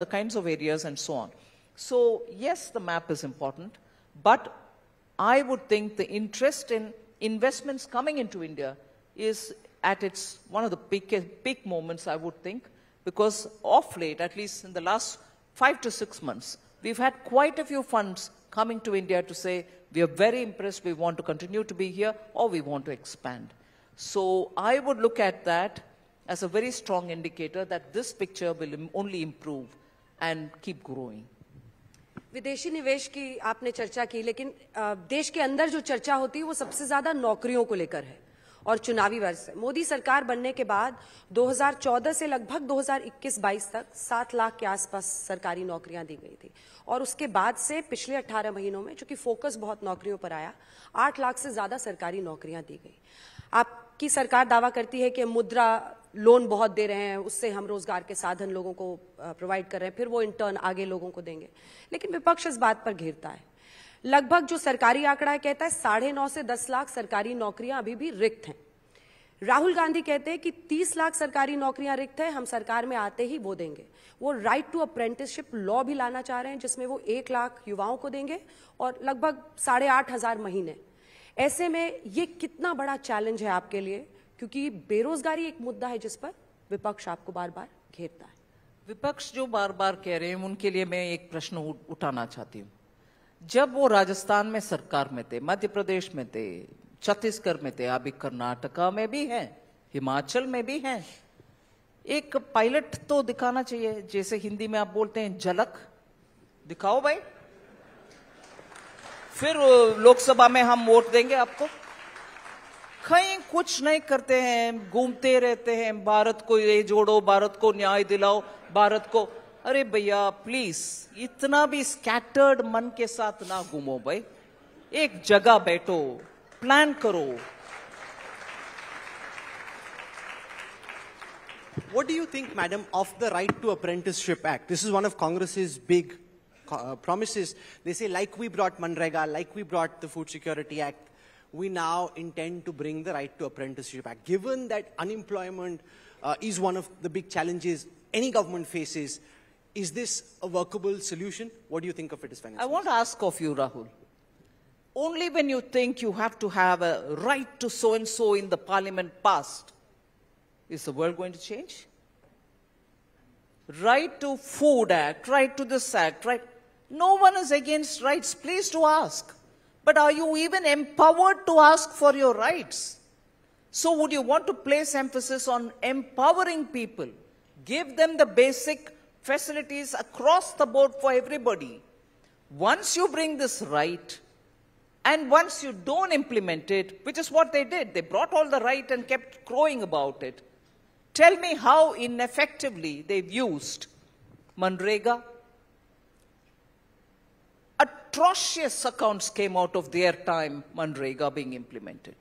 the kinds of areas and so on. So, yes, the map is important, but I would think the interest in investments coming into India is at its one of the peak, peak moments, I would think, because of late, at least in the last five to six months, we've had quite a few funds coming to India to say, we are very impressed, we want to continue to be here, or we want to expand. So I would look at that as a very strong indicator that this picture will only improve and keep growing. विदेशी निवेश की आपने चर्चा की, लेकिन देश के अंदर जो चर्चा होती है, वो सबसे ज़्यादा नौकरियों को लेकर है और चुनावी वर्ष है मोदी सरकार बनने के बाद 2014 से लगभग 2021-22 तक 7 लाख के आसपास सरकारी नौकरियाँ दी गई थी। और उसके बाद से पिछले 18 महीनों में, चूँकि फोकस बहुत नौकरियों पर आया 8 लाख से ज़्यादा सरकारी नौकरियाँ दी गई। आपकी सरकार दावा करती है कि मुद्रा लोन बहुत दे रहे हैं, उससे हम रोज़गार के साधन लोगों को प्रोवाइड कर रहे हैं, फिर वो इंटर्न आगे लोगों को देंगे। लेकिन विपक्ष इस बात पर घेरता है। लगभग जो सरकारी आंकड़ा है, कहता है साढ़े नौ से दस लाख सरकारी नौकरियाँ अभी भी रिक्त हैं। राहुल गांधी कहते हैं कि 30 लाख सरकारी नौकरियाँ रिक्त है, हम सरकार में आते ही वो देंगे। वो राइट टू अप्रेंटिसशिप लॉ भी लाना चाह रहे हैं, जिसमें वो एक लाख युवाओं को देंगे और लगभग साढ़े आठ हज़ार महीने ऐसे में ये कितना बड़ा चैलेंज है आपके लिए? क्योंकि बेरोजगारी एक मुद्दा है जिस पर विपक्ष आपको बार बार घेरता है। विपक्ष जो बार बार कह रहे हैं उनके लिए मैं एक प्रश्न उठाना चाहती हूँ। जब वो राजस्थान में सरकार में थे, मध्य प्रदेश में थे, छत्तीसगढ़ में थे अभी कर्नाटका में भी हैं, हिमाचल में भी हैं, एक पायलट तो दिखाना चाहिए, जैसे हिंदी में आप बोलते हैं, झलक। दिखाओ भाई। फिर लोकसभा में हम वोट देंगे आपको। कहीं कुछ नहीं करते हैं घूमते रहते हैं भारत को ये जोड़ो भारत को न्याय दिलाओ भारत को। अरे भैया प्लीज़ इतना भी स्कैटर्ड मन के साथ ना घूमो भाई। एक जगह बैठो प्लान करो। What do you think, madam, of the Right to Apprenticeship Act? This is one of Congress's big promises. They say, like we brought Manrega, like we brought the Food Security Act, we now intend to bring the Right to Apprenticeship Act. Given that unemployment uh, is one of the big challenges any government faces, is this a workable solution? What do you think of it as finance? I want to ask of you, Rahul. Only when you think you have to have a right to so and so in the parliament passed, is the world going to change? Right to Food Act, right to this act, right? No one is against rights. Please do ask. But are you even empowered to ask for your rights? So, would you want to place emphasis on empowering people? Give them the basic facilities across the board for everybody. Once you bring this right, and once you don't implement it, which is what they did, they brought all the right and kept crowing about it. Tell me how ineffectively they've used Manrega. Atrocious accounts came out of their time, Manrega being implemented.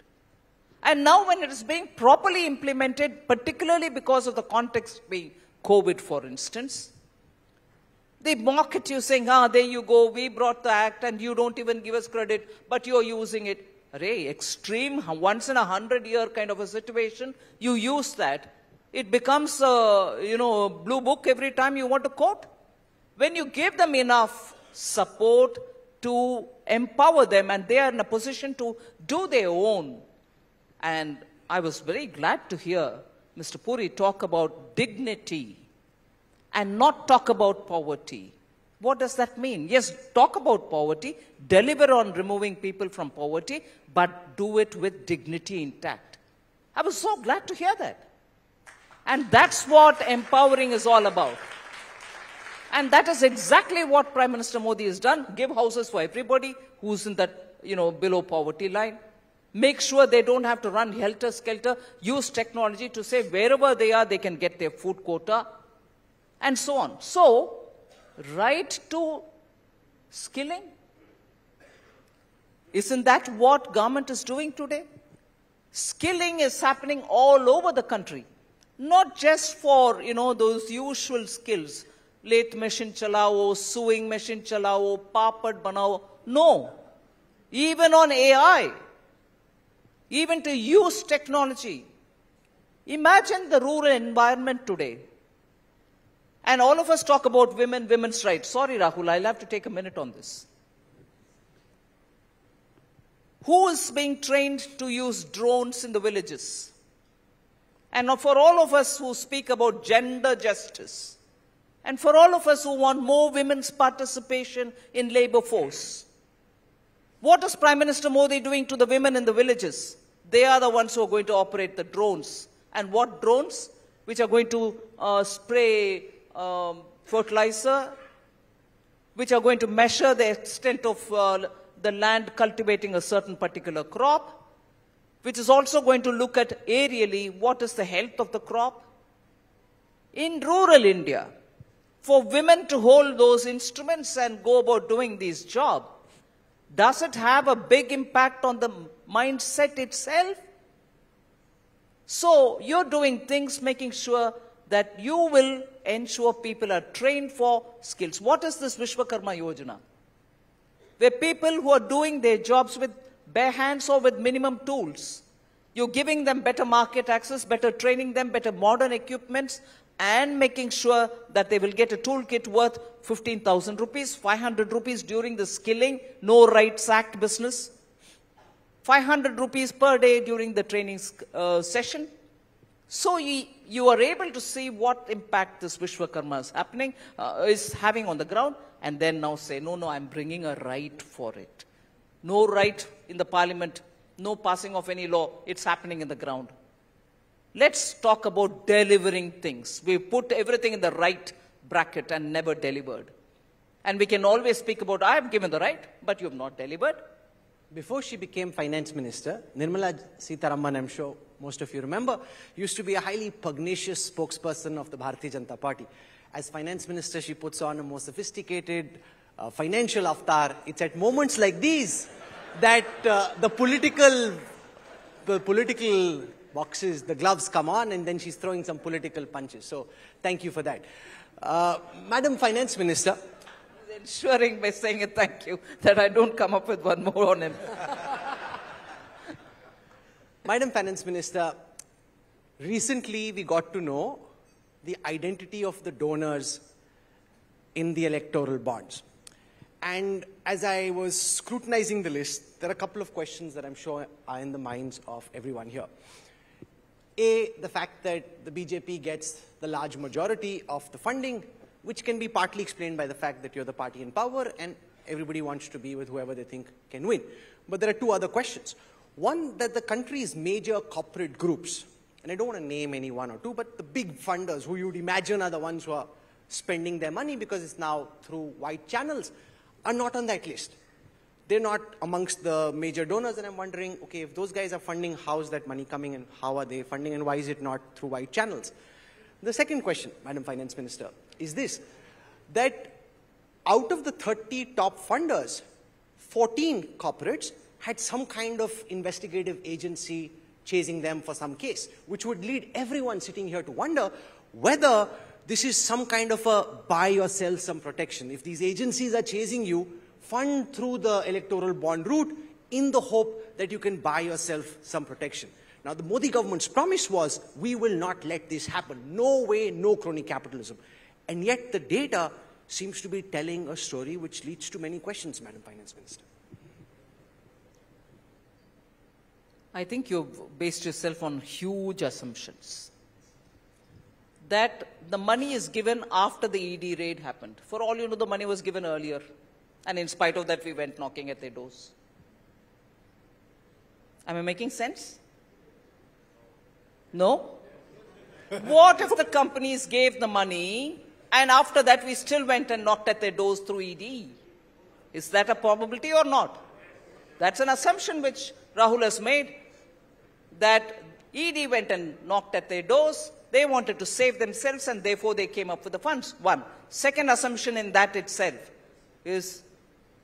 And now, when it is being properly implemented, particularly because of the context being COVID, for instance, they mock at you saying, ah, there you go, we brought the act and you don't even give us credit, but you're using it. Array, extreme, once in a hundred year kind of a situation, you use that. It becomes, a, you know, blue book every time you want to quote. When you give them enough support to empower them and they are in a position to do their own, and I was very glad to hear Mr. Puri talk about dignity and not talk about poverty. What does that mean? Yes, talk about poverty, deliver on removing people from poverty, but do it with dignity intact. I was so glad to hear that. And that's what empowering is all about. And that is exactly what Prime Minister Modi has done. Give houses for everybody who's in that, you know, below poverty line. Make sure they don't have to run helter skelter. Use technology to say wherever they are, they can get their food quota and so on. So, right to skilling. Isn't that what government is doing today? Skilling is happening all over the country. Not just for, you know, those usual skills. Lathe machine chalao, sewing machine chalao, papad banao. No. Even on AI. Even to use technology. Imagine the rural environment today And all of us talk about women, women's rights. Sorry, Rahul, I'll have to take a minute on this. Who is being trained to use drones in the villages? And for all of us who speak about gender justice, and for all of us who want more women's participation in labor force, what is Prime Minister Modi doing to the women in the villages? They are the ones who are going to operate the drones. And what drones? Which are going to uh, spray um, fertilizer, which are going to measure the extent of uh, the land cultivating a certain particular crop, which is also going to look at aerially what is the health of the crop. In rural India, for women to hold those instruments and go about doing this job, does it have a big impact on the mindset itself? So you're doing things making sure that you will ensure people are trained for skills. What is this Vishwakarma Yojana? Where people who are doing their jobs with bare hands or with minimum tools, you're giving them better market access, better training them, better modern equipments, and making sure that they will get a toolkit worth 15,000 rupees, 500 rupees during the skilling, no rights act business, 500 rupees per day during the training uh, session. So you, you, are able to see what impact this Vishwakarma is happening, uh, is having on the ground, and then now say, no, no, I'm bringing a right for it. No right in the parliament, no passing of any law, it's happening in the ground. Let's talk about delivering things. We put everything in the right bracket and never delivered. And we can always speak about, I have given the right, but you have not delivered. Before she became finance minister, Nirmala Sitharaman, I'm sure most of you remember, used to be a highly pugnacious spokesperson of the Bharatiya Janata Party. As finance minister, she puts on a more sophisticated uh, financial avatar. It's at moments like these that uh, the political, the political boxes, the gloves come on, and then she's throwing some political punches. So thank you for that. Uh, Madam Finance Minister. Ensuring by saying a thank you that I don't come up with one more on him. Madam Finance Minister, recently we got to know the identity of the donors in the electoral bonds. And as I was scrutinizing the list, there are a couple of questions that I'm sure are in the minds of everyone here. A, the fact that the BJP gets the large majority of the funding, which can be partly explained by the fact that you're the party in power and everybody wants to be with whoever they think can win. But there are two other questions. One, that the country's major corporate groups, and I don't want to name any one or two, but the big funders who you'd imagine are the ones who are spending their money because it's now through white channels, are not on that list. They're not amongst the major donors, and I'm wondering, okay, if those guys are funding, how's that money coming and how are they funding and why is it not through white channels? The second question, Madam Finance Minister, is this, that out of the 30 top funders, 14 corporates had some kind of investigative agency chasing them for some case, which would lead everyone sitting here to wonder whether this is some kind of a buy or sell some protection. If these agencies are chasing you, fund through the electoral bond route in the hope that you can buy yourself some protection. Now, the Modi government's promise was, we will not let this happen. No way, no crony capitalism. And yet the data seems to be telling a story which leads to many questions, Madam Finance Minister. I think you've based yourself on huge assumptions. That the money is given after the ED raid happened. For all you know, the money was given earlier. And in spite of that, we went knocking at their doors. Am I making sense? No? what if the companies gave the money and after that we still went and knocked at their doors through ED? Is that a probability or not? That's an assumption which Rahul has made that ED went and knocked at their doors. They wanted to save themselves and therefore they came up with the funds. One. Second assumption in that itself is,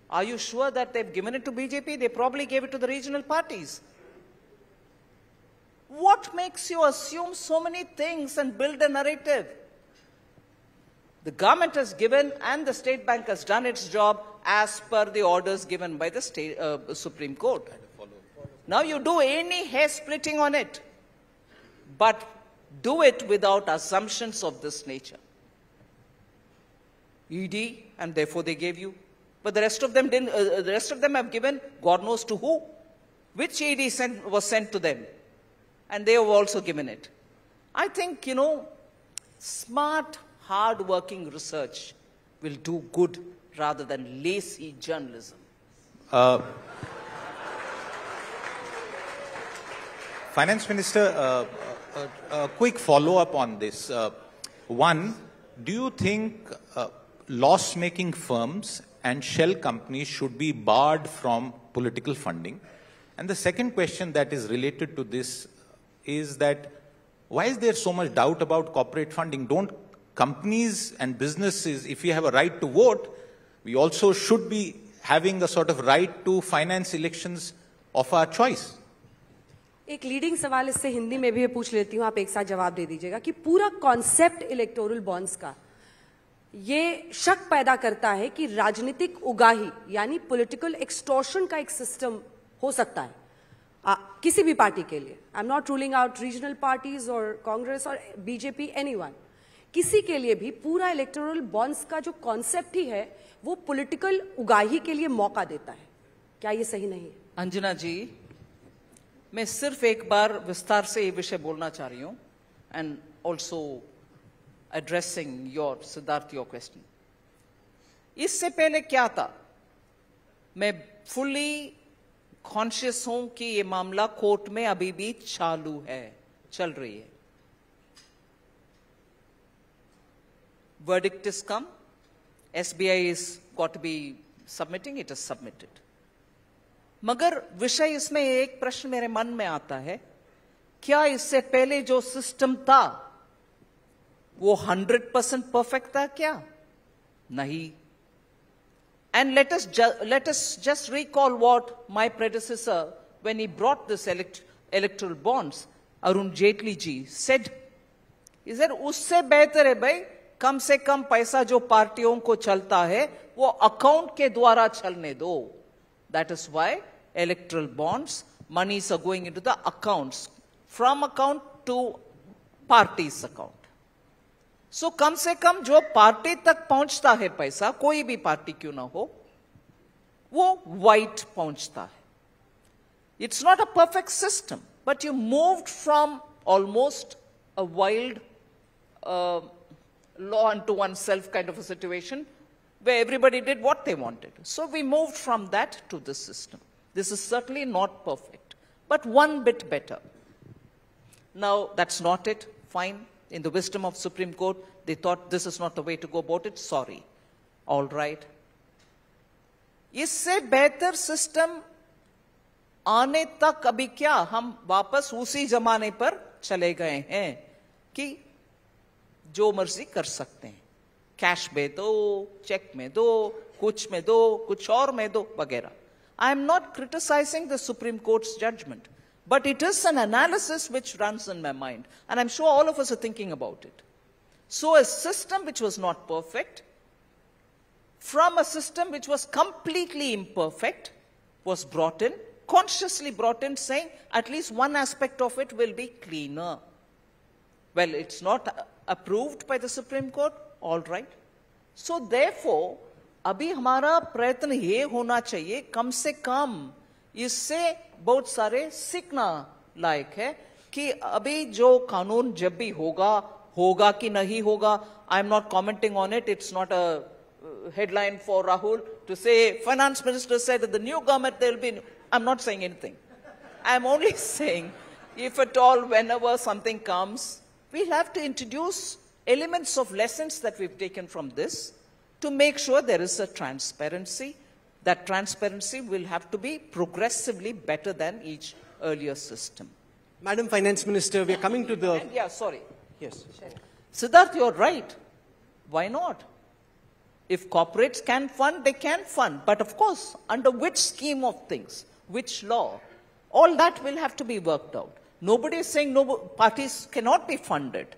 are you sure that they've given it to BJP? They probably gave it to the regional parties. What makes you assume so many things and build a narrative? The government has given and the state bank has done its job as per the orders given by the state, uh, Supreme Court. Now you do any hair splitting on it, but do it without assumptions of this nature. ED, and therefore they gave you. But the rest of them didn't, uh, the rest of them have given God knows to who. Which ED sent, was sent to them? And they have also given it. I think, you know, smart, hard working research will do good rather than lazy journalism. Uh, Finance Minister, uh, a, a quick follow up on this. Uh, one, do you think uh, loss making firms and shell companies should be barred from political funding? And the second question that is related to this is that why is there so much doubt about corporate funding? Don't companies and businesses, if we have a right to vote, we also should be having a sort of right to finance elections of our choice? एक leading सवाल इससे हिंदी में भी मैं पूछ लेती हूं आप एक साथ जवाब दे दीजिएगा कि पूरा कॉन्सेप्ट इलेक्टोरल बॉन्ड्स का ये शक पैदा करता है कि राजनीतिक उगाही यानी पॉलिटिकल एक्सटोर्शन का एक सिस्टम हो सकता है आ, किसी भी पार्टी के लिए। I am not ruling out regional parties और कांग्रेस और बीजेपी एनीवन किसी के लिए भी पूरा इलेक्टोरल बॉन्ड्स का जो कॉन्सेप्ट ही है वो पॉलिटिकल उगाही के लिए मौका देता है। क्या ये सही नहीं है? अंजना जी मैं सिर्फ़ एक बार विस्तार से ये विषय बोलना चाह रही हूँ and also addressing your Siddharth your question इससे पहले क्या था? मैं फुल्ली कॉन्शियस हूँ कि ये मामला कोर्ट में अभी भी चालू है, चल रही है। Verdict is come. SBI is got to be submitting, it is submitted. मगर विषय इसमें एक प्रश्न मेरे मन में आता है, क्या इससे पहले जो सिस्टम था वो हंड्रेड परसेंट परफेक्ट था क्या? नहीं. And let's let's just recall what my what when he brought this electoral bonds Arun Jaitley ji said इधर उससे बेहतर है भाई, कम से कम पैसा जो पार्टियों को चलता है, वो अकाउंट के द्वारा चलने दो. That is why electoral bonds money is going into the account from account to party's account so so, कम से कम जो पार्टी तक पहुँचता है पैसा कोई भी पार्टी क्यों ना हो वो वाइट पहुँचता है। It's not a perfect system but you moved from almost a wild law and to one self kind of a situation where everybody did what they wanted so we move from that to this system this is certainly not perfect but one bit better now that's not it fine In the wisdom of Supreme Court, they thought this is not the way to go about it. Sorry. All right. इससे बेहतर system आने तक अभी क्या हम वापस उसी जमाने पर चले गए हैं कि जो मर्ज़ी कर सकते हैं कैश में दो चेक में दो कुछ में दो कुछ और में दो वगैरह I am not criticizing the Supreme Court's judgment, but it is an analysis which runs in my mind, and I'm sure all of us are thinking about it. So, a system which was not perfect, from a system which was completely imperfect, was brought in, consciously brought in, saying at least one aspect of it will be cleaner. Well, it's not approved by the Supreme Court, all right. So, therefore, अभी हमारा प्रयत्न ये होना चाहिए कम से कम इससे बहुत सारे सीखना लायक है कि अभी जो कानून जब भी होगा होगा कि नहीं होगा I am not commenting on it it's not a headline for Rahul to say finance minister say new government there be I am not say anything I am only say if at all whenever something comes we have to introduce elements of lesson that we taken from this to make sure there is a transparency That transparency will have to be progressively better than each earlier system. Madam Finance Minister, we are coming to the... And yeah, sorry. Yes. Siddharth, you're right. Why not? If corporates can fund, they can fund. But of course, under which scheme of things, which law, all that will have to be worked out. Nobody is saying no parties cannot be funded.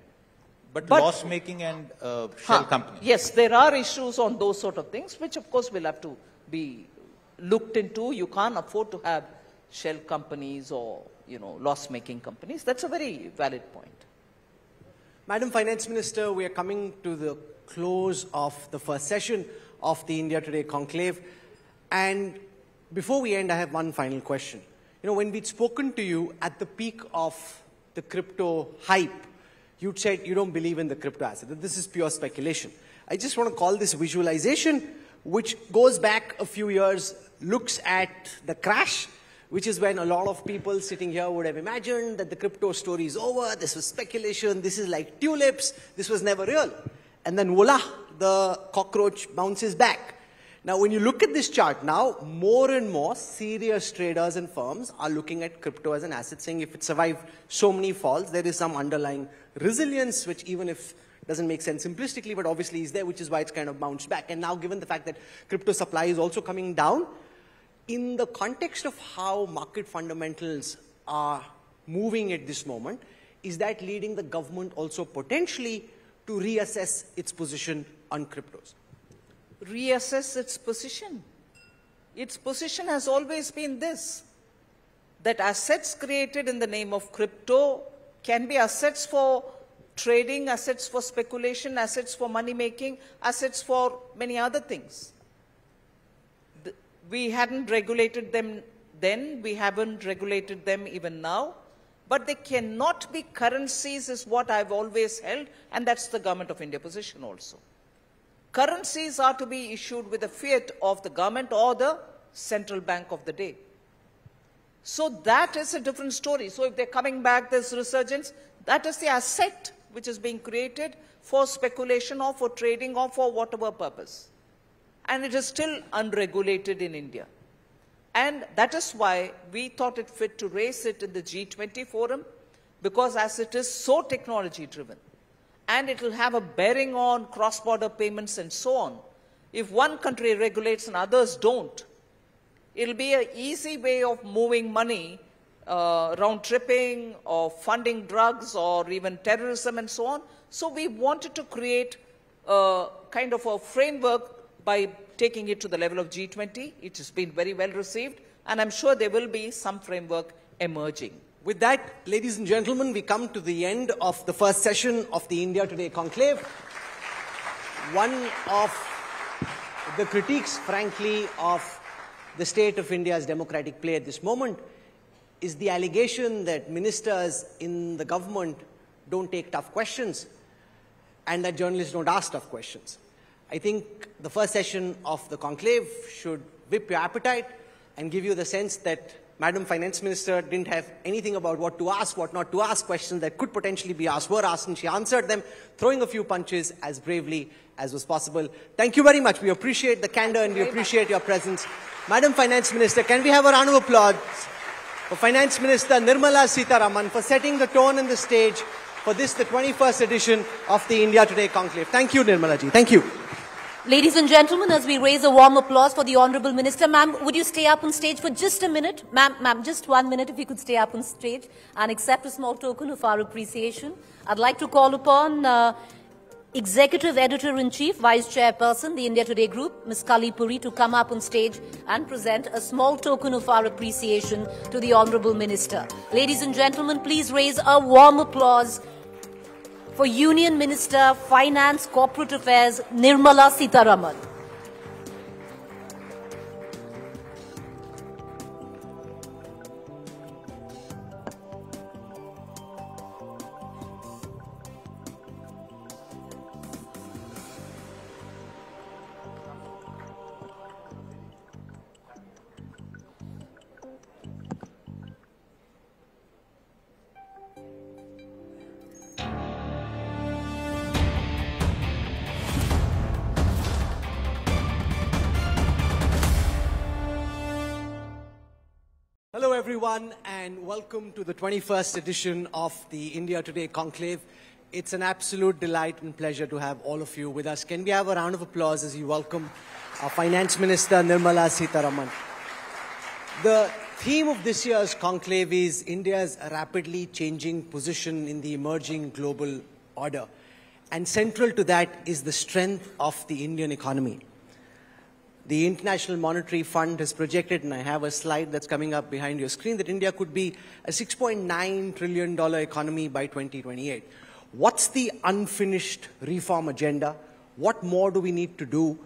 But, but loss making and uh, shell huh, companies. Yes, there are issues on those sort of things, which of course we'll have to be looked into. You can't afford to have shell companies or you know loss making companies. That's a very valid point. Madam Finance Minister, we are coming to the close of the first session of the India Today conclave. And before we end, I have one final question. You know, when we'd spoken to you at the peak of the crypto hype, you'd said you don't believe in the crypto asset, that this is pure speculation. I just want to call this visualization, which goes back a few years, looks at the crash, which is when a lot of people sitting here would have imagined that the crypto story is over, this was speculation, this is like tulips, this was never real. And then voila, the cockroach bounces back. Now, when you look at this chart now, more and more serious traders and firms are looking at crypto as an asset, saying if it survived so many falls, there is some underlying resilience, which even if doesn't make sense simplistically, but obviously is there, which is why it's kind of bounced back. And now, given the fact that crypto supply is also coming down, in the context of how market fundamentals are moving at this moment, is that leading the government also potentially to reassess its position on cryptos? reassess its position. Its position has always been this that assets created in the name of crypto can be assets for trading, assets for speculation, assets for money making, assets for many other things. We hadn't regulated them then, we haven't regulated them even now, but they cannot be currencies, is what I've always held, and that's the Government of India position also. Currencies are to be issued with the fiat of the government or the central bank of the day. So that is a different story. So if they're coming back, there's resurgence, that is the asset which is being created for speculation or for trading or for whatever purpose. And it is still unregulated in India. And that is why we thought it fit to raise it in the G20 forum because as it is so technology driven, and it will have a bearing on cross-border payments and so on. If one country regulates and others don't, it'll be an easy way of moving money, uh, round tripping or funding drugs or even terrorism and so on. So we wanted to create a kind of a framework by taking it to the level of G20. It has been very well received, and I'm sure there will be some framework emerging. With that, ladies and gentlemen, we come to the end of the first session of the India Today conclave. One of the critiques, frankly, of the state of India's democratic play at this moment is the allegation that ministers in the government don't take tough questions and that journalists don't ask tough questions. I think the first session of the conclave should whip your appetite and give you the sense that Madam Finance Minister didn't have anything about what to ask, what not to ask, questions that could potentially be asked were asked, and she answered them, throwing a few punches as bravely as was possible. Thank you very much. We appreciate the candor and we appreciate your presence. Madam Finance Minister, can we have a round of applause for Finance Minister Nirmala Sitharaman for setting the tone and the stage for this, the 21st edition of the India Today Conclave. Thank you, Nirmala ji. Thank you. Ladies and gentlemen, as we raise a warm applause for the Honorable Minister, ma'am, would you stay up on stage for just a minute? Ma'am, ma'am, just one minute if you could stay up on stage and accept a small token of our appreciation. I'd like to call upon uh, Executive Editor-in-Chief, Vice Chairperson, the India Today Group, Ms. Kalli Purie, to come up on stage and present a small token of our appreciation to the Honorable Minister. Ladies and gentlemen, please raise a warm applause for Union Minister Finance Corporate Affairs Nirmala Sitharaman. Welcome to the 21st edition of the India Today Conclave. It's an absolute delight and pleasure to have all of you with us. Can we have a round of applause as you welcome our Finance Minister Nirmala Sitharaman? The theme of this year's conclave is India's rapidly changing position in the emerging global order. And central to that is the strength of the Indian economy. The International Monetary Fund has projected, and I have a slide that's coming up behind your screen, that India could be a $6.9 trillion economy by 2028. What's the unfinished reform agenda? What more do we need to do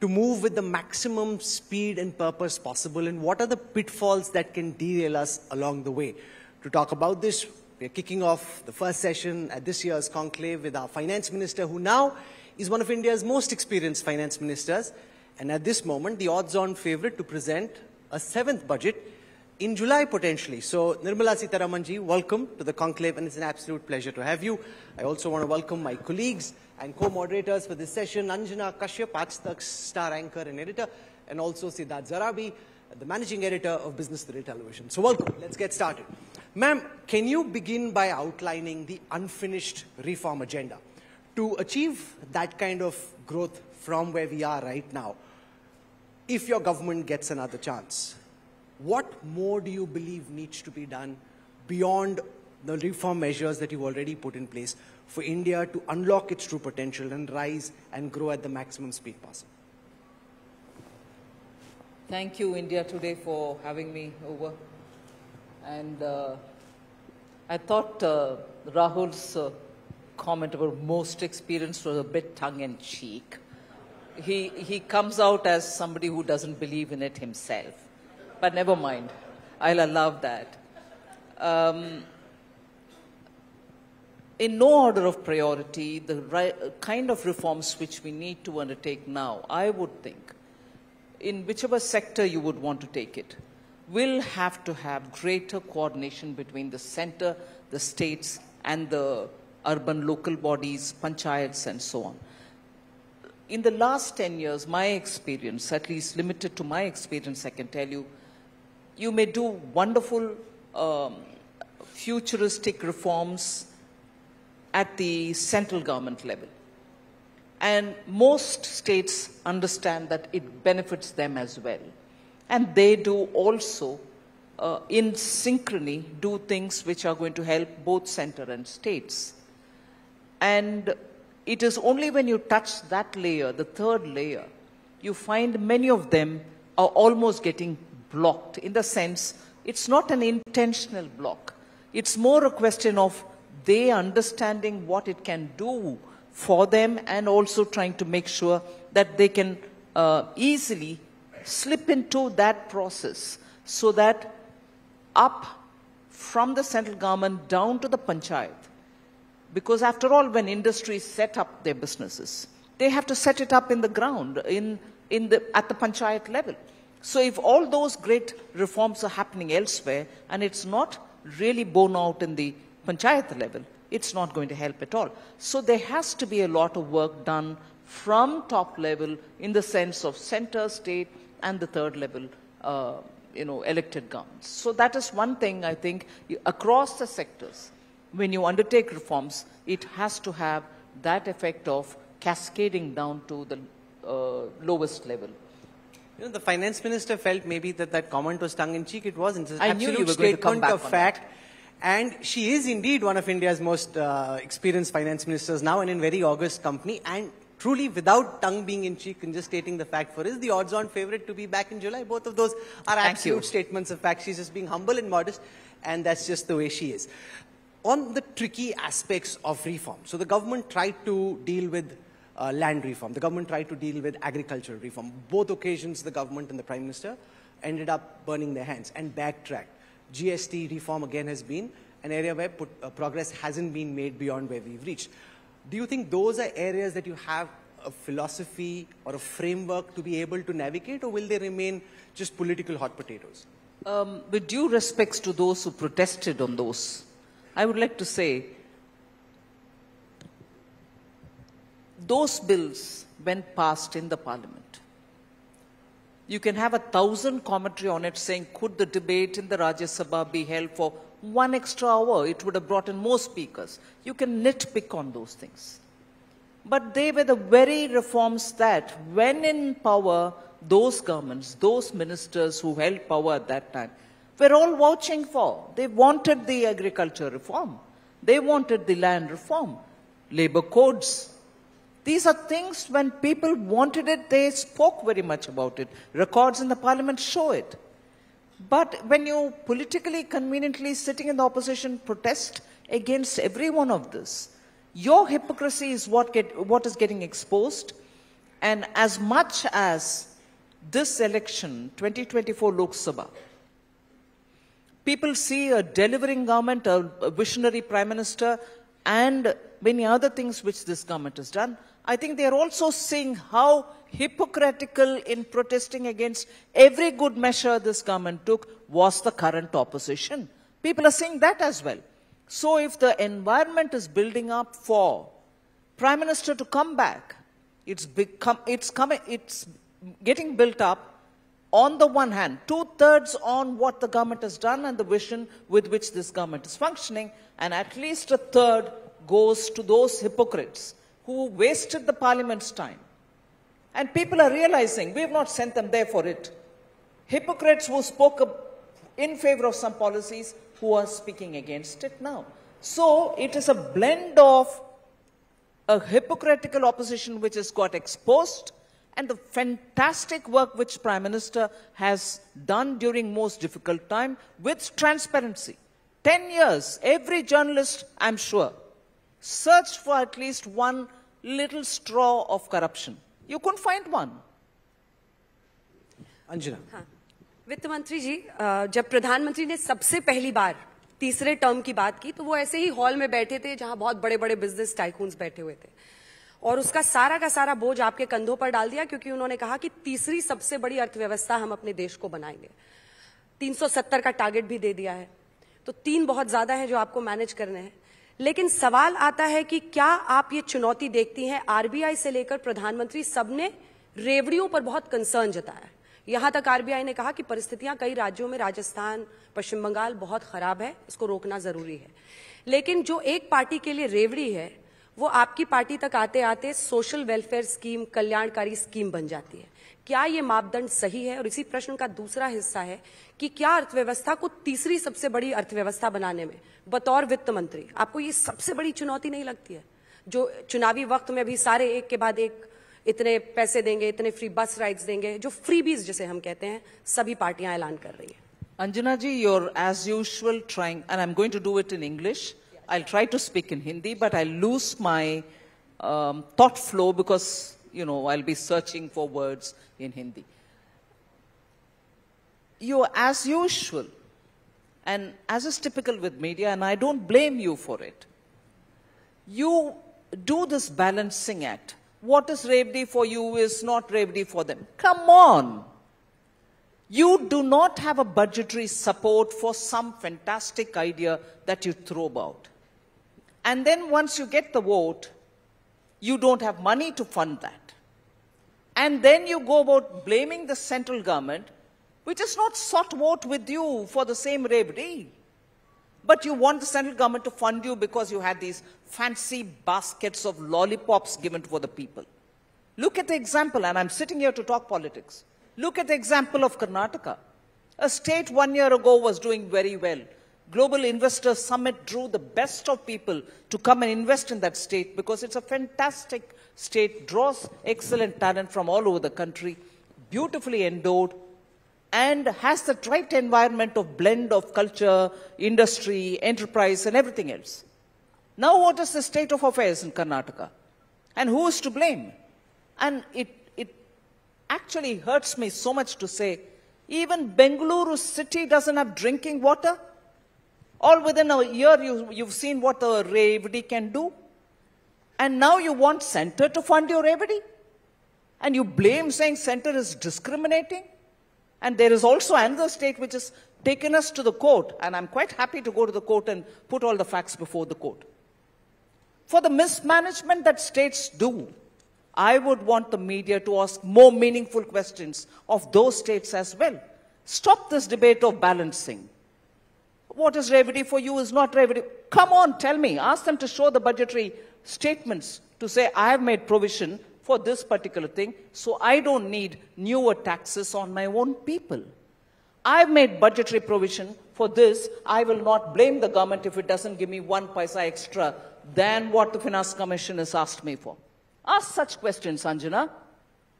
to move with the maximum speed and purpose possible? And what are the pitfalls that can derail us along the way? To talk about this, we're kicking off the first session at this year's conclave with our finance minister, who now is one of India's most experienced finance ministers. And at this moment, the odds on favorite to present a seventh budget in July potentially. So Nirmala Sitharamanji, welcome to the conclave and it's an absolute pleasure to have you. I also want to welcome my colleagues and co-moderators for this session, Anjana Kashyap, star anchor and editor, and also Siddharth Zarabi, the managing editor of Business Today Television. So welcome, let's get started. Ma'am, can you begin by outlining the unfinished reform agenda? To achieve that kind of growth from where we are right now, if your government gets another chance, what more do you believe needs to be done beyond the reform measures that you've already put in place for India to unlock its true potential and rise and grow at the maximum speed possible? Thank you, India Today, for having me over. And uh, I thought uh, Rahul's uh, comment about most experienced was a bit tongue-in-cheek. He, he comes out as somebody who doesn't believe in it himself. But never mind. I'll allow that. Um, in no order of priority, the right, kind of reforms which we need to undertake now, I would think, in whichever sector you would want to take it, will have to have greater coordination between the center, the states, and the urban local bodies, panchayats, and so on. In the last 10 years, my experience, at least limited to my experience, I can tell you, you may do wonderful um, futuristic reforms at the central government level. And most states understand that it benefits them as well. And they do also, uh, in synchrony, do things which are going to help both center and states. And it is only when you touch that layer, the third layer, you find many of them are almost getting blocked in the sense it's not an intentional block. It's more a question of they understanding what it can do for them and also trying to make sure that they can uh, easily slip into that process so that up from the central government down to the panchayat. Because after all, when industries set up their businesses, they have to set it up in the ground, in, in the, at the panchayat level. So if all those great reforms are happening elsewhere and it's not really borne out in the panchayat level, it's not going to help at all. So there has to be a lot of work done from top level in the sense of center, state, and the third level, uh, you know, elected governments. So that is one thing I think across the sectors, when you undertake reforms, it has to have that effect of cascading down to the uh, lowest level. You know, the finance minister felt maybe that that comment was tongue-in-cheek. It wasn't. It's an I absolute knew you were going to come statement back of fact. And she is indeed one of India's most uh, experienced finance ministers now and in very august company. And truly, without tongue being in cheek and just stating the fact for is the odds-on favorite to be back in July. Both of those are Thank absolute you. statements of fact. She's just being humble and modest, and that's just the way she is. On the tricky aspects of reform, so the government tried to deal with uh, land reform. The government tried to deal with agricultural reform. Both occasions, the government and the prime minister ended up burning their hands and backtracked. GST reform again has been an area where put, uh, progress hasn't been made beyond where we've reached. Do you think those are areas that you have a philosophy or a framework to be able to navigate, or will they remain just political hot potatoes? Um, with due respects to those who protested on those, I would like to say those bills, when passed in the parliament, you can have a thousand commentary on it saying, could the debate in the Rajya Sabha be held for one extra hour? It would have brought in more speakers. You can nitpick on those things. But they were the very reforms that, when in power, those governments, those ministers who held power at that time, were all vouching for. They wanted the agriculture reform. They wanted the land reform, labor codes. These are things when people wanted it, they spoke very much about it. Records in the parliament show it. But when you politically conveniently sitting in the opposition protest against every one of this, Your hypocrisy is what, get, what is getting exposed. And as much as this election, 2024 Lok Sabha, people see a delivering government, a, visionary prime minister, and many other things which this government has done, I think they are also seeing how hypocritical in protesting against every good measure this government took was the current opposition. People are seeing that as well. So if the environment is building up for Prime Minister to come back, it's become it's coming it's getting built up on the one hand, two thirds on what the government has done and the vision with which this government is functioning, and at least a third goes to those hypocrites who wasted the parliament's time. And people are realizing we have not sent them there for it. Hypocrites who spoke in favor of some policies who are speaking against it now. So it is a blend of a hypocritical opposition which has got exposed and the fantastic work which Prime Minister has done during most difficult time with transparency. 10 years, every journalist, I'm sure, searched for at least one little straw of corruption. You couldn't find one. Anjana. हाँ वित्त मंत्री जी अ, जब प्रधानमंत्री ने सबसे पहली बार तीसरे term की बात की तो वो ऐसे ही हॉल में बैठे थे जहां बहुत बड़े बड़े बिजनेस टाइकून्स बैठे हुए थे और उसका सारा का सारा बोझ आपके कंधों पर डाल दिया क्योंकि उन्होंने कहा कि तीसरी सबसे बड़ी अर्थव्यवस्था हम अपने देश को बनाएँगे। 370 का टारगेट भी दे दिया है। तो तीन बहुत ज़्यादा है जो आपको मैनेज करने हैं। लेकिन सवाल आता है कि क्या आप ये चुनौती देखती हैं? आरबीआई से लेकर प्रधानमंत्री सबने रेवड़ियों पर बहुत कंसर्न जताया। यहाँ तक आरबीआई ने कहा कि परिस्थितियाँ कई राज्यों में, राजस्थान, पश्चिम बंगाल बहुत खराब है, इसको रोकना ज़रूरी है। लेकिन जो एक पार्टी के लिए रेवड़ी है वो आपकी पार्टी तक आते आते सोशल वेलफेयर स्कीम कल्याणकारी स्कीम बन जाती है। क्या ये मापदंड सही है? और इसी प्रश्न का दूसरा हिस्सा है कि क्या अर्थव्यवस्था को तीसरी सबसे बड़ी अर्थव्यवस्था बनाने में बतौर वित्त मंत्री आपको ये सबसे बड़ी चुनौती नहीं लगती है? जो चुनावी वक्त में भी सारे एक के बाद एक इतने पैसे देंगे इतने फ्री बस राइड्स देंगे जो फ्री बीज जिसे हम कहते हैं सभी पार्टियाँ ऐलान कर रही हैं। Anjana ji, you're as usual trying, and I'm going to do it in English. I'll try to speak in Hindi, but I'll lose my um, thought flow because, you know, I'll be searching for words in Hindi. You're as usual, and as is typical with media, and I don't blame you for it. You do this balancing act. What is Revdi for you is not Revdi for them. Come on. You do not have a budgetary support for some fantastic idea that you throw about. And then once you get the vote, you don't have money to fund that. And then you go about blaming the central government, which has not sought vote with you for the same Revdi. But you want the central government to fund you because you had these fancy baskets of lollipops given for the people. Look at the example, and I'm sitting here to talk politics. Look at the example of Karnataka. A state one year ago was doing very well. Global Investor Summit drew the best of people to come and invest in that state because it's a fantastic state, draws excellent talent from all over the country, beautifully endowed, and has the right environment of blend of culture, industry, enterprise, and everything else. Now, what is the state of affairs in Karnataka? And who is to blame? And it, it actually hurts me so much to say, even Bengaluru city doesn't have drinking water. All within a year, you, you've seen what the Revdi can do. And now you want center to fund your Revdi? And you blame saying center is discriminating? And there is also another state which has taken us to the court, and I'm quite happy to go to the court and put all the facts before the court. For the mismanagement that states do, I would want the media to ask more meaningful questions of those states as well. Stop this debate of balancing. What is revdi for you is not revdi. Come on, tell me. Ask them to show the budgetary statements to say, I have made provision for this particular thing, so I don't need newer taxes on my own people. I've made budgetary provision for this. I will not blame the government if it doesn't give me one paisa extra than what the Finance Commission has asked me for. Ask such questions, Anjana.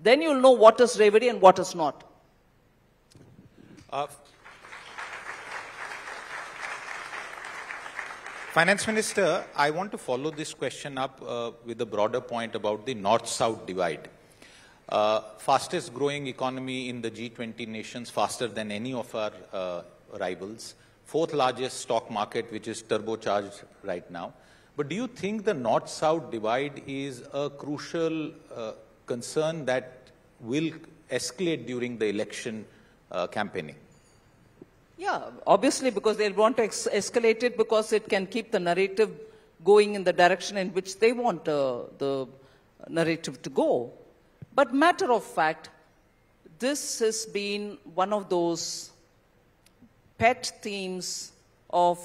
Then you'll know what is revdi and what is not. Uh, Finance Minister, I want to follow this question up uh, with a broader point about the north-south divide. Uh, fastest growing economy in the G20 nations, faster than any of our uh, rivals. Fourth largest stock market, which is turbocharged right now. But do you think the north-south divide is a crucial uh, concern that will escalate during the election uh, campaigning? Yeah, obviously, because they'll want to escalate it because it can keep the narrative going in the direction in which they want uh, the narrative to go. But matter of fact, this has been one of those pet themes of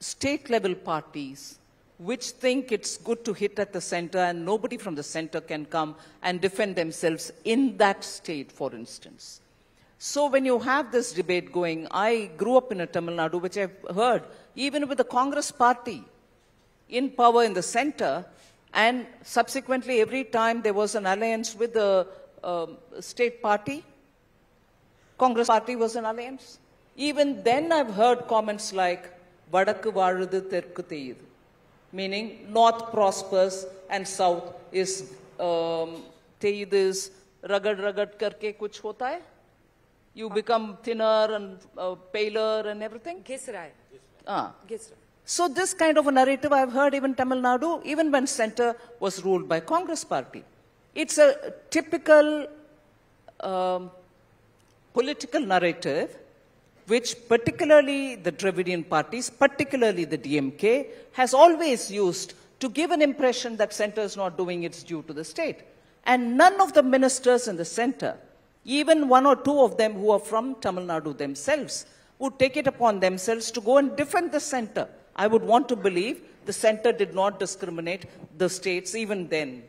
state level parties which think it's good to hit at the center and nobody from the center can come and defend themselves in that state, for instance. So when you have this debate going, I grew up in a Tamil Nadu, which I've heard, even with the Congress party in power in the center, and subsequently every time there was an alliance with the um, state party, Congress party was an alliance. Even then I've heard comments like, Vadakku varudu terku meaning north prospers and south is um, is ragad ragad karke kuch hota hai you become thinner and uh, paler and everything? Gisrai. Ah. Gisrai. So this kind of a narrative I've heard even Tamil Nadu, even when centre was ruled by Congress party. It's a typical um, political narrative which particularly the Dravidian parties, particularly the DMK, has always used to give an impression that centre is not doing its due to the state. And none of the ministers in the centre even one or two of them who are from Tamil Nadu themselves, would take it upon themselves to go and defend the center. I would want to believe the center did not discriminate the states even then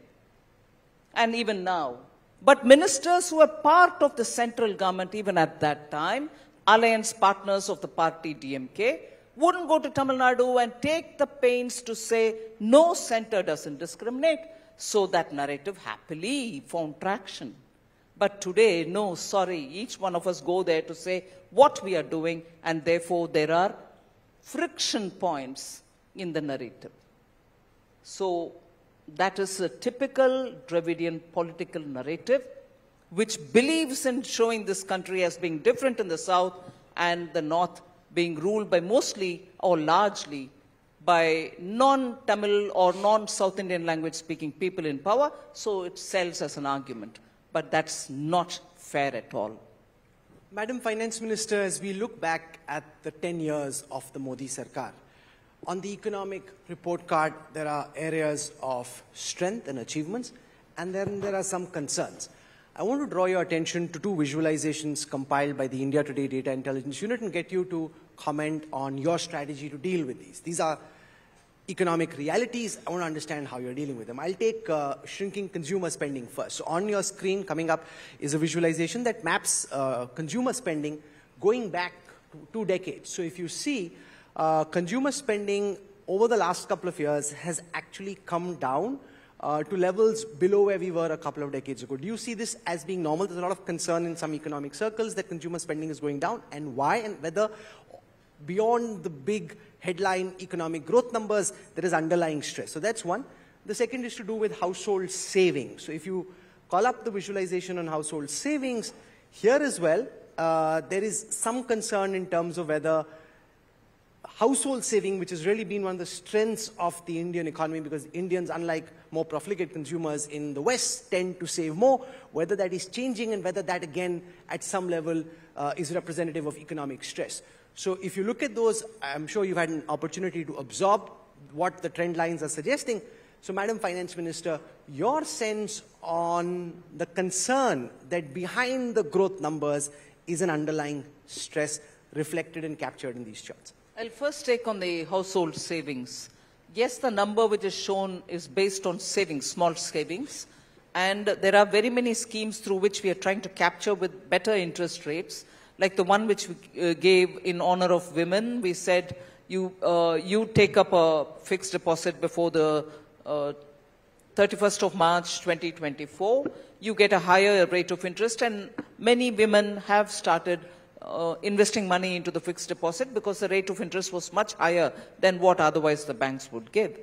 and even now. But ministers who were part of the central government even at that time, alliance partners of the party DMK, wouldn't go to Tamil Nadu and take the pains to say, no, center doesn't discriminate. So that narrative happily found traction. But today, no, sorry, each one of us go there to say what we are doing, and therefore there are friction points in the narrative. So that is a typical Dravidian political narrative which believes in showing this country as being different in the south and the north being ruled by mostly or largely by non-Tamil or non-South Indian language speaking people in power, so it sells as an argument. But that's not fair at all. Madam Finance Minister, as we look back at the 10 years of the Modi Sarkar, on the economic report card, there are areas of strength and achievements, and then there are some concerns. I want to draw your attention to two visualizations compiled by the India Today Data Intelligence Unit and get you to comment on your strategy to deal with these. These are economic realities. I want to understand how you're dealing with them. I'll take uh, shrinking consumer spending first. So on your screen coming up is a visualization that maps uh, consumer spending going back two decades. So if you see, uh, consumer spending over the last couple of years has actually come down uh, to levels below where we were a couple of decades ago. Do you see this as being normal? There's a lot of concern in some economic circles that consumer spending is going down and why and whether beyond the big headline economic growth numbers, there is underlying stress. So that's one. The second is to do with household savings. So if you call up the visualization on household savings, here as well, uh, there is some concern in terms of whether household saving, which has really been one of the strengths of the Indian economy because Indians, unlike more profligate consumers in the West, tend to save more, whether that is changing and whether that again at some level uh, is representative of economic stress. So if you look at those, I'm sure you've had an opportunity to absorb what the trend lines are suggesting. So Madam Finance Minister, your sense on the concern that behind the growth numbers is an underlying stress reflected and captured in these charts. I'll first take on the household savings. Yes, the number which is shown is based on savings, small savings. And there are very many schemes through which we are trying to capture with better interest rates, like the one which we uh, gave in honor of women. We said you, uh, you take up a fixed deposit before the uh, 31st of March 2024, you get a higher rate of interest, and many women have started uh, investing money into the fixed deposit because the rate of interest was much higher than what otherwise the banks would give.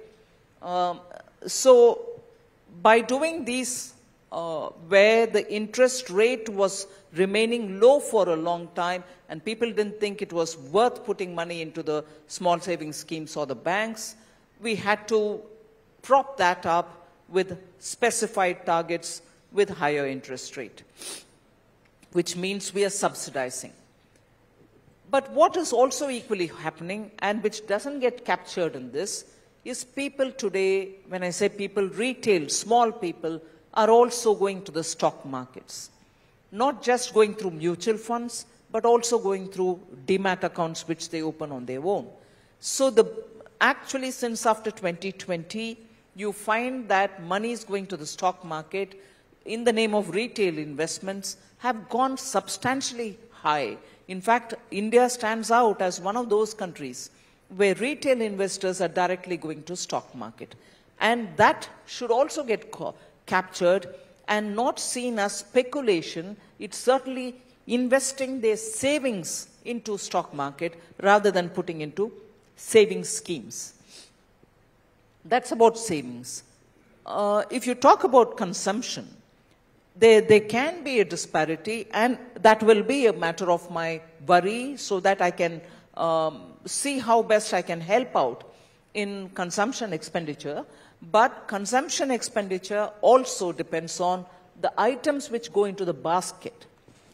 Um, so, by doing these, uh, where the interest rate was remaining low for a long time and people didn't think it was worth putting money into the small savings schemes or the banks, we had to prop that up with specified targets with higher interest rate, which means we are subsidizing. But what is also equally happening and which doesn't get captured in this is people today, when I say people, retail, small people, are also going to the stock markets. Not just going through mutual funds, but also going through demat accounts which they open on their own. So the, actually since after 2020, you find that money is going to the stock market in the name of retail investments have gone substantially high. In fact, India stands out as one of those countries where retail investors are directly going to stock market. And that should also get captured and not seen as speculation. It's certainly investing their savings into stock market rather than putting into savings schemes. That's about savings. Uh, if you talk about consumption, there, there can be a disparity, and that will be a matter of my worry so that I can um, see how best I can help out in consumption expenditure. But consumption expenditure also depends on the items which go into the basket.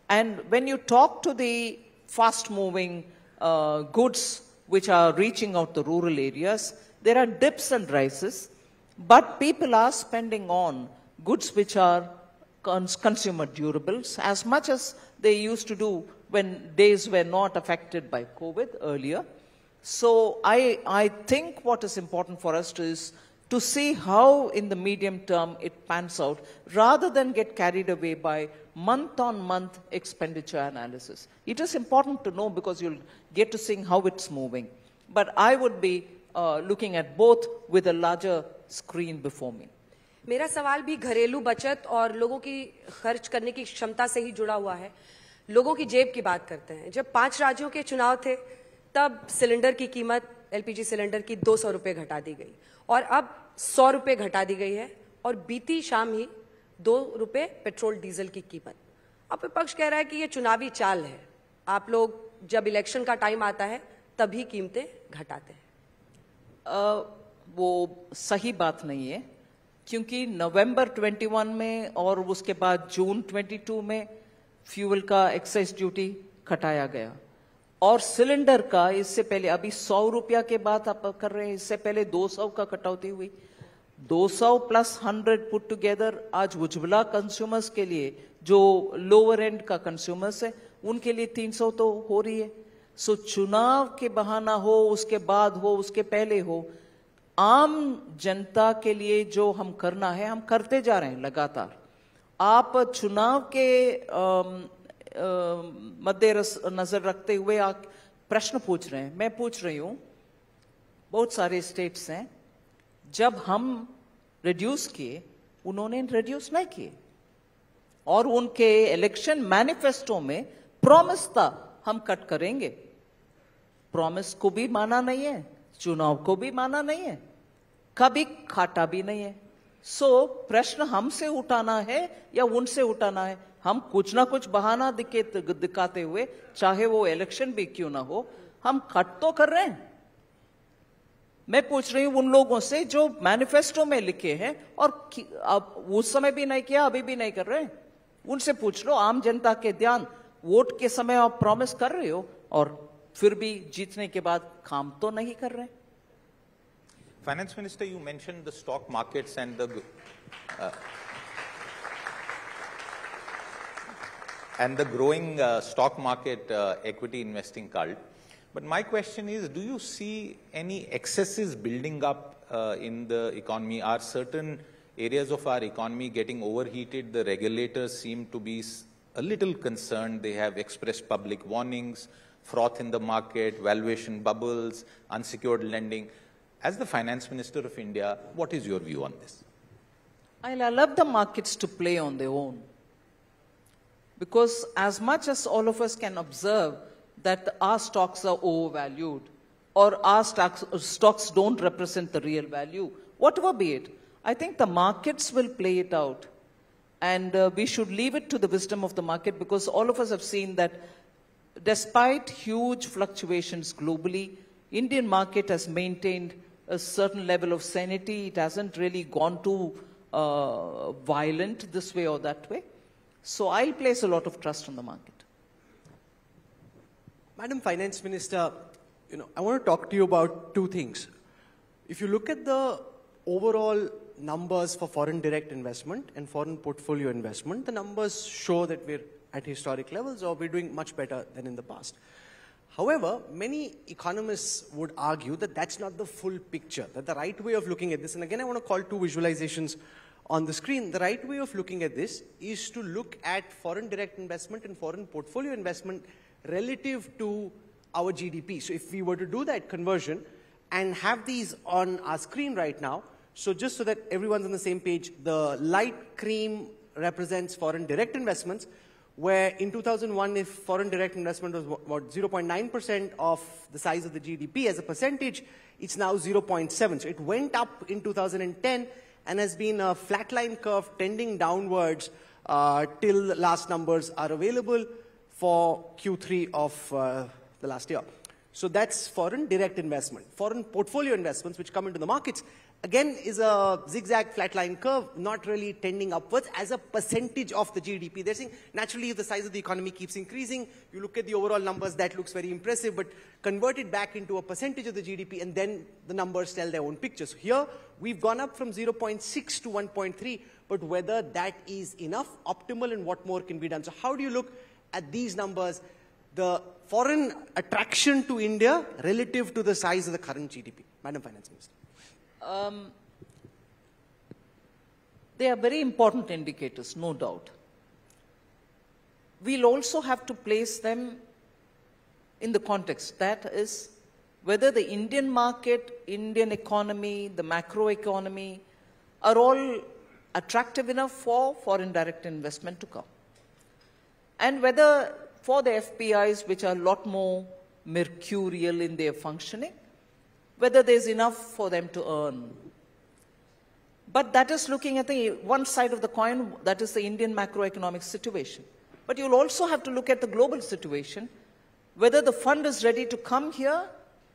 And when you talk to the fast moving uh, goods which are reaching out the rural areas, there are dips and rises, but people are spending on goods which are cons consumer durables as much as they used to do when days were not affected by COVID earlier. So I, I think what is important for us is to see how in the medium term it pans out rather than get carried away by month on month expenditure analysis. It is important to know because you'll get to see how it's moving. But I would be uh, looking at both with a larger screen before me. मेरा सवाल भी घरेलू बचत और लोगों की खर्च करने की क्षमता से ही जुड़ा हुआ है लोगों की जेब की बात करते हैं जब पांच राज्यों के चुनाव थे तब सिलेंडर की कीमत एलपीजी सिलेंडर की दो सौ रुपये घटा दी गई और अब सौ रुपये घटा दी गई है और बीती शाम ही दो रुपये पेट्रोल डीजल की कीमत। अब विपक्ष कह रहा है कि ये चुनावी चाल है। आप लोग जब इलेक्शन का टाइम आता है, तभी कीमतें घटाते हैं। वो सही बात नहीं है, क्योंकि नवंबर 21 में और उसके बाद जून 22 में फ्यूल का एक्साइज ड्यूटी घटाया गया। और सिलेंडर का, इससे पहले, अभी सौ रुपया के बाद आप कर रहे हैं, इससे पहले 200 का कटौती हुई। 200 प्लस 100 पुट टुगेदर आज उज्ज्वला कंज्यूमर्स के लिए, जो लोअर एंड का कंज्यूमर्स है, उनके लिए 300 तो हो रही है। सो चुनाव के बहाना हो, उसके बाद हो, उसके पहले हो, आम जनता के लिए जो हम करना है, हम करते जा रहे हैं लगातार। आप चुनाव के मद्दे नज़र रखते हुए आप प्रश्न पूछ रहे हैं। मैं पूछ रही हूँ बहुत सारे स्टेट्स हैं। जब हम रिड्यूस किए उन्होंने रिड्यूस नहीं किए। और उनके इलेक्शन मैनिफेस्टो में प्रॉमिस था हम कट करेंगे। प्रॉमिस को भी माना नहीं है चुनाव को भी माना नहीं है कभी खाटा भी नहीं है। सो so, प्रश्न हमसे उठाना है या उनसे उठाना है? हम कुछ ना कुछ बहाना दिखे दिखाते हुए, चाहे वो इलेक्शन भी क्यों ना हो, हम कट तो कर रहे हैं। मैं पूछ रही हूँ उन लोगों से जो मैनिफेस्टो में लिखे हैं और अब उस समय भी नहीं किया, अभी भी नहीं कर रहे हैं। उनसे पूछ लो, आम जनता के ध्यान, वोट के समय आप प्रॉमिस कर रहे हो और फिर भी जीतने के बाद काम तो नहीं कर रहे finance minister you mention the stock markets and the and the growing uh, stock market uh, equity investing cult. But my question is, do you see any excesses building up uh, in the economy? Are certain areas of our economy getting overheated? The regulators seem to be a little concerned. They have expressed public warnings froth in the market, valuation bubbles, unsecured lending. As the finance minister of India, what is your view on this? I'll allow the markets to play on their own. Because as much as all of us can observe that our stocks are overvalued or our stocks, stocks don't represent the real value, whatever be it, I think the markets will play it out. And uh, we should leave it to the wisdom of the market because all of us have seen that despite huge fluctuations globally, Indian market has maintained a certain level of sanity. It hasn't really gone too uh, violent this way or that way. So I'll place a lot of trust on the market. Madam Finance Minister, you know, I want to talk to you about two things. If you look at the overall numbers for foreign direct investment and foreign portfolio investment, the numbers show that we're at historic levels or we're doing much better than in the past. However, many economists would argue that that's not the full picture, that the right way of looking at this, and again I want to call two visualizations on the screen, the right way of looking at this is to look at foreign direct investment and foreign portfolio investment relative to our GDP. So if we were to do that conversion and have these on our screen right now, so just so that everyone's on the same page, the light cream represents foreign direct investments, where in 2001, if foreign direct investment was about 0.9% of the size of the GDP as a percentage, it's now 0.7. So it went up in 2010 and has been a flatline curve tending downwards uh, till the last numbers are available for Q3 of uh, the last year. So that's foreign direct investment. Foreign portfolio investments which come into the markets again is a zigzag flatline curve, not really tending upwards as a percentage of the GDP. They're saying naturally if the size of the economy keeps increasing, you look at the overall numbers, that looks very impressive, but convert it back into a percentage of the GDP and then the numbers tell their own picture. So here we've gone up from 0.6 to 1.3, but whether that is enough, optimal, and what more can be done. So how do you look at these numbers, the foreign attraction to India relative to the size of the current GDP? Madam Finance Minister. Um, they are very important indicators, no doubt. We'll also have to place them in the context. That is, whether the Indian market, Indian economy, the macroeconomy are all attractive enough for foreign direct investment to come. And whether for the FPIs, which are a lot more mercurial in their functioning, whether there's enough for them to earn. But that is looking at the one side of the coin, that is the Indian macroeconomic situation. But you'll also have to look at the global situation, whether the fund is ready to come here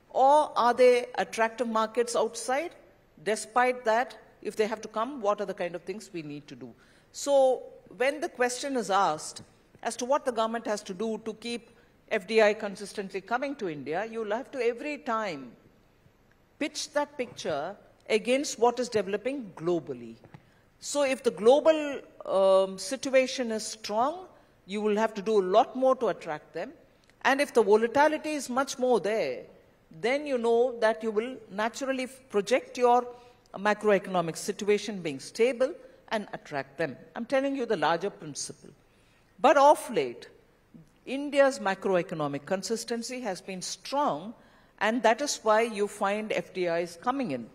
or are there attractive markets outside? Despite that, if they have to come, what are the kind of things we need to do? So when the question is asked as to what the government has to do to keep FDI consistently coming to India, you'll have to every time pitch that picture against what is developing globally. So if the global um, situation is strong, you will have to do a lot more to attract them. And if the volatility is much more there, then you know that you will naturally project your macroeconomic situation being stable and attract them. I'm telling you the larger principle. But of late, India's macroeconomic consistency has been strong and that is why you find FDIs coming in.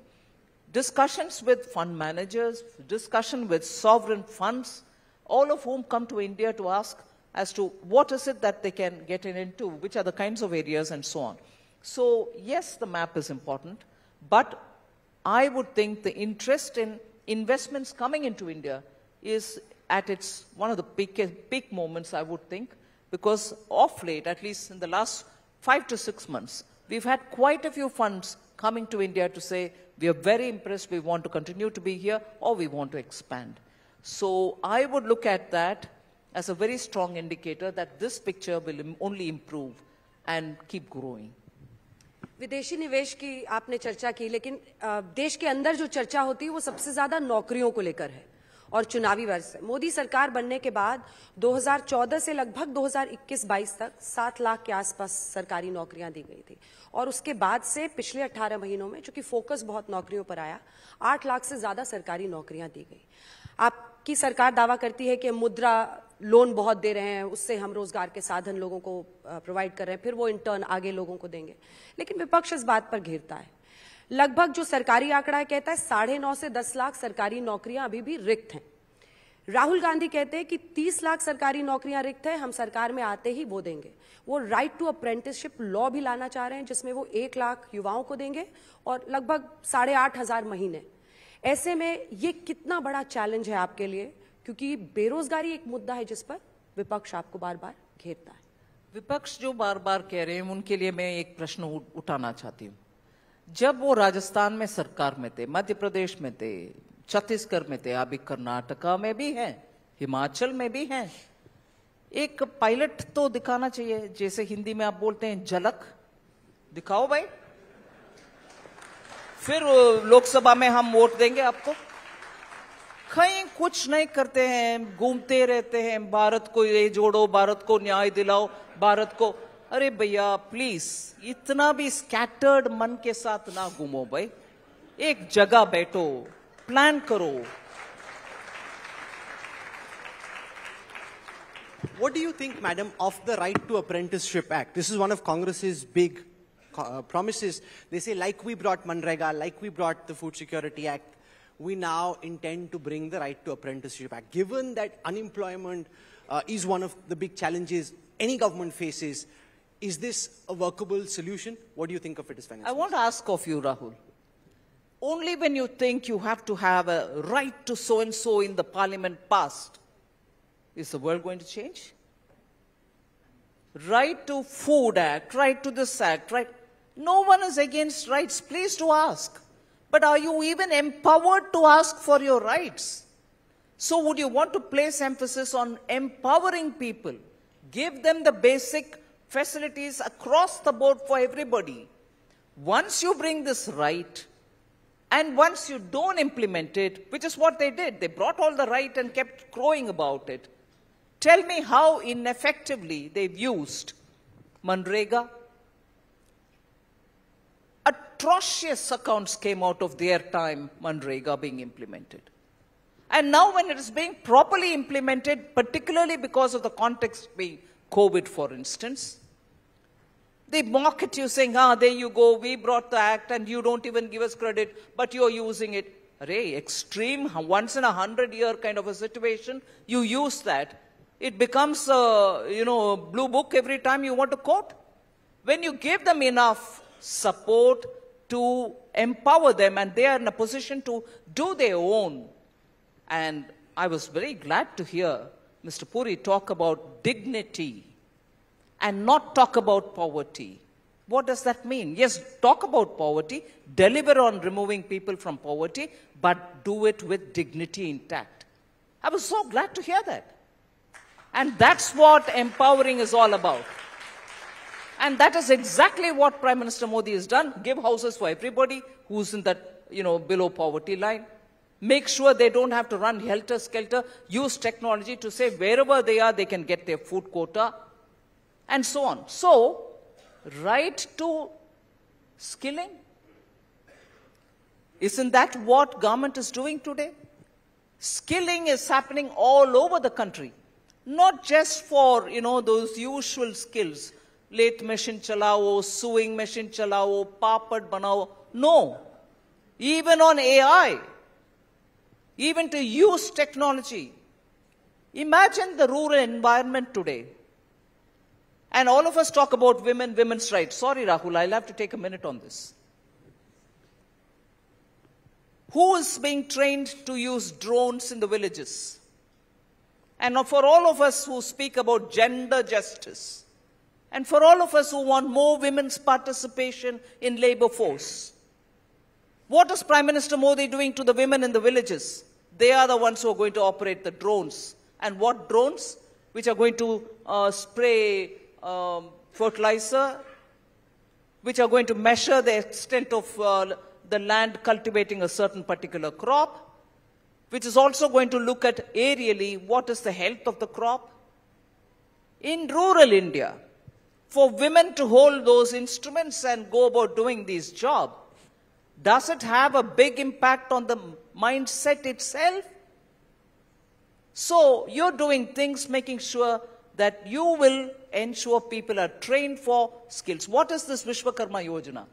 Discussions with fund managers, discussion with sovereign funds, all of whom come to India to ask as to what is it that they can get in into, which are the kinds of areas and so on. So yes, the map is important, but I would think the interest in investments coming into India is at its one of the peak, peak moments, I would think, because of late, at least in the last five to six months, We've had quite a few funds coming to India to say, we are very impressed, we want to continue to be here, or we want to expand. So I would look at that as a very strong indicator that this picture will only improve and keep growing. विदेशी निवेश की आपने चर्चा की लेकिन देश के अंदर जो चर्चा होती है वो सबसे ज्यादा नौकरियों को लेकर है और चुनावी वर्ष है मोदी सरकार बनने के बाद 2014 से लगभग 2021-22 तक सात लाख के आसपास सरकारी नौकरियाँ दी गई थी। और उसके बाद से पिछले 18 महीनों में, चूँकि फोकस बहुत नौकरियों पर आया, आठ लाख से ज़्यादा सरकारी नौकरियाँ दी गई। आपकी सरकार दावा करती है कि मुद्रा लोन बहुत दे रहे हैं, उससे हम रोज़गार के साधन लोगों को प्रोवाइड कर रहे हैं, फिर वो इंटर्न आगे लोगों को देंगे। लेकिन विपक्ष इस बात पर घेरता है। लगभग जो सरकारी आंकड़ा कहता है साढ़े नौ से दस लाख सरकारी नौकरियाँ अभी भी रिक्त हैं। राहुल गांधी कहते हैं कि 30 लाख सरकारी नौकरियाँ रिक्त है, हम सरकार में आते ही वो देंगे। वो राइट टू अप्रेंटिसशिप लॉ भी लाना चाह रहे हैं, जिसमें वो एक लाख युवाओं को देंगे और लगभग साढ़े आठ हज़ार महीने। ऐसे में ये कितना बड़ा चैलेंज है आपके लिए? क्योंकि बेरोजगारी एक मुद्दा है जिस पर विपक्ष आपको बार बार घेरता है। विपक्ष जो बार बार कह रहे हैं, उनके लिए मैं एक प्रश्न उठाना चाहती हूँ। जब वो राजस्थान में सरकार में थे, मध्य प्रदेश में थे, छत्तीसगढ़ में थे अभी कर्नाटका में भी हैं, हिमाचल में भी हैं, एक पायलट तो दिखाना चाहिए, जैसे हिंदी में आप बोलते हैं, झलक। दिखाओ भाई। फिर लोकसभा में हम वोट देंगे आपको। कहीं कुछ नहीं करते हैं, घूमते रहते हैं, भारत को ये जोड़ो, भारत को न्याय दिलाओ, भारत को अरे भैया प्लीज इतना भी स्कैटर्ड मन के साथ ना घूमो भाई एक जगह बैठो प्लान करो What do you think, madam, of the Right to Apprenticeship Act? This is one of Congress's big co- uh, promises. They say, like we brought Manrega, like we brought the Food Security Act, we now intend to bring the Right to Apprenticeship Act. Given that unemployment uh, is one of the big challenges any government faces, is this a workable solution? What do you think of it as finance? I want to ask of you, Rahul. Only when you think you have to have a right to so and so in the parliament passed, is the world going to change? Right to Food Act, right to this act, right? No one is against rights. Please to ask. But are you even empowered to ask for your rights? So, would you want to place emphasis on empowering people? Give them the basic facilities across the board for everybody. Once you bring this right, and once you don't implement it, which is what they did, they brought all the right and kept crowing about it. Tell me how ineffectively they've used Manrega. Atrocious accounts came out of their time, Manrega being implemented. And now, when it is being properly implemented, particularly because of the context being COVID, for instance, they mock at you saying, ah, there you go, we brought the act and you don't even give us credit, but you're using it. Array, extreme, once in a hundred year kind of a situation, you use that. It becomes, a, you know, blue book every time you want to quote. When you give them enough support to empower them and they are in a position to do their own, and I was very glad to hear Mr. Puri talk about dignity and not talk about poverty. What does that mean? Yes, talk about poverty, deliver on removing people from poverty, but do it with dignity intact. I was so glad to hear that. And that's what empowering is all about. And that is exactly what Prime Minister Modi has done. Give houses for everybody who's in that, you know, below poverty line. Make sure they don't have to run helter-skelter. Use technology to say wherever they are, they can get their food quota. And so on. So, right to skilling. Isn't that what government is doing today? Skilling is happening all over the country. Not just for, you know, those usual skills, late machine chalao, sewing machine chalao, papad banao. No. Even on AI. Even to use technology. Imagine the rural environment today. And all of us talk about women, women's rights. Sorry, Rahul, I'll have to take a minute on this. Who is being trained to use drones in the villages? And for all of us who speak about gender justice, and for all of us who want more women's participation in labor force, what is Prime Minister Modi doing to the women in the villages? They are the ones who are going to operate the drones. And what drones? Which are going to uh, spray um, fertilizer, which are going to measure the extent of uh, the land cultivating a certain particular crop, which is also going to look at aerially what is the health of the crop. In rural India, for women to hold those instruments and go about doing this job, does it have a big impact on the mindset itself? So you're doing things making sure that you will ensure people are trained for skills. What is this Vishwakarma Yojana?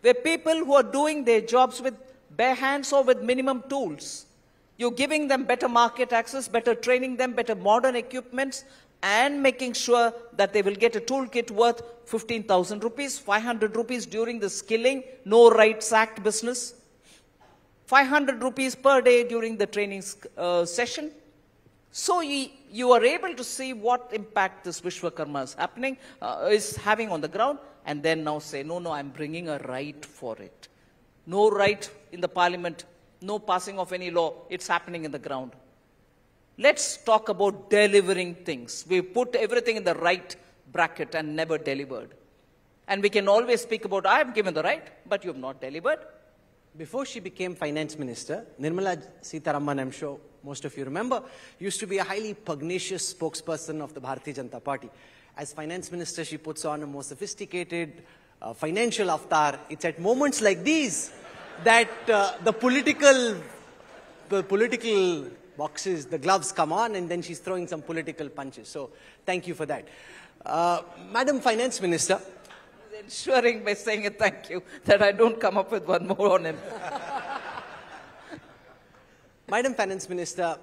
Where people who are doing their jobs with bare hands or with minimum tools You're giving them better market access, better training them, better modern equipments, and making sure that they will get a toolkit worth 15,000 rupees, 500 rupees during the skilling, no rights act business, 500 rupees per day during the training uh, session. So you, you are able to see what impact this Vishwakarma is happening, uh, is having on the ground, and then now say, no, no, I'm bringing a right for it. No right in the parliament, no passing of any law, it's happening in the ground. Let's talk about delivering things. We put everything in the right bracket and never delivered. And we can always speak about, I have given the right, but you have not delivered. Before she became finance minister, Nirmala Sitharaman, I'm sure most of you remember, used to be a highly pugnacious spokesperson of the Bharatiya Janata Party. As finance minister, she puts on a more sophisticated uh, financial avatar. It's at moments like these that uh, the political, the political boxes, the gloves come on, and then she's throwing some political punches. So thank you for that. Uh, Madam Finance Minister, ensuring by saying a thank you that I don't come up with one more on him. Madam Finance Minister,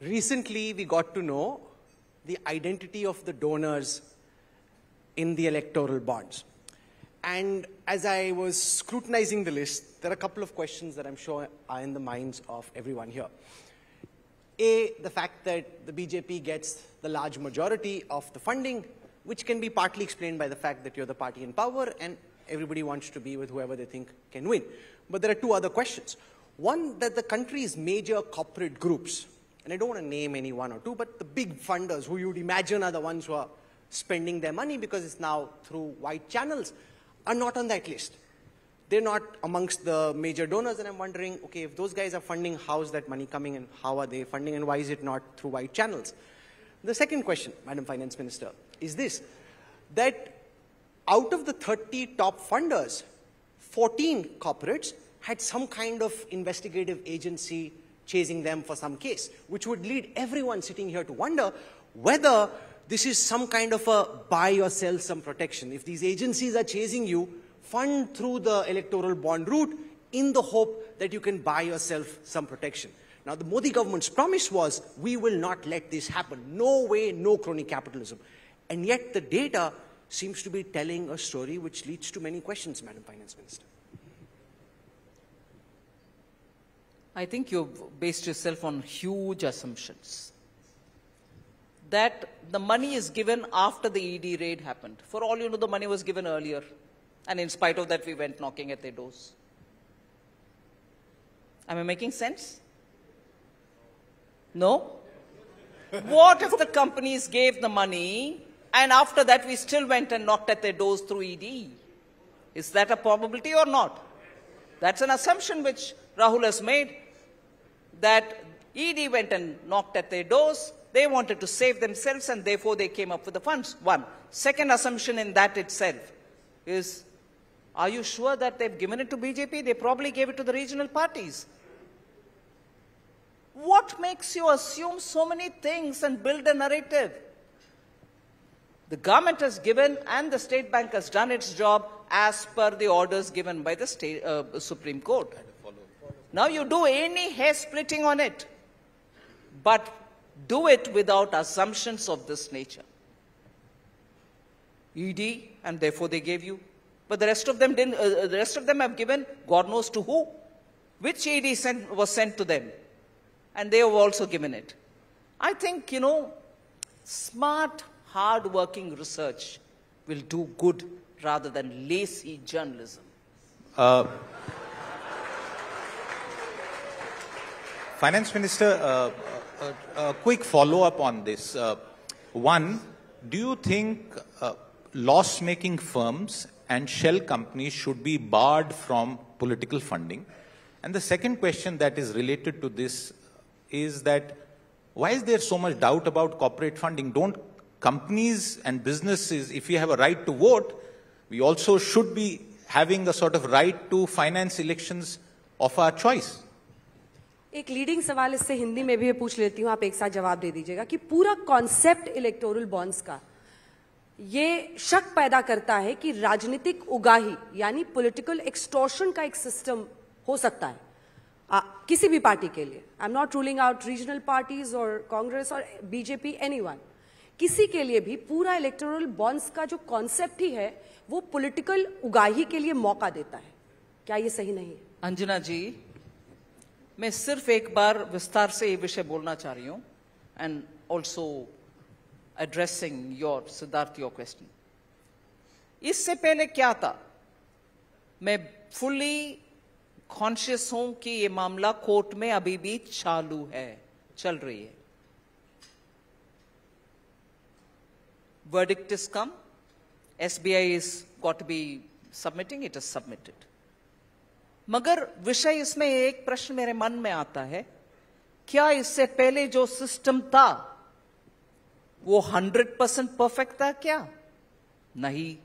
recently we got to know the identity of the donors in the electoral bonds. And as I was scrutinizing the list, there are a couple of questions that I'm sure are in the minds of everyone here. A, the fact that the BJP gets the large majority of the funding, which can be partly explained by the fact that you're the party in power and everybody wants to be with whoever they think can win. But there are two other questions. One, that the country's major corporate groups, and I don't want to name any one or two, but the big funders who you'd imagine are the ones who are spending their money because it's now through white channels, are not on that list. They're not amongst the major donors, and I'm wondering, okay, if those guys are funding, how's that money coming and how are they funding and why is it not through white channels? The second question, Madam Finance Minister, is this, that out of the 30 top funders, 14 corporates had some kind of investigative agency chasing them for some case, which would lead everyone sitting here to wonder whether this is some kind of a buy or sell some protection. If these agencies are chasing you, fund through the electoral bond route in the hope that you can buy yourself some protection. Now, the Modi government's promise was, we will not let this happen. No way, no crony capitalism. And yet the data seems to be telling a story which leads to many questions, Madam Finance Minister. I think you've based yourself on huge assumptions. That the money is given after the ED raid happened. For all you know, the money was given earlier. And in spite of that, we went knocking at their doors. Am I making sense? No? what if the companies gave the money and after that we still went and knocked at their doors through ED? Is that a probability or not? That's an assumption which Rahul has made that ED went and knocked at their doors. They wanted to save themselves and therefore they came up with the funds. One. Second assumption in that itself is, are you sure that they've given it to BJP? They probably gave it to the regional parties. What makes you assume so many things and build a narrative? The government has given and the state bank has done its job as per the orders given by the state, uh, Supreme Court. Now you do any hair splitting on it, but do it without assumptions of this nature. ED, and therefore they gave you. But the rest of them didn't, uh, the rest of them have given God knows to who. Which ED sent, was sent to them? And they have also given it. I think, you know, smart, hard-working research will do good rather than lazy journalism. Uh, Finance Minister, uh, a, a, quick follow-up on this. Uh, one, do you think uh, loss-making firms and shell companies should be barred from political funding? And the second question that is related to this is that why is there so much doubt about corporate funding? Don't companies and businesses, if you have a right to vote, we also should be having a sort of right to finance elections of our choice. एक leading सवाल इससे हिंदी में भी पूछ लेती हूँ आप एक साथ जवाब दे दीजिएगा कि पूरा कॉन्सेप्ट इलेक्टोरल बॉन्ड्स का ये शक पैदा करता है कि राजनीतिक उगाही यानी पॉलिटिकल एक्सटोर्शन का एक सिस्टम हो सकता है आ, किसी भी पार्टी के लिए। I am not ruling out regional parties और कांग्रेस और बीजेपी एनीवन किसी के लिए भी पूरा इलेक्टोरल बॉन्ड्स का जो कॉन्सेप्ट ही है वो पॉलिटिकल उगाही के लिए मौका देता है। क्या ये सही नहीं है? अंजना जी मैं सिर्फ़ एक बार विस्तार से ये विषय बोलना चाह रही हूँ and also addressing your Siddharth your question इससे पहले क्या था? मैं फुल्ली कॉन्शियस हूँ कि ये मामला कोर्ट में अभी भी चालू है, चल रही है। Verdict is come. SBI is got to be submitting, it is submitted. मगर विषय इसमें एक प्रश्न मेरे मन में आता है, क्या इससे पहले जो सिस्टम था, वो हंड्रेड परसेंट परफेक्ट था क्या? नहीं।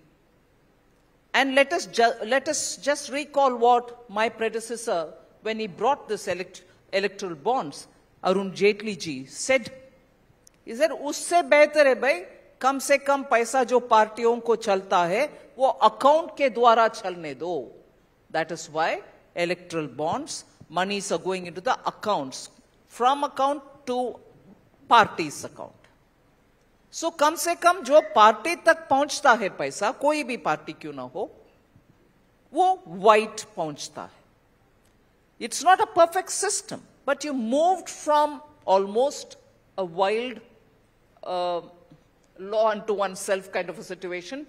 And let us let us just recall what my predecessor when he brought this electoral bonds Arun Jaitley ji said इधर उससे बेहतर है भाई, कम से कम पैसा जो पार्टियों को चलता है, वो अकाउंट के द्वारा चलने दो। That is why erectile bonds मनीज are going into the accounts from account to parties account so कम से कम जो पार्टी तक पहुंचता है पैसा कोई भी पार्टी क्यों ना हो वो वाइट पहुंचता है it's not a perfect system but you moved from almost a wild law unto oneself kind of a situation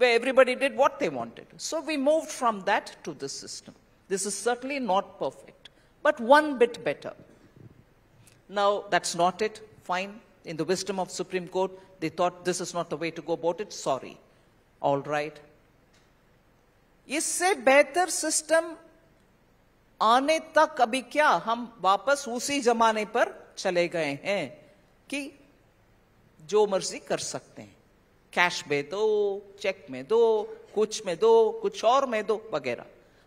where everybody did what they wanted. So we moved from that to this system. This is certainly not perfect, but one bit better. Now, that's not it. Fine. In the wisdom of Supreme Court, they thought this is not the way to go about it. Sorry. All right. इससे बेहतर system आने तक अभी क्या हम वापस उसी जमाने पर चले गए हैं कि जो मर्ज़ी कर सकते हैं कैश में दो चेक में दो कुछ में दो कुछ और में दो वगैरह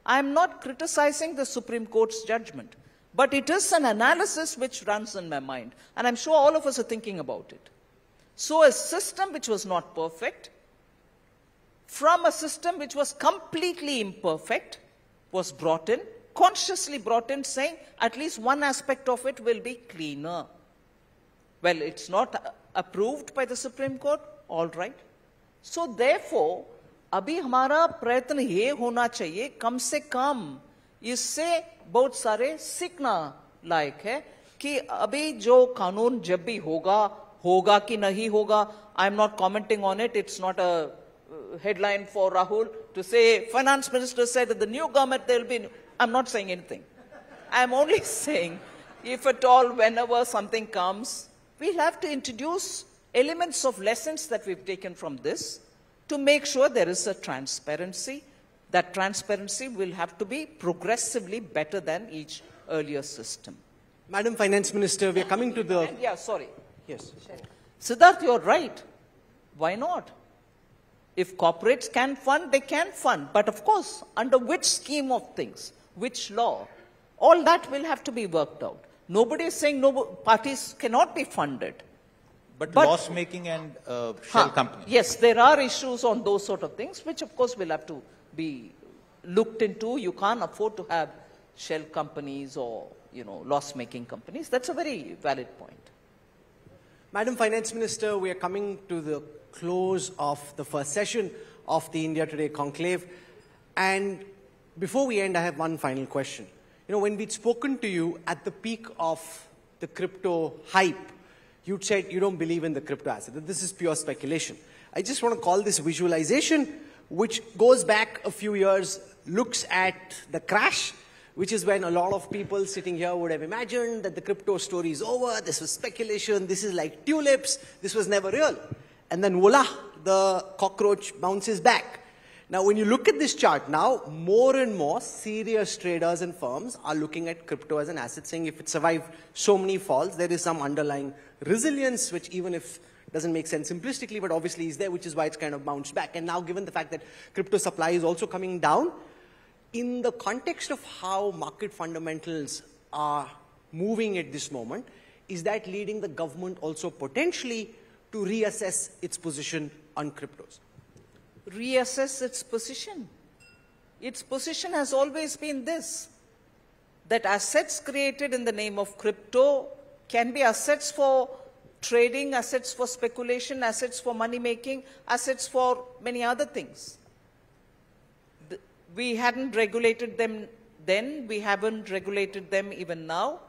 I am not criticizing the Supreme Court's judgment, but it is an analysis which runs in my mind, and I'm sure all of us are thinking about it. So a system which was not perfect, from a system which was completely imperfect, was brought in, consciously brought in, saying at least one aspect of it will be cleaner. Well, it's not approved by the Supreme Court, all right. So therefore, अभी हमारा प्रयत्न ये होना चाहिए, कम से कम इससे बहुत सारे सीखना लायक है कि अभी जो कानून जब भी होगा होगा कि नहीं होगा I am not commenting on it it's not a headline for Rahul to say finance minister say new government there be I am not say I am only say if at all whenever something comes we have to introduce elements of lesson that we've taken from this to make sure there is a transparency. That transparency will have to be progressively better than each earlier system. Madam Finance Minister, we are coming to the. And yeah, sorry. Yes. Siddharth, you're right. Why not? If corporates can fund, they can fund. But of course, under which scheme of things, which law, all that will have to be worked out. Nobody is saying no parties cannot be funded. But, But- loss making and uh, shell Huh. companies. Yes, there are issues on those sort of things, which of course will have to be looked into. You can't afford to have shell companies or you know loss-making companies. That's a very valid point. Madam Finance Minister, we are coming to the close of the first session of the India Today conclave. And before we end, I have one final question. You know, when we'd spoken to you at the peak of the crypto hype, you'd said you don't believe in the crypto asset, that this is pure speculation. I just want to call this visualization, which goes back a few years, looks at the crash which is when a lot of people sitting here would have imagined that the crypto story is over, this was speculation, this is like tulips, this was never real. And then voila, the cockroach bounces back. Now, when you look at this chart now, more and more serious traders and firms are looking at crypto as an asset, saying if it survived so many falls, there is some underlying resilience, which even if doesn't make sense simplistically, but obviously is there, which is why it's kind of bounced back. And now, given the fact that crypto supply is also coming down, in the context of how market fundamentals are moving at this moment, is that leading the government also potentially to reassess its position on cryptos? Reassess its position. Its position has always been this that assets created in the name of crypto can be assets for trading, assets for speculation, assets for money making, assets for many other things. We hadn't regulated them then, we haven't regulated them even now,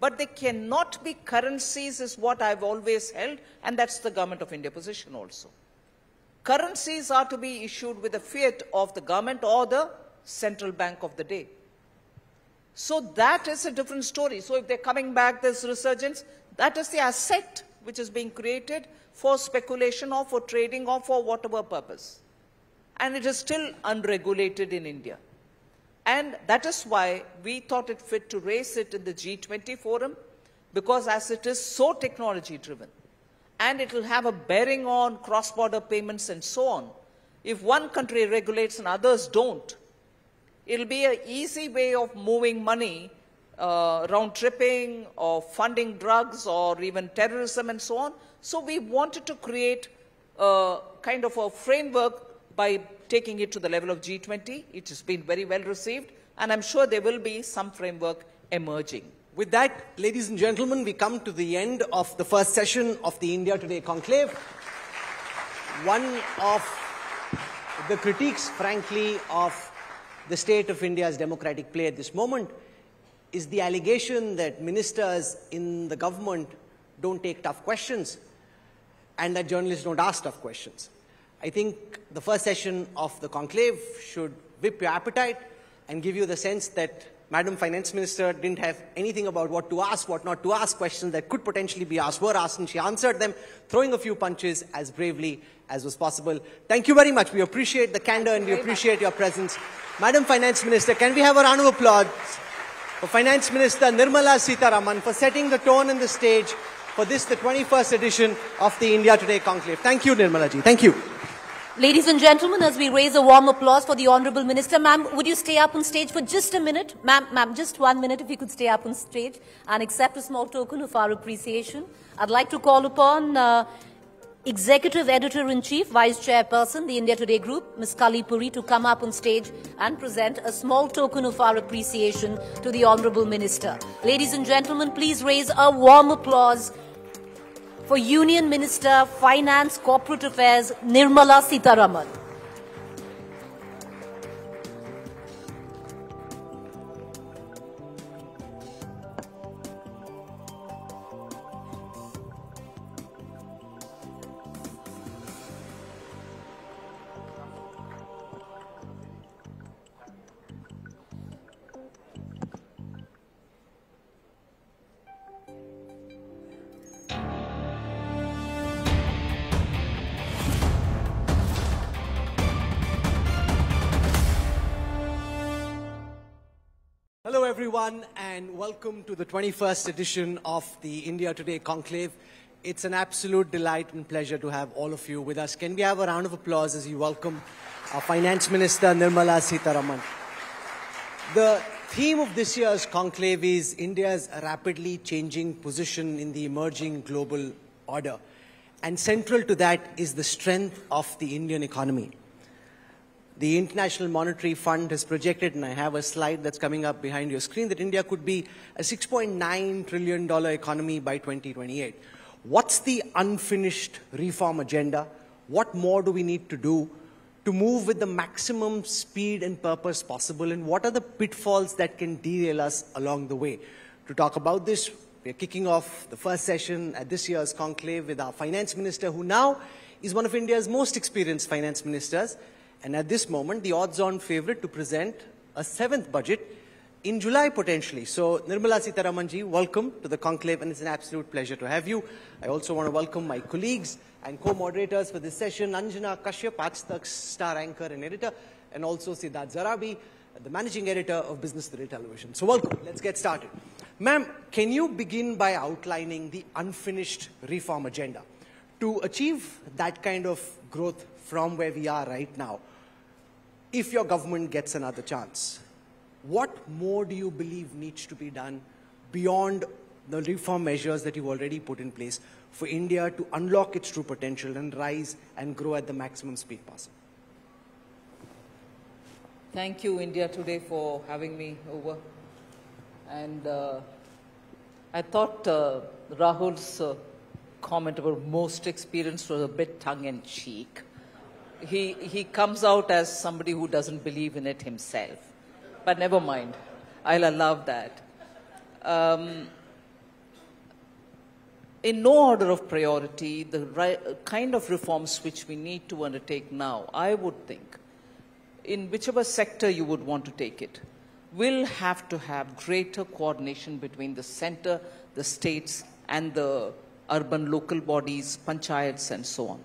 but they cannot be currencies, is what I've always held, and that's the Government of India position also. Currencies are to be issued with the fiat of the government or the central bank of the day. So that is a different story. So if they're coming back, this resurgence, that is the asset which is being created for speculation or for trading or for whatever purpose. And it is still unregulated in India. And that is why we thought it fit to raise it in the G20 forum, because as it is so technology driven, and it will have a bearing on cross border payments and so on. If one country regulates and others don't, it'll be an easy way of moving money, uh, round tripping, or funding drugs, or even terrorism and so on. So we wanted to create a kind of a framework by taking it to the level of G20. It has been very well received, and I'm sure there will be some framework emerging. With that, ladies and gentlemen, we come to the end of the first session of the India Today conclave. One of the critiques, frankly, of the state of India's democratic play at this moment is the allegation that ministers in the government don't take tough questions and that journalists don't ask tough questions. I think the first session of the conclave should whip your appetite and give you the sense that Madam Finance Minister didn't have anything about what to ask, what not to ask, questions that could potentially be asked were asked, and she answered them, throwing a few punches as bravely as was possible. Thank you very much. We appreciate the candor and we appreciate your presence. Madam Finance Minister, can we have a round of applause for Finance Minister Nirmala Sitharaman for setting the tone and the stage for this, the 21st edition of the India Today Conclave. Thank you, Nirmala ji. Thank you. Ladies and gentlemen, as we raise a warm applause for the Honorable Minister, ma'am, would you stay up on stage for just a minute? Ma'am, ma'am, just one minute if you could stay up on stage and accept a small token of our appreciation. I'd like to call upon uh, Executive Editor-in-Chief, Vice Chairperson, the India Today Group, Ms. Kalli Purie, to come up on stage and present a small token of our appreciation to the Honorable Minister. Ladies and gentlemen, please raise a warm applause for Union Minister, Finance, Corporate Affairs, Nirmala Sitharaman. Hello, everyone, and welcome to the 21st edition of the India Today Conclave. It's an absolute delight and pleasure to have all of you with us. Can we have a round of applause as you welcome our Finance Minister Nirmala Sitharaman? The theme of this year's conclave is India's rapidly changing position in the emerging global order. And central to that is the strength of the Indian economy. The International Monetary Fund has projected, and I have a slide that's coming up behind your screen, that India could be a $6.9 trillion economy by 2028. What's the unfinished reform agenda? What more do we need to do to move with the maximum speed and purpose possible? And what are the pitfalls that can derail us along the way? To talk about this, we're kicking off the first session at this year's conclave with our finance minister, who now is one of India's most experienced finance ministers, and at this moment, the odds-on favorite to present a seventh budget in July potentially. So, Nirmala Sitharaman ji, welcome to the conclave, and it's an absolute pleasure to have you. I also want to welcome my colleagues and co-moderators for this session, Anjana Kashyap, Aaj star anchor and editor, and also Siddharth Zarabi, the managing editor of Business Today Television. So, welcome. Let's get started. Ma'am, can you begin by outlining the unfinished reform agenda? To achieve that kind of growth from where we are right now, if your government gets another chance, what more do you believe needs to be done beyond the reform measures that you've already put in place for India to unlock its true potential and rise and grow at the maximum speed possible? Thank you, India Today, for having me over. And uh, I thought uh, Rahul's uh, comment about most experience was a bit tongue in cheek. He, he comes out as somebody who doesn't believe in it himself. But never mind, I'll allow that. Um, in no order of priority, the ri- kind of reforms which we need to undertake now, I would think, in whichever sector you would want to take it, will have to have greater coordination between the center, the states, and the urban local bodies, panchayats, and so on.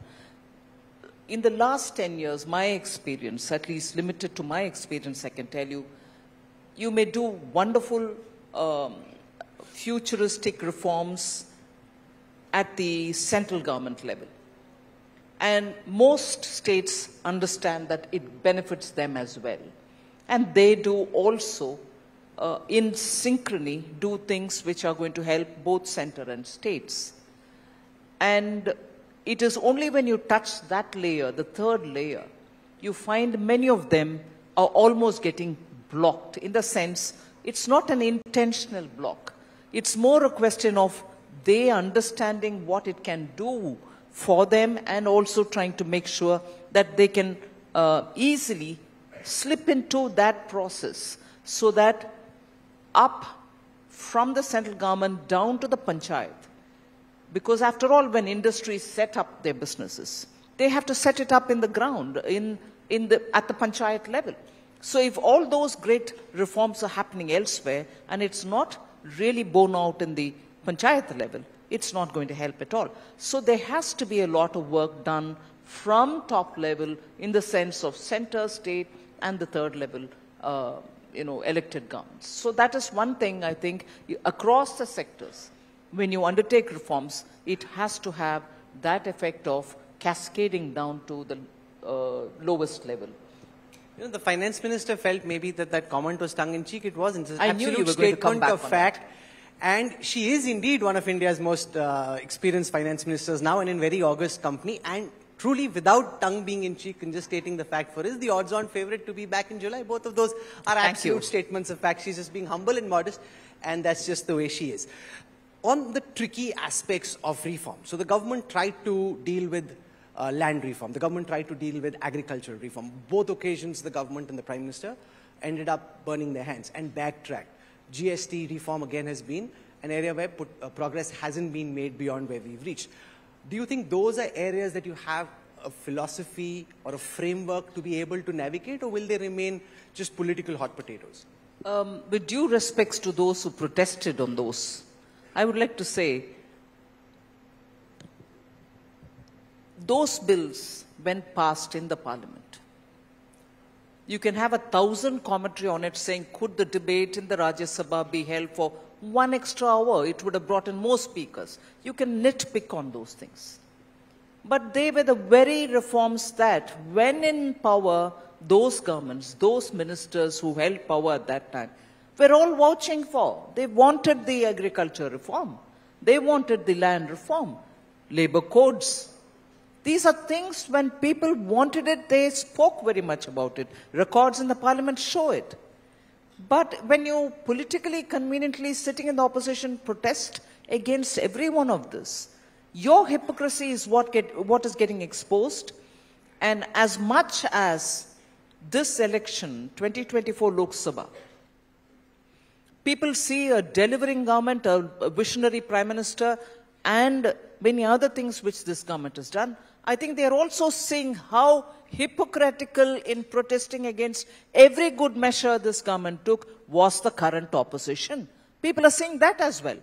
In the last 10 years, my experience, at least limited to my experience, I can tell you, you may do wonderful um, futuristic reforms at the central government level. And most states understand that it benefits them as well. And they do also, uh, in synchrony, do things which are going to help both center and states. And it is only when you touch that layer, the third layer, you find many of them are almost getting blocked in the sense it's not an intentional block. It's more a question of they understanding what it can do for them and also trying to make sure that they can uh, easily slip into that process so that up from the central government down to the panchayat, because after all, when industries set up their businesses, they have to set it up in the ground, in, in the, at the panchayat level. So if all those great reforms are happening elsewhere and it's not really borne out in the panchayat level, it's not going to help at all. So there has to be a lot of work done from top level in the sense of center, state, and the third level, uh, you know, elected governments. So that is one thing I think across the sectors, when you undertake reforms, it has to have that effect of cascading down to the uh, lowest level. You know, the finance minister felt maybe that that comment was tongue in cheek. It wasn't. It's an I knew you absolute were going to come statement back of fact. And she is indeed one of India's most uh, experienced finance ministers now and in very august company. And truly, without tongue being in cheek and just stating the fact for is the odds-on favorite to be back in July. Both of those are Thank absolute you. statements of fact. She's just being humble and modest, and that's just the way she is. On the tricky aspects of reform, so the government tried to deal with uh, land reform. The government tried to deal with agricultural reform. Both occasions, the government and the prime minister ended up burning their hands and backtracked. GST reform again has been an area where put, uh, progress hasn't been made beyond where we've reached. Do you think those are areas that you have a philosophy or a framework to be able to navigate, or will they remain just political hot potatoes? Um, with due respects to those who protested on those, I would like to say those bills, when passed in the parliament, you can have a thousand commentary on it saying, could the debate in the Rajya Sabha be held for one extra hour? It would have brought in more speakers. You can nitpick on those things. But they were the very reforms that, when in power, those governments, those ministers who held power at that time, were all vouching for. They wanted the agriculture reform. They wanted the land reform, labor codes. These are things when people wanted it, they spoke very much about it. Records in the parliament show it. But when you politically conveniently sitting in the opposition protest against every one of this, your hypocrisy is what, get, what is getting exposed. And as much as this election, 2024 Lok Sabha, people see a delivering government, a, visionary prime minister, and many other things which this government has done, I think they are also seeing how hypocritical in protesting against every good measure this government took was the current opposition. People are seeing that as well.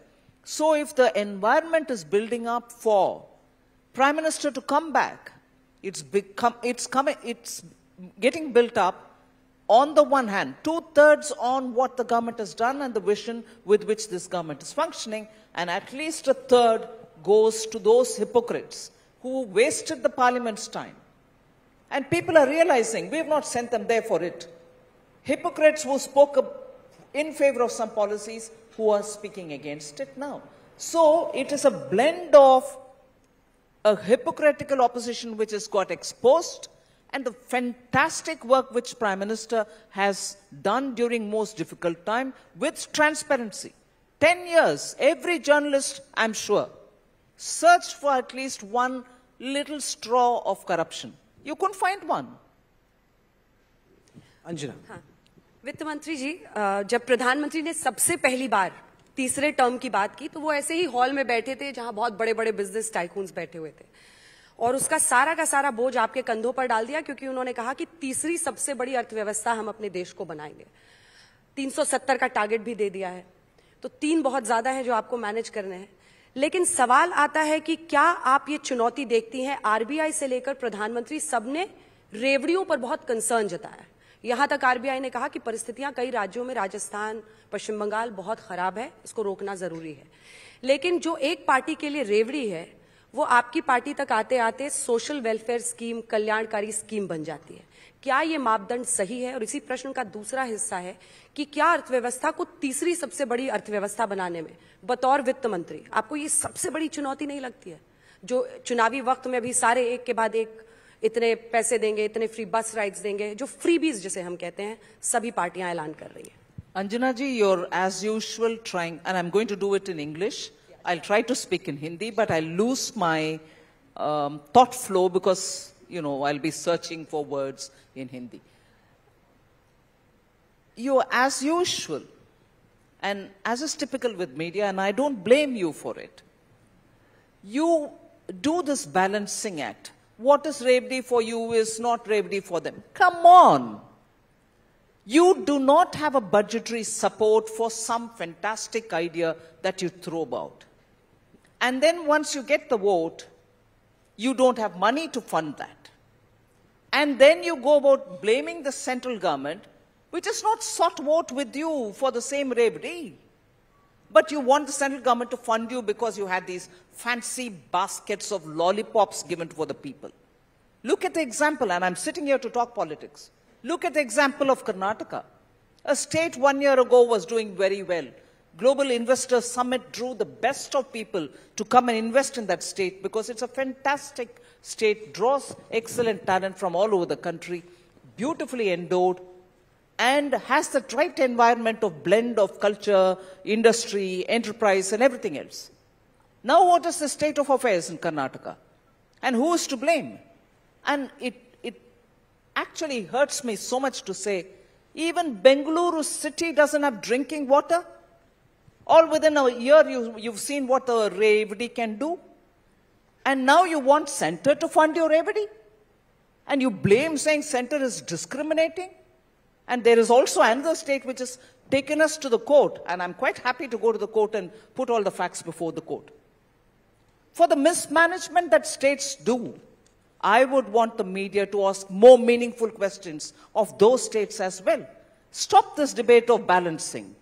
So if the environment is building up for prime minister to come back, it's become it's coming it's getting built up on the one hand, two thirds on what the government has done and the vision with which this government is functioning, and at least a third goes to those hypocrites who wasted the parliament's time. And people are realizing we have not sent them there for it. Hypocrites who spoke in favor of some policies who are speaking against it now. So it is a blend of a hypocritical opposition which has got exposed and the fantastic work which Prime Minister has done during most difficult time with transparency. 10 years, every journalist, I'm sure, searched for at least one little straw of corruption. You couldn't find one. Anjana. हाँ वित्त मंत्री जी अ, जब प्रधानमंत्री ने सबसे पहली बार तीसरे term की बात की तो वो ऐसे ही हॉल में बैठे थे जहां बहुत बड़े बड़े बिजनेस टाइकून्स बैठे हुए थे और उसका सारा का सारा बोझ आपके कंधों पर डाल दिया क्योंकि उन्होंने कहा कि तीसरी सबसे बड़ी अर्थव्यवस्था हम अपने देश को बनाएँगे। 370 का टारगेट भी दे दिया है। तो तीन बहुत ज़्यादा है जो आपको मैनेज करने हैं। लेकिन सवाल आता है कि क्या आप ये चुनौती देखती हैं? आरबीआई से लेकर प्रधानमंत्री सबने रेवड़ियों पर बहुत कंसर्न जताया। यहाँ तक आरबीआई ने कहा कि परिस्थितियाँ कई राज्यों में, राजस्थान, पश्चिम बंगाल बहुत खराब है, इसको रोकना ज़रूरी है। लेकिन जो एक पार्टी के लिए रेवड़ी है वो आपकी पार्टी तक आते आते सोशल वेलफेयर स्कीम कल्याणकारी स्कीम बन जाती है। क्या ये मापदंड सही है? और इसी प्रश्न का दूसरा हिस्सा है कि क्या अर्थव्यवस्था को तीसरी सबसे बड़ी अर्थव्यवस्था बनाने में बतौर वित्त मंत्री आपको ये सबसे बड़ी चुनौती नहीं लगती है? जो चुनावी वक्त में भी सारे एक के बाद एक इतने पैसे देंगे इतने फ्री बस राइड्स देंगे जो फ्रीबीज जिसे हम कहते हैं सभी पार्टियाँ ऐलान कर रही हैं। Anjana ji, you're as usual trying, and I'm going to do it in English. I'll try to speak in Hindi, but I'll lose my um, thought flow because, you know, I'll be searching for words in Hindi. You're as usual, and as is typical with media, and I don't blame you for it. You do this balancing act. What is revdi for you is not revdi for them. Come on. You do not have a budgetary support for some fantastic idea that you throw about. And then once you get the vote, you don't have money to fund that. And then you go about blaming the central government, which has not sought vote with you for the same revdi. But you want the central government to fund you because you had these fancy baskets of lollipops given for the people. Look at the example, and I'm sitting here to talk politics. Look at the example of Karnataka. A state one year ago was doing very well. Global Investor Summit drew the best of people to come and invest in that state because it's a fantastic state, draws excellent talent from all over the country, beautifully endowed, and has the right environment of blend of culture, industry, enterprise, and everything else. Now, what is the state of affairs in Karnataka? And who is to blame? And it, it actually hurts me so much to say, even Bengaluru city doesn't have drinking water. All within a year, you, you've seen what a Revdi can do. And now you want center to fund your Revdi? And you blame saying center is discriminating? And there is also another state which has taken us to the court, and I'm quite happy to go to the court and put all the facts before the court. For the mismanagement that states do, I would want the media to ask more meaningful questions of those states as well. Stop this debate of balancing.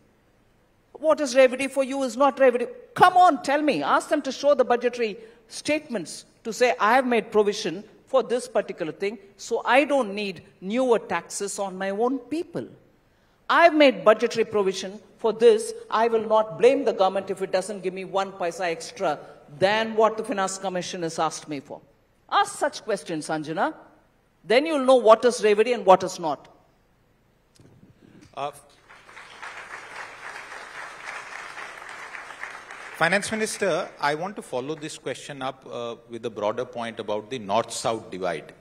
What is revenue for you is not revenue. Come on, tell me. Ask them to show the budgetary statements to say, I have made provision for this particular thing, so I don't need newer taxes on my own people. I've made budgetary provision for this. I will not blame the government if it doesn't give me one paisa extra than what the Finance Commission has asked me for. Ask such questions, Anjana. Then you'll know what is revdi and what is not. Uh, Finance Minister, I want to follow this question up uh, with a broader point about the north-south divide.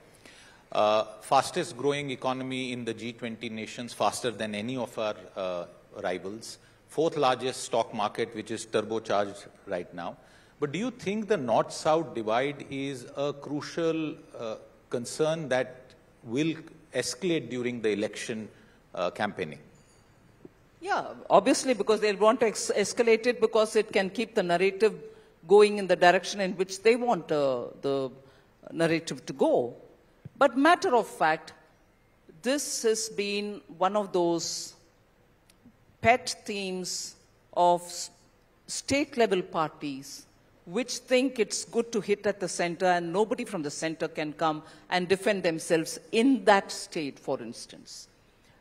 Uh, fastest growing economy in the G20 nations, faster than any of our uh, rivals. Fourth largest stock market, which is turbocharged right now. But do you think the north-south divide is a crucial uh, concern that will escalate during the election uh, campaigning? Yeah, obviously, because they'll want to escalate it because it can keep the narrative going in the direction in which they want uh, the narrative to go. But matter of fact, this has been one of those pet themes of state level parties which think it's good to hit at the center and nobody from the center can come and defend themselves in that state, for instance.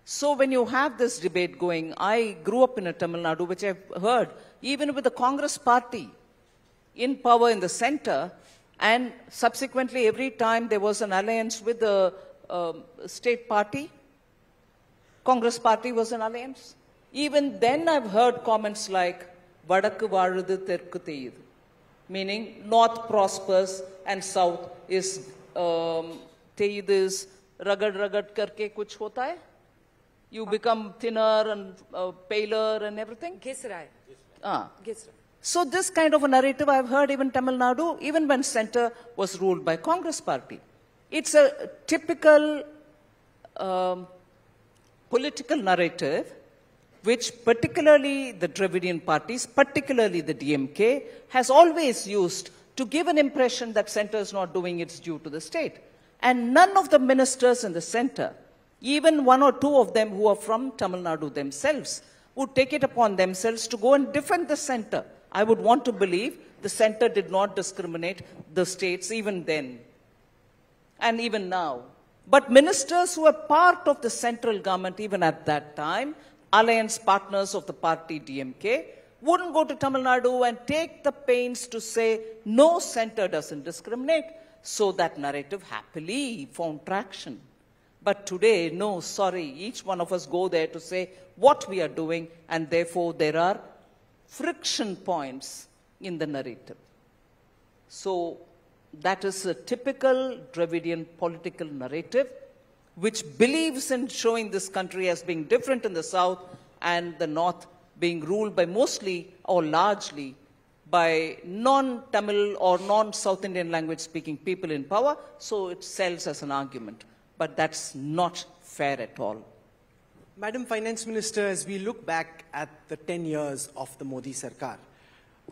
So when you have this debate going, I grew up in a Tamil Nadu, which I've heard, even with the Congress party in power in the center, and subsequently every time there was an alliance with the uh, state party, Congress party was an alliance. Even then I've heard comments like, Vadakku varudu meaning north prospers and south is um, तेईस ragad रगड़ करके कुछ होता you become thinner and uh, paler and everything? Gisrai. Ah. Gisrai. So this kind of a narrative I've heard even Tamil Nadu, even when centre was ruled by Congress party. It's a typical um, political narrative which particularly the Dravidian parties, particularly the DMK, has always used to give an impression that centre is not doing its due to the state. And none of the ministers in the centre even one or two of them who are from Tamil Nadu themselves, would take it upon themselves to go and defend the center. I would want to believe the center did not discriminate the states even then and even now. But ministers who were part of the central government, even at that time, alliance partners of the party DMK, wouldn't go to Tamil Nadu and take the pains to say, no, center doesn't discriminate. So that narrative happily found traction. But today, no, sorry, each one of us go there to say what we are doing, and therefore there are friction points in the narrative. So that is a typical Dravidian political narrative which believes in showing this country as being different in the south and the north being ruled by mostly or largely by non-Tamil or non-South Indian language speaking people in power, so it sells as an argument. But that's not fair at all. Madam Finance Minister, as we look back at the 10 years of the Modi Sarkar,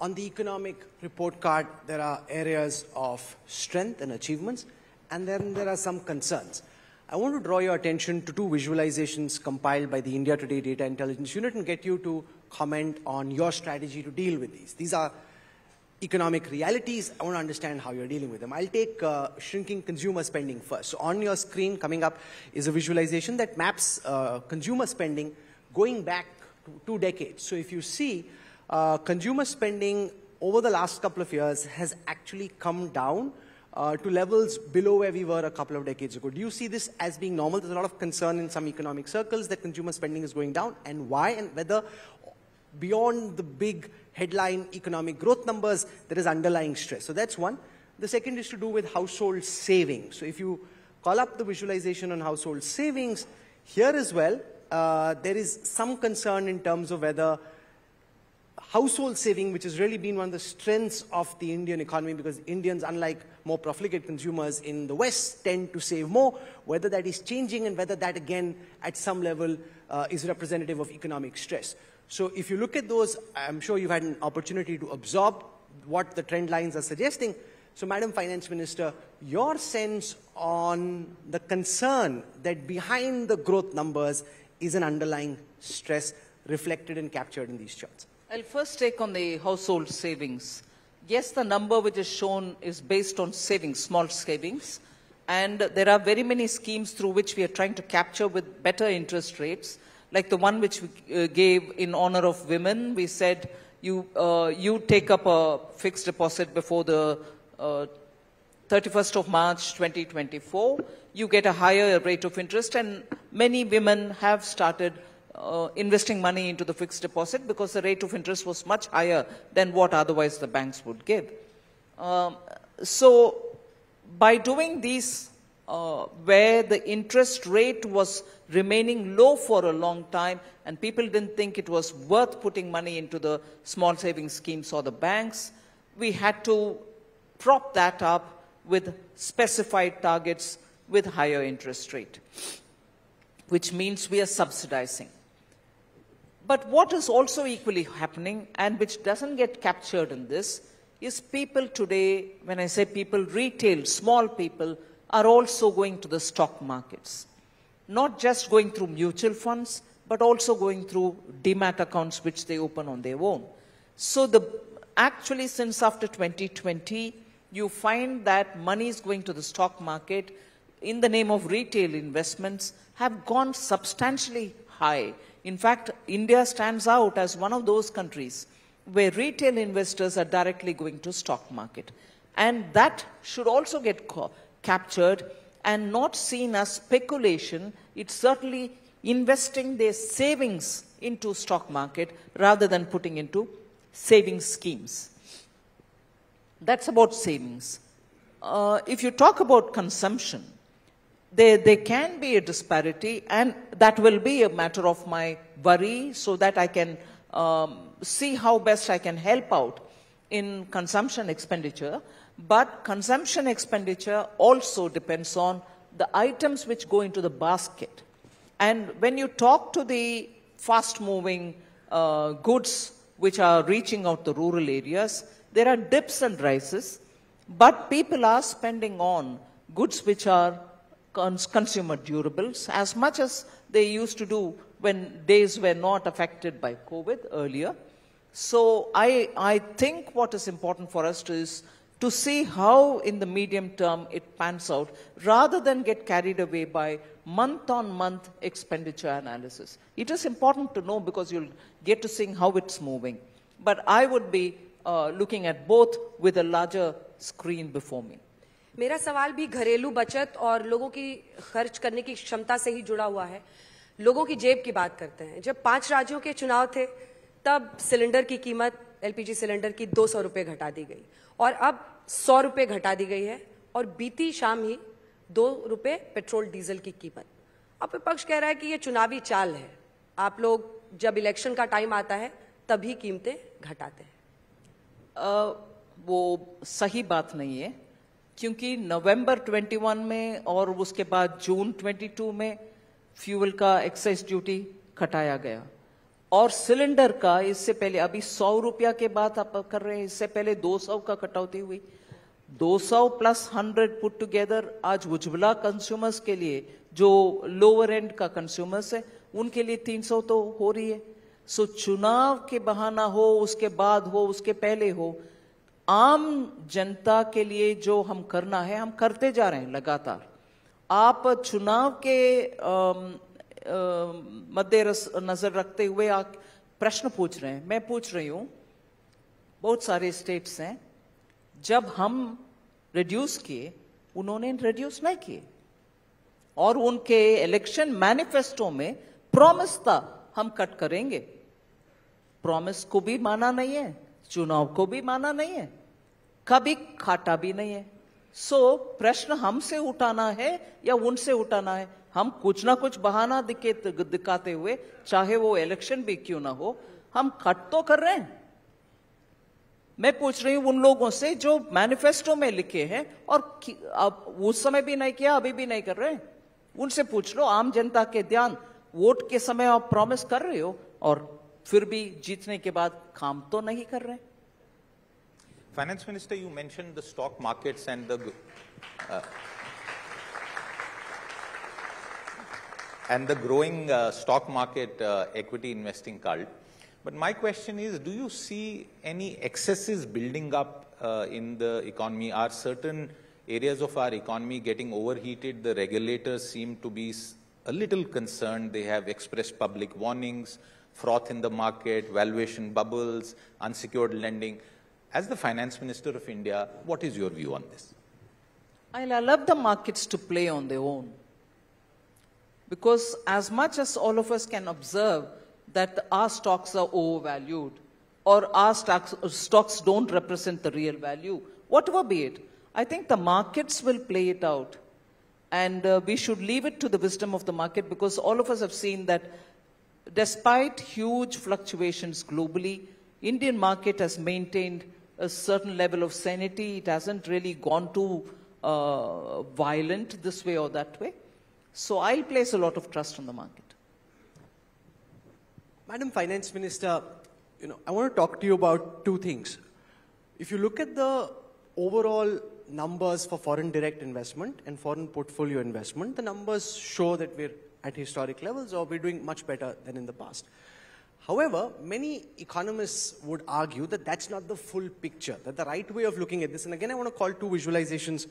on the economic report card, there are areas of strength and achievements, and then there are some concerns. I want to draw your attention to two visualizations compiled by the India Today Data Intelligence Unit and get you to comment on your strategy to deal with these. These are economic realities. I want to understand how you're dealing with them. I'll take uh, shrinking consumer spending first. So on your screen coming up is a visualization that maps uh, consumer spending going back two decades. So if you see, uh, consumer spending over the last couple of years has actually come down uh, to levels below where we were a couple of decades ago. Do you see this as being normal? There's a lot of concern in some economic circles that consumer spending is going down and why and whether beyond the big headline economic growth numbers, there is underlying stress. So that's one. The second is to do with household savings. So if you call up the visualization on household savings, here as well, uh, there is some concern in terms of whether household saving, which has really been one of the strengths of the Indian economy because Indians, unlike more profligate consumers in the West, tend to save more, whether that is changing and whether that again at some level uh, is representative of economic stress. So if you look at those, I'm sure you've had an opportunity to absorb what the trend lines are suggesting. So Madam Finance Minister, your sense on the concern that behind the growth numbers is an underlying stress reflected and captured in these charts. I'll first take on the household savings. Yes, the number which is shown is based on savings, small savings. And there are very many schemes through which we are trying to capture with better interest rates like the one which we uh, gave in honor of women. We said you, uh, you take up a fixed deposit before the uh, 31st of March 2024. You get a higher rate of interest and many women have started uh, investing money into the fixed deposit because the rate of interest was much higher than what otherwise the banks would give. Um, so by doing these uh, where the interest rate was remaining low for a long time and people didn't think it was worth putting money into the small savings schemes or the banks, we had to prop that up with specified targets with higher interest rate, which means we are subsidizing. But what is also equally happening and which doesn't get captured in this is people today, when I say people, retail, small people, are also going to the stock markets. Not just going through mutual funds, but also going through demat accounts which they open on their own. So the, actually since after 2020, you find that money is going to the stock market in the name of retail investments have gone substantially high. In fact, India stands out as one of those countries where retail investors are directly going to stock market. And that should also get captured and not seen as speculation. It's certainly investing their savings into stock market rather than putting into savings schemes. That's about savings. Uh, if you talk about consumption, there, there can be a disparity, and that will be a matter of my worry so that I can um, see how best I can help out in consumption expenditure. But consumption expenditure also depends on the items which go into the basket. And when you talk to the fast moving uh, goods which are reaching out the rural areas, there are dips and rises, but people are spending on goods which are cons- consumer durables as much as they used to do when days were not affected by COVID earlier. So I, I think what is important for us is to see how in the medium term it pans out rather than get carried away by month on month expenditure analysis. It is important to know because you'll get to see how it's moving. But I would be uh, looking at both with a larger screen before me. मेरा सवाल भी घरेलू बचत और लोगों की खर्च करने की क्षमता से ही जुड़ा हुआ है लोगों की जेब की बात करते हैं जब पांच राज्यों के चुनाव थे तब सिलेंडर की कीमत एलपीजी सिलेंडर की दो सौ रुपये घटा दी गई और अब सौ रुपये घटा दी गई है और बीती शाम ही दो रुपये पेट्रोल डीजल की कीमत। अब विपक्ष कह रहा है कि ये चुनावी चाल है। आप लोग जब इलेक्शन का टाइम आता है, तभी कीमतें घटाते हैं। वो सही बात नहीं है, क्योंकि नवंबर 21 में और उसके बाद जून 22 में फ्यूल का एक्साइज ड्यूटी घटाया गया। और सिलेंडर का, इससे पहले, अभी सौ रुपया के बात आप कर रहे हैं, इससे पहले 200 का कटौती हुई। 200 प्लस 100 पुट टुगेदर आज उज्ज्वला कंज्यूमर्स के लिए, जो लोअर एंड का कंज्यूमर्स है, उनके लिए 300 तो हो रही है। सो चुनाव के बहाना हो, उसके बाद हो, उसके पहले हो, आम जनता के लिए जो हम करना है, हम करते जा रहे हैं लगातार। आप चुनाव के मद्दे नज़र रखते हुए प्रश्न पूछ रहे हैं। मैं पूछ रही हूँ बहुत सारे स्टेट्स हैं। जब हम रिड्यूस किए उन्होंने रिड्यूस नहीं किए। और उनके इलेक्शन मैनिफेस्टो में प्रॉमिस था हम कट करेंगे। प्रॉमिस को भी माना नहीं है चुनाव को भी माना नहीं है कभी खाटा भी नहीं है। सो so, प्रश्न हमसे उठाना है या उनसे उठाना है? हम कुछ ना कुछ बहाना दिखे दिखाते हुए, चाहे वो इलेक्शन भी क्यों ना हो, हम कट तो कर रहे हैं। मैं पूछ रही हूँ उन लोगों से जो मैनिफेस्टो में लिखे हैं और अब उस समय भी नहीं किया, अभी भी नहीं कर रहे हैं। उनसे पूछ लो, आम जनता के ध्यान, वोट के समय आप प्रॉमिस कर रहे हो और फिर भी जीतने के बाद काम तो नहीं कर रहे finance minister you mentioned the stock markets and the and the growing uh, stock market uh, equity investing cult. But my question is, do you see any excesses building up uh, in the economy? Are certain areas of our economy getting overheated? The regulators seem to be a little concerned. They have expressed public warnings, froth in the market, valuation bubbles, unsecured lending. As the Finance Minister of India, what is your view on this? I'll allow the markets to play on their own. Because as much as all of us can observe that our stocks are overvalued or our stocks, stocks don't represent the real value, whatever be it, I think the markets will play it out. And uh, we should leave it to the wisdom of the market because all of us have seen that despite huge fluctuations globally, Indian market has maintained a certain level of sanity. It hasn't really gone too uh, violent this way or that way. So I'll place a lot of trust on the market. Madam Finance Minister, you know, I want to talk to you about two things. If you look at the overall numbers for foreign direct investment and foreign portfolio investment, the numbers show that we're at historic levels or we're doing much better than in the past. However, many economists would argue that that's not the full picture, that the right way of looking at this, and again I want to call two visualizations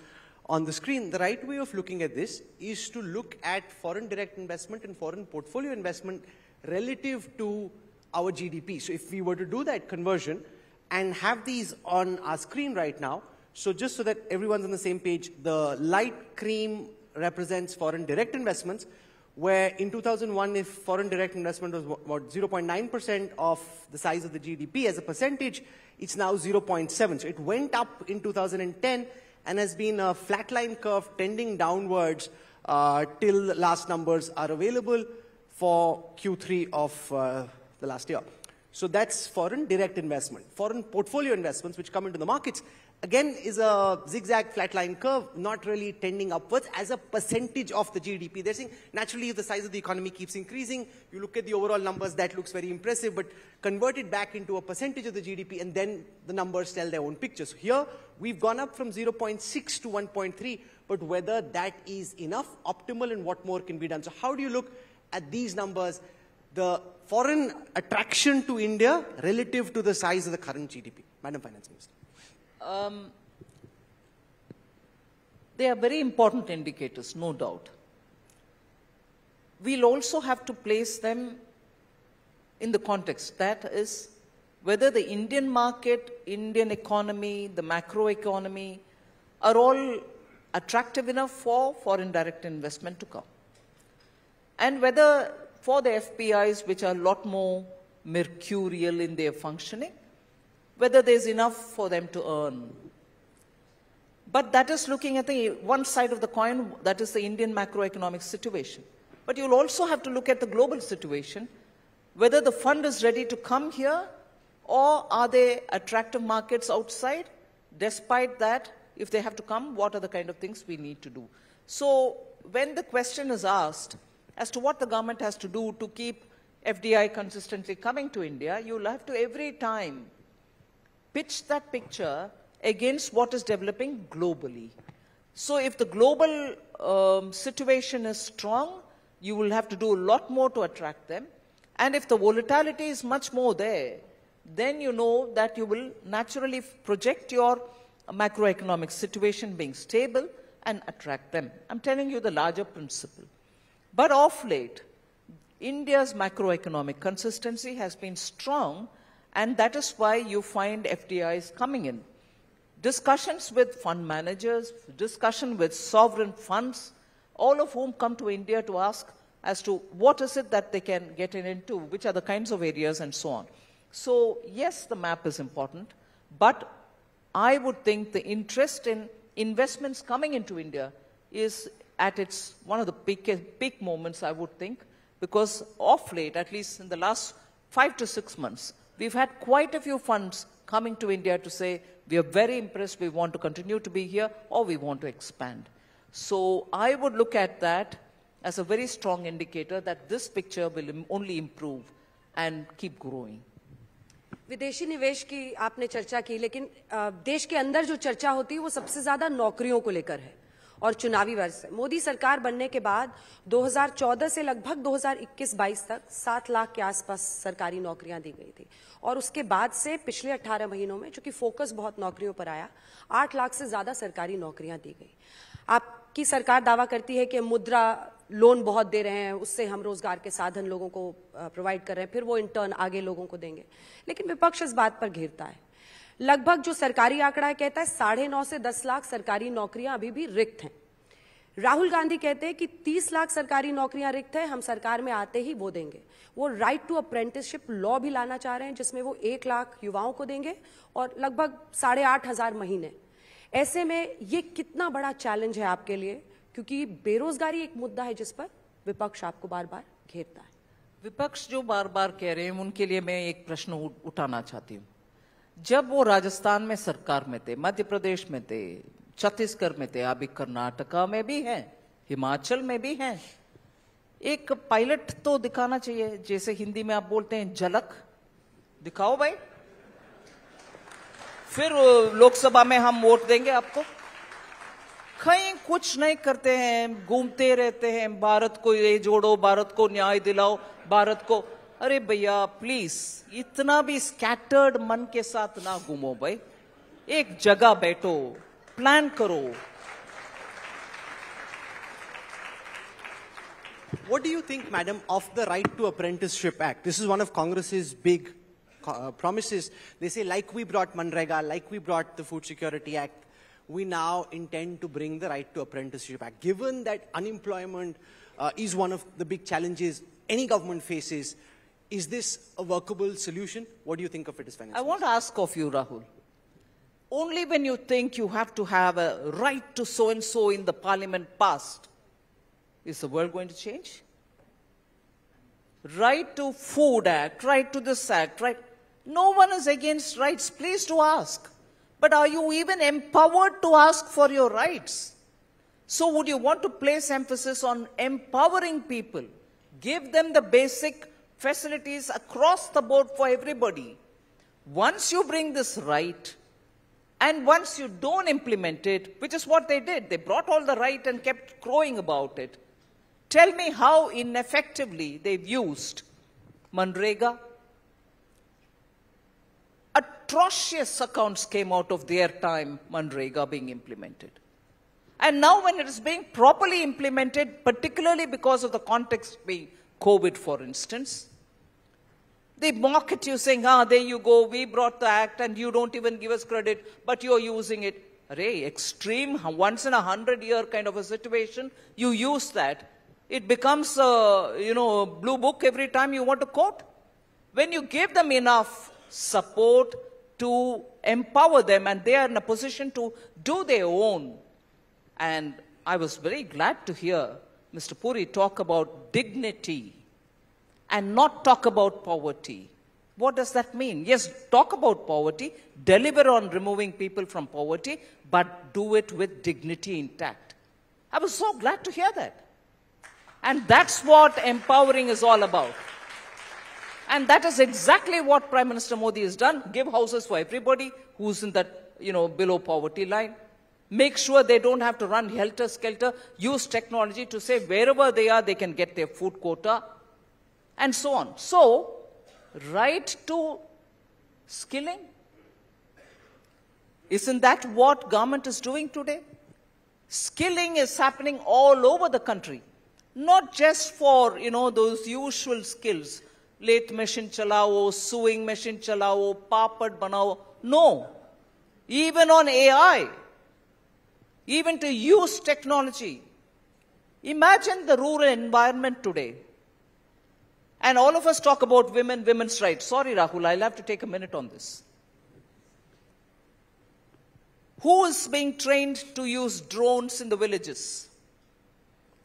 on the screen, the right way of looking at this is to look at foreign direct investment and foreign portfolio investment relative to our GDP. So if we were to do that conversion and have these on our screen right now, so just so that everyone's on the same page, the light cream represents foreign direct investments, where in 2001, if foreign direct investment was what 0.9% of the size of the GDP as a percentage, it's now 0.7. So it went up in 2010 and has been a flatline curve tending downwards uh, till the last numbers are available for Q3 of uh, the last year. So that's foreign direct investment. Foreign portfolio investments which come into the markets again is a zigzag flatline curve, not really tending upwards as a percentage of the GDP. They're saying naturally if the size of the economy keeps increasing, you look at the overall numbers, that looks very impressive, but convert it back into a percentage of the GDP and then the numbers tell their own picture. So here we've gone up from 0.6 to 1.3, but whether that is enough, optimal, and what more can be done. So how do you look at these numbers, the foreign attraction to India relative to the size of the current GDP? Madam Finance Minister. Um, they are very important indicators, no doubt. We'll also have to place them in the context. That is, whether the Indian market, Indian economy, the macroeconomy are all attractive enough for foreign direct investment to come. And whether for the FPIs, which are a lot more mercurial in their functioning, whether there's enough for them to earn. But that is looking at the one side of the coin, that is the Indian macroeconomic situation. But you'll also have to look at the global situation, whether the fund is ready to come here or are there attractive markets outside? Despite that, if they have to come, what are the kind of things we need to do? So when the question is asked as to what the government has to do to keep FDI consistently coming to India, you'll have to every time pitch that picture against what is developing globally. So if the global um, situation is strong, you will have to do a lot more to attract them. And if the volatility is much more there, then you know that you will naturally project your macroeconomic situation being stable and attract them. I'm telling you the larger principle. But of late, India's macroeconomic consistency has been strong and that is why you find FDIs coming in. Discussions with fund managers, discussion with sovereign funds, all of whom come to India to ask as to what is it that they can get in into, which are the kinds of areas and so on. So yes, the map is important, but I would think the interest in investments coming into India is at its one of the peak, peak moments, I would think, because of late, at least in the last five to six months, We've had quite a few funds coming to India to say, we are very impressed, we want to continue to be here, or we want to expand. So I would look at that as a very strong indicator that this picture will only improve and keep growing. विदेशी निवेश की आपने चर्चा की लेकिन देश के अंदर जो चर्चा होती है वो सबसे ज्यादा नौकरियों को लेकर है और चुनावी वर्ष है मोदी सरकार बनने के बाद 2014 से लगभग 2021-22 तक सात लाख के आसपास सरकारी नौकरियाँ दी गई थी। और उसके बाद से पिछले 18 महीनों में, चूँकि फोकस बहुत नौकरियों पर आया, आठ लाख से ज़्यादा सरकारी नौकरियाँ दी गई। आपकी सरकार दावा करती है कि मुद्रा लोन बहुत दे रहे हैं, उससे हम रोज़गार के साधन लोगों को प्रोवाइड कर रहे हैं, फिर वो इंटर्न आगे लोगों को देंगे। लेकिन विपक्ष इस बात पर घेरता है। लगभग जो सरकारी आंकड़ा है, कहता है साढ़े नौ से दस लाख सरकारी नौकरियाँ अभी भी रिक्त हैं। राहुल गांधी कहते हैं कि 30 लाख सरकारी नौकरियाँ रिक्त है, हम सरकार में आते ही वो देंगे। वो राइट टू अप्रेंटिसशिप लॉ भी लाना चाह रहे हैं, जिसमें वो एक लाख युवाओं को देंगे और लगभग साढ़े आठ हज़ार महीने। ऐसे में ये कितना बड़ा चैलेंज है आपके लिए? क्योंकि बेरोजगारी एक मुद्दा है जिस पर विपक्ष आपको बार बार घेरता है। विपक्ष जो बार बार कह रहे हैं, उनके लिए मैं एक प्रश्न उठाना चाहती हूँ। जब वो राजस्थान में सरकार में थे, मध्य प्रदेश में थे, छत्तीसगढ़ में थे, अभी कर्नाटका में भी हैं, हिमाचल में भी हैं, एक पायलट तो दिखाना चाहिए, जैसे हिंदी में आप बोलते हैं, झलक। दिखाओ भाई। फिर लोकसभा में हम वोट देंगे आपको। कहीं कुछ नहीं करते हैं, घूमते रहते हैं, भारत को ये जोड़ो, भारत को न्याय दिलाओ, भारत को अरे भैया प्लीज इतना भी स्कैटर्ड मन के साथ ना घूमो भाई एक जगह बैठो प्लान करो What do you think, madam, of the Right to Apprenticeship Act? This is one of Congress's big uh, promises. They say, like we brought Manrega, like we brought the Food Security Act, we now intend to bring the Right to Apprenticeship Act. Given that unemployment uh, is one of the big challenges any government faces, is this a workable solution? What do you think of it as finance? I want to ask of you, Rahul. Only when you think you have to have a right to so and so in the parliament passed, is the world going to change? Right to Food Act, right to this act, right? No one is against rights. Please do ask. But are you even empowered to ask for your rights? So, would you want to place emphasis on empowering people? Give them the basic facilities across the board for everybody. Once you bring this right, and once you don't implement it, which is what they did, they brought all the right and kept crowing about it. Tell me how ineffectively they've used Manrega. Atrocious accounts came out of their time, Manrega being implemented. And now, when it is being properly implemented, particularly because of the context being COVID, for instance, they mock at you saying, ah, there you go, we brought the act and you don't even give us credit, but you're using it. Array, extreme, once in a hundred year kind of a situation, you use that. It becomes a, you know, blue book every time you want to quote. When you give them enough support to empower them and they are in a position to do their own. And I was very glad to hear Mr. Puri talk about dignity and not talk about poverty. What does that mean? Yes, talk about poverty, deliver on removing people from poverty, but do it with dignity intact. I was so glad to hear that. And that's what empowering is all about. And that is exactly what Prime Minister Modi has done. Give houses for everybody who's in that, you know, below poverty line. Make sure they don't have to run helter-skelter. Use technology to say wherever they are, they can get their food quota and so on. So, right to skilling, isn't that what government is doing today? Skilling is happening all over the country, not just for, you know, those usual skills, lathe machine chalao, sewing machine chalao, papad banao. No, even on AI, even to use technology. Imagine the rural environment today. And all of us talk about women, women's rights. Sorry, Rahul, I'll have to take a minute on this. Who is being trained to use drones in the villages?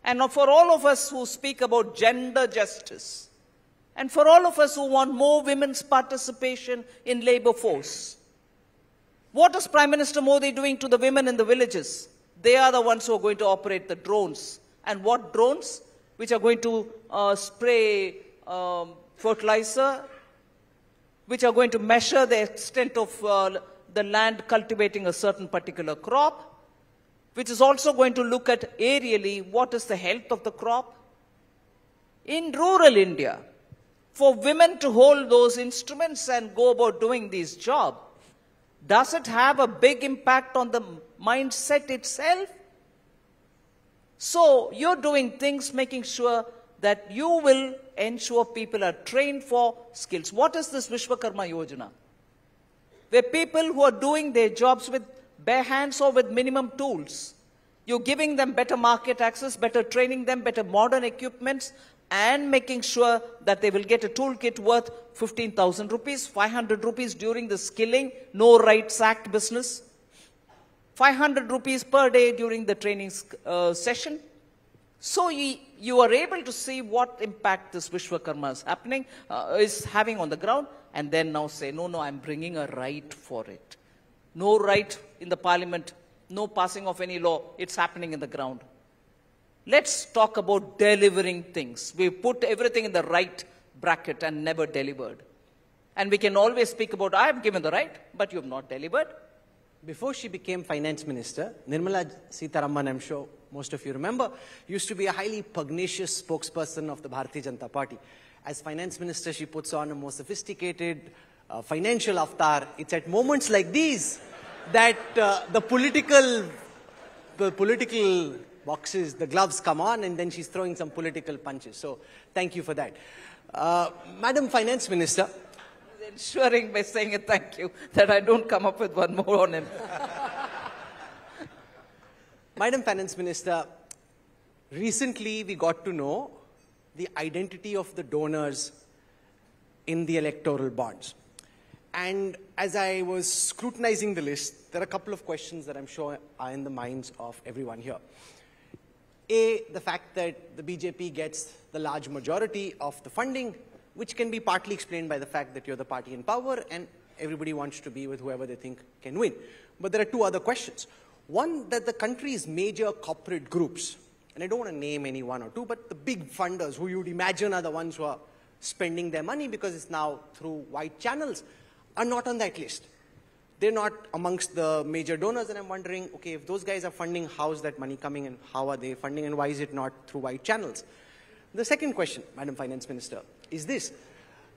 And for all of us who speak about gender justice, and for all of us who want more women's participation in labor force, what is Prime Minister Modi doing to the women in the villages? They are the ones who are going to operate the drones. And what drones? Which are going to uh, spray um, fertilizer, which are going to measure the extent of uh, the land cultivating a certain particular crop, which is also going to look at aerially what is the health of the crop. In rural India, for women to hold those instruments and go about doing these jobs, does it have a big impact on the mindset itself? So you're doing things making sure that you will ensure people are trained for skills. What is this Vishwakarma Yojana? Where people who are doing their jobs with bare hands or with minimum tools, you're giving them better market access, better training them, better modern equipments, and making sure that they will get a toolkit worth 15,000 rupees, 500 rupees during the skilling, no rights act business, 500 rupees per day during the training uh, session. So you, are able to see what impact this Vishwakarma is happening, uh, is having on the ground, and then now say, no, no, I'm bringing a right for it. No right in the parliament, no passing of any law, it's happening in the ground. Let's talk about delivering things. We put everything in the right bracket and never delivered. And we can always speak about, I have given the right, but you have not delivered. Before she became finance minister, Nirmala Sitharaman, I'm sure most of you remember, used to be a highly pugnacious spokesperson of the Bharatiya Janata Party. As finance minister, she puts on a more sophisticated uh, financial avatar. It's at moments like these that uh, the political, the political boxes, the gloves come on, and then she's throwing some political punches. So thank you for that. Uh, Madam Finance Minister. Ensuring by saying a thank you that I don't come up with one more on him. Madam Finance Minister, recently we got to know the identity of the donors in the electoral bonds. And as I was scrutinizing the list, there are a couple of questions that I'm sure are in the minds of everyone here. A, the fact that the BJP gets the large majority of the funding, which can be partly explained by the fact that you're the party in power and everybody wants to be with whoever they think can win. But there are two other questions. One, that the country's major corporate groups, and I don't want to name any one or two, but the big funders who you'd imagine are the ones who are spending their money because it's now through white channels, are not on that list. They're not amongst the major donors, and I'm wondering, okay, if those guys are funding, how's that money coming and how are they funding and why is it not through white channels? The second question, Madam Finance Minister, is this,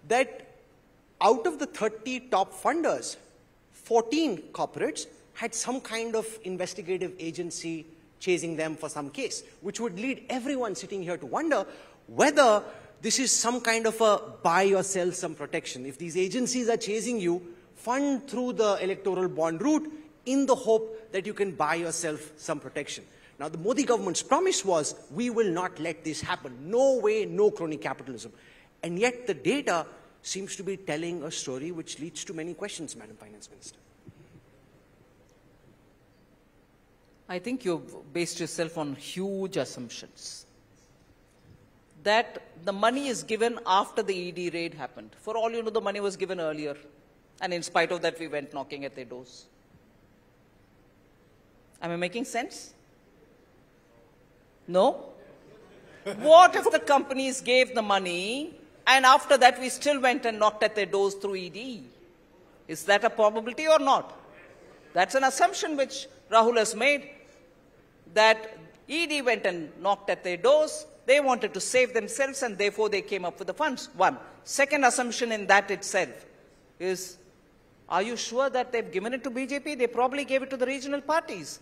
that out of the 30 top funders, 14 corporates had some kind of investigative agency chasing them for some case, which would lead everyone sitting here to wonder whether this is some kind of a buy or sell some protection. If these agencies are chasing you, fund through the electoral bond route in the hope that you can buy yourself some protection. Now, the Modi government's promise was, we will not let this happen. No way, no crony capitalism. And yet the data seems to be telling a story which leads to many questions, Madam Finance Minister. I think you've based yourself on huge assumptions. That the money is given after the ED raid happened. For all you know, the money was given earlier. And in spite of that, we went knocking at their doors. Am I making sense? No? what if the companies gave the money and after that we still went and knocked at their doors through ED? Is that a probability or not? That's an assumption which Rahul has made that ED went and knocked at their doors. They wanted to save themselves and therefore they came up with the funds. One. Second assumption in that itself is are you sure that they've given it to BJP? They probably gave it to the regional parties.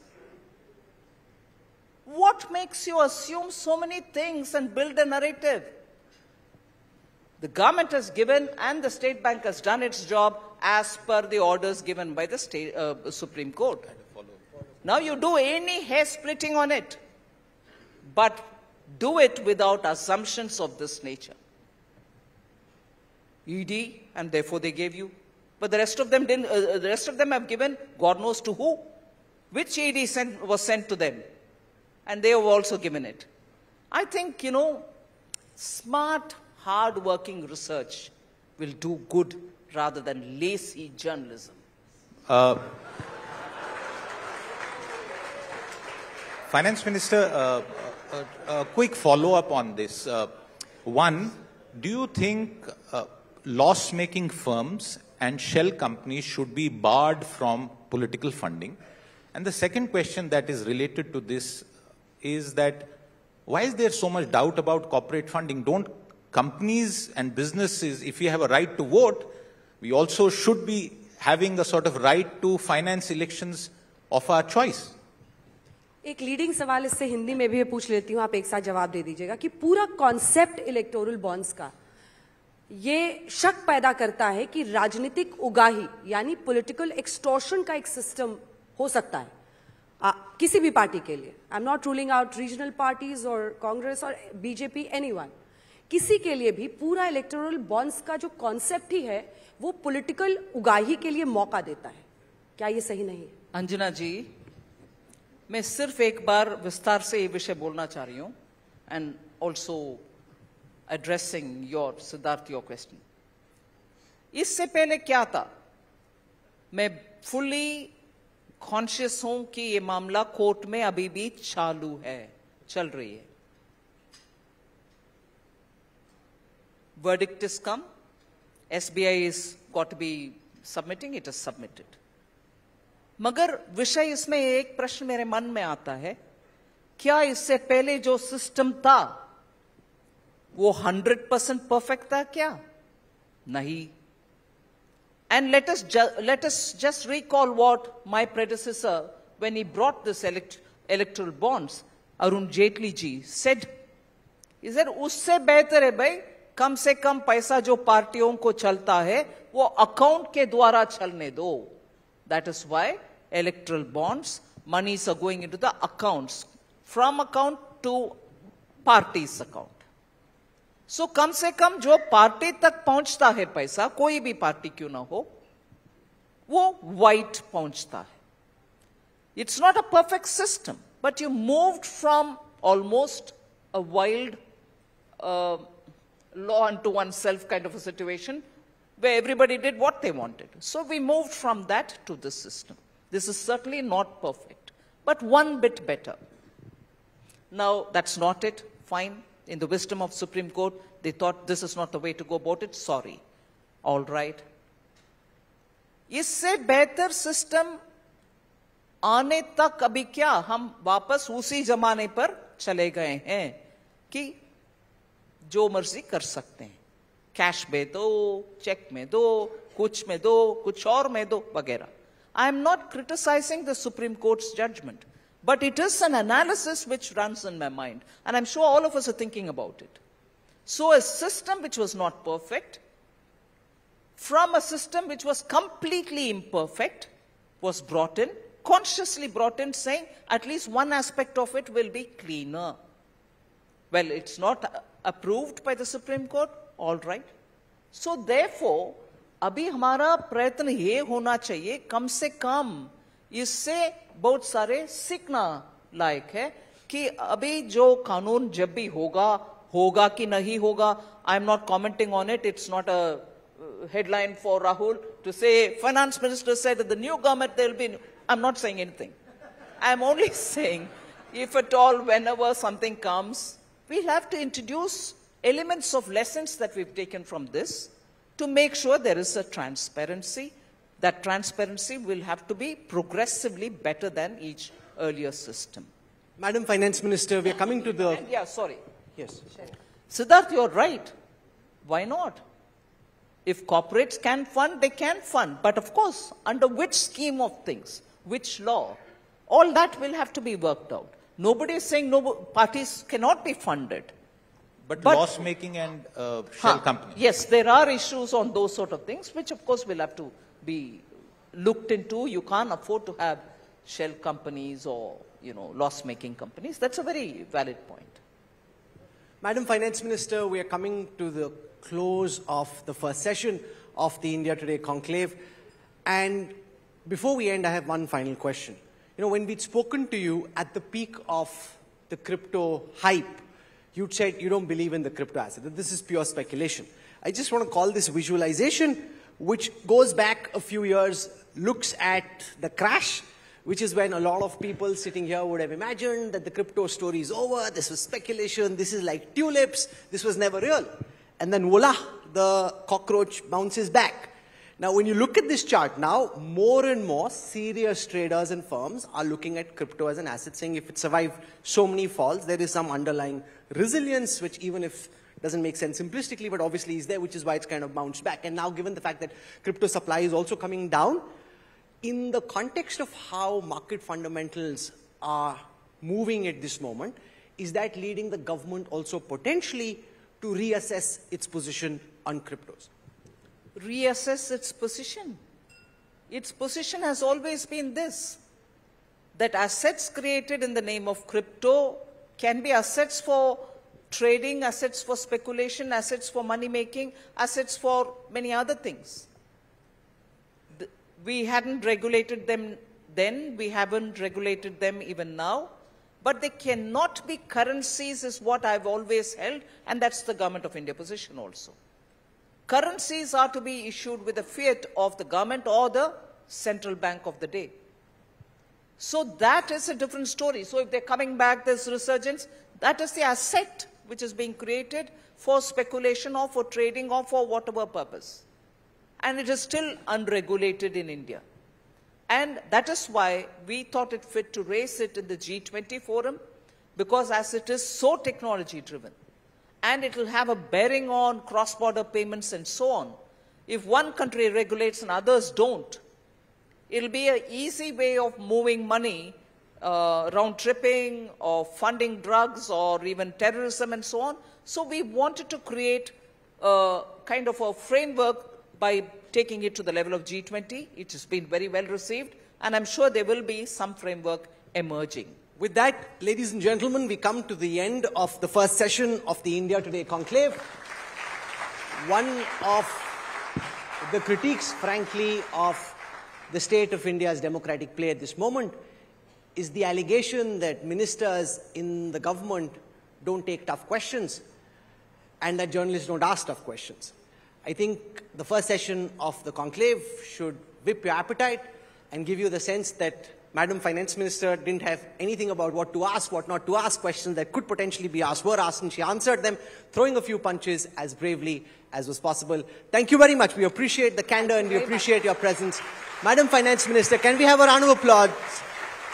What makes you assume so many things and build a narrative? The government has given and the state bank has done its job as per the orders given by the state, uh, Supreme Court. Now you do any hair splitting on it, but do it without assumptions of this nature. ED, and therefore they gave you. But the rest of them didn't, uh, the rest of them have given God knows to who. Which ED sent, was sent to them? And they have also given it. I think, you know, smart, hard-working research will do good rather than lazy journalism. Uh, Finance Minister, uh, a, a quick follow-up on this. Uh, one, do you think uh, loss-making firms and shell companies should be barred from political funding? And the second question that is related to this is that why is there so much doubt about corporate funding? Don't companies and businesses, if we have a right to vote, we also should be having a sort of right to finance elections of our choice. एक leading सवाल इससे हिंदी में भी पूछ लेती हूँ आप एक साथ जवाब दे दीजिएगा कि पूरा कॉन्सेप्ट इलेक्टोरल बॉन्ड्स का ये शक पैदा करता है कि राजनीतिक उगाही यानी पॉलिटिकल एक्सटोर्शन का एक सिस्टम हो सकता है आ, किसी भी पार्टी के लिए। I am not ruling out regional parties और कांग्रेस और बीजेपी एनीवन किसी के लिए भी पूरा इलेक्टोरल बॉन्ड्स का जो कॉन्सेप्ट ही है वो पॉलिटिकल उगाही के लिए मौका देता है। क्या ये सही नहीं है? अंजना जी मैं सिर्फ़ एक बार विस्तार से ये विषय बोलना चाह रही हूँ and also addressing your Siddharth your question इससे पहले क्या था? मैं फुली कॉन्शियस हूँ कि ये मामला कोर्ट में अभी भी चालू है, चल रही है। Verdict is come. SBI is got to be submitting, it is submitted. मगर विषय इसमें एक प्रश्न मेरे मन में आता है, क्या इससे पहले जो सिस्टम था, वो हंड्रेड परसेंट परफेक्ट था क्या? नहीं। And let us let us just recall what my predecessor when he brought this electoral bonds Arun Jaitley ji said इधर उससे बेहतर है भाई, कम से कम पैसा जो पार्टियों को चलता है, वो अकाउंट के द्वारा चलने दो। That is why electoral bonds monies are going into the accounts, from account to party's account. So so, कम से कम जो पार्टी तक पहुंचता है पैसा कोई भी पार्टी क्यों ना हो वो वाइट पहुंचता है it's not a perfect system but you moved from almost a wild law unto oneself kind of a situation where everybody did what they wanted. So we moved from that to this system. This is certainly not perfect, but one bit better. Now, that's not it. Fine. In the wisdom of Supreme Court, they thought this is not the way to go about it. Sorry. All right. इससे बेहतर system आने तक अभी क्या हम वापस उसी जमाने पर चले गए हैं कि जो मर्जी कर सकते हैं कैश में दो चेक में दो कुछ में दो कुछ और में दो वगैरह I am not criticising the supreme courts judgement but it is an analysis which runs in my mind. And I'm sure all of us are thinking about it. So, a system which was not perfect, from a system which was completely imperfect, was brought in, consciously brought in, saying at least one aspect of it will be cleaner. Well, it's not approved by the Supreme Court, all right so they अभी हमारा प्रयत्न ये होना चाहिए, कम से कम इससे बहुत सारे सीखना लायक है कि अभी जो कानून जब भी होगा होगा कि नहीं होगा I am not commenting on it it's not a headline for Rahul to say finance minister say new government will be I am not say anything I am only saying if at all whenever something comes we have to introduce elements of lessons that we've taken from this to make sure there is a transparency that transparency will have to be progressively better than each earlier system. Madam Finance Minister, we are coming to the... And yeah, sorry. Yes. Siddharth, you're right. Why not? If corporates can fund, they can fund. But of course, under which scheme of things, which law, all that will have to be worked out. Nobody is saying no parties cannot be funded. But, but loss making and uh, shell huh, companies. Yes, there are issues on those sort of things, which of course will have to be looked into. You can't afford to have shell companies or, you know, loss-making companies. That's a very valid point. Madam Finance Minister, we are coming to the close of the first session of the India Today conclave. And before we end, I have one final question. You know, when we'd spoken to you at the peak of the crypto hype, you'd said you don't believe in the crypto asset, that this is pure speculation. I just want to call this visualization which goes back a few years, looks at the crash, which is when a lot of people sitting here would have imagined that the crypto story is over, this was speculation, this is like tulips, this was never real. And then voila, the cockroach bounces back. Now, when you look at this chart now, more and more serious traders and firms are looking at crypto as an asset, saying if it survived so many falls, there is some underlying resilience, which even if doesn't make sense simplistically, but obviously is there, which is why it's kind of bounced back. And now given the fact that crypto supply is also coming down, in the context of how market fundamentals are moving at this moment, is that leading the government also potentially to reassess its position on cryptos? Reassess its position. Its position has always been this, that assets created in the name of crypto can be assets for trading, assets for speculation, assets for money making, assets for many other things. We hadn't regulated them then, we haven't regulated them even now, but they cannot be currencies is what I've always held, and that's the Government of India position also. Currencies are to be issued with the fiat of the government or the central bank of the day. So that is a different story. So if they're coming back, there's resurgence, that is the asset which is being created for speculation or for trading or for whatever purpose. And it is still unregulated in India. And that is why we thought it fit to raise it in the G20 forum because as it is so technology driven and it will have a bearing on cross-border payments and so on. If one country regulates and others don't, it'll be an easy way of moving money uh, round tripping or funding drugs or even terrorism and so on. So we wanted to create a kind of a framework by taking it to the level of G20. It has been very well received. And I'm sure there will be some framework emerging. With that, ladies and gentlemen, we come to the end of the first session of the India Today conclave. One of the critiques, frankly, of the state of India's democratic play at this moment is the allegation that ministers in the government don't take tough questions and that journalists don't ask tough questions. I think the first session of the conclave should whip your appetite and give you the sense that Madam Finance Minister didn't have anything about what to ask, what not to ask, questions that could potentially be asked were asked, and she answered them, throwing a few punches as bravely as was possible. Thank you very much. We appreciate the candor and we appreciate your presence. Madam Finance Minister, can we have a round of applause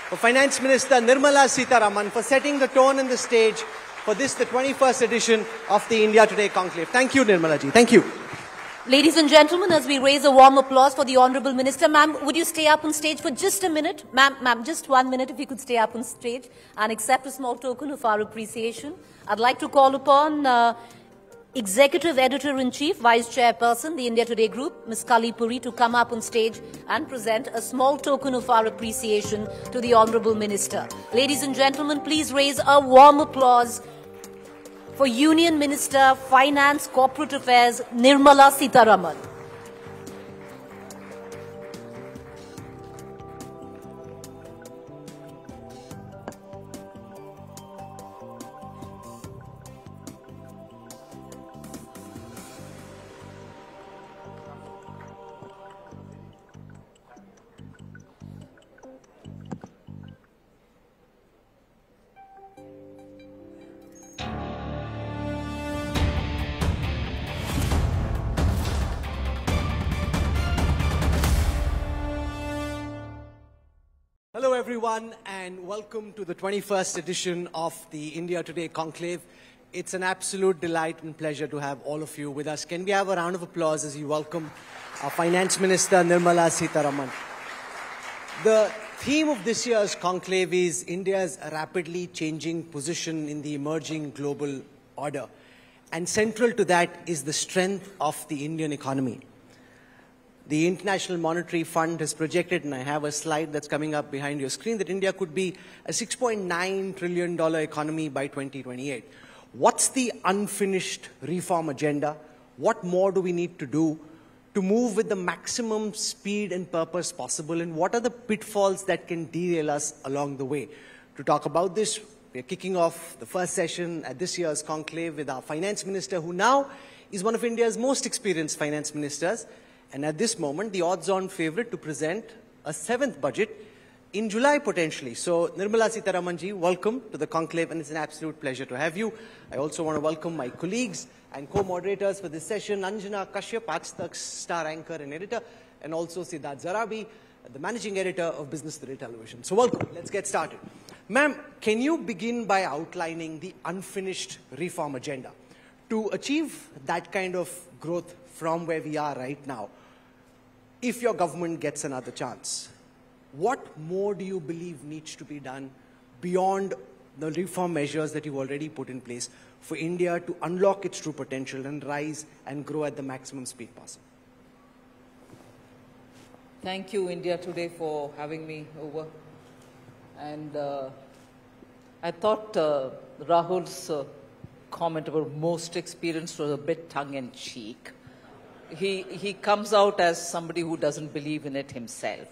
for Finance Minister Nirmala Sitharaman for setting the tone and the stage for this, the 21st edition of the India Today Conclave. Thank you, Nirmala ji. Thank you. Ladies and gentlemen, as we raise a warm applause for the Honorable Minister, ma'am, would you stay up on stage for just a minute? Ma'am, ma'am, just one minute if you could stay up on stage and accept a small token of our appreciation. I'd like to call upon uh, Executive Editor-in-Chief, Vice Chairperson, the India Today Group, Ms. Kalli Purie, to come up on stage and present a small token of our appreciation to the Honorable Minister. Ladies and gentlemen, please raise a warm applause for Union Minister, Finance, Corporate Affairs, Nirmala Sitharaman. Welcome to the 21st edition of the India Today Conclave. It's an absolute delight and pleasure to have all of you with us. Can we have a round of applause as we welcome our Finance Minister Nirmala Sitharaman? The theme of this year's conclave is India's rapidly changing position in the emerging global order. And central to that is the strength of the Indian economy. The International Monetary Fund has projected, and I have a slide that's coming up behind your screen, that India could be a $6.9 trillion economy by 2028. What's the unfinished reform agenda? What more do we need to do to move with the maximum speed and purpose possible? And what are the pitfalls that can derail us along the way? To talk about this, we're kicking off the first session at this year's conclave with our finance minister, who now is one of India's most experienced finance ministers and at this moment, the odds-on favorite to present a seventh budget in July potentially. So Nirmala Sitharaman ji, welcome to the conclave and it's an absolute pleasure to have you. I also want to welcome my colleagues and co-moderators for this session, Anjana Kashyap, star anchor and editor, and also Siddharth Zarabi, the managing editor of Business Today Television. So welcome, let's get started. Ma'am, can you begin by outlining the unfinished reform agenda? To achieve that kind of growth from where we are right now, if your government gets another chance, what more do you believe needs to be done beyond the reform measures that you've already put in place for India to unlock its true potential and rise and grow at the maximum speed possible? Thank you, India Today, for having me over. And uh, I thought uh, Rahul's uh, comment about most experience was a bit tongue in cheek. He, he comes out as somebody who doesn't believe in it himself.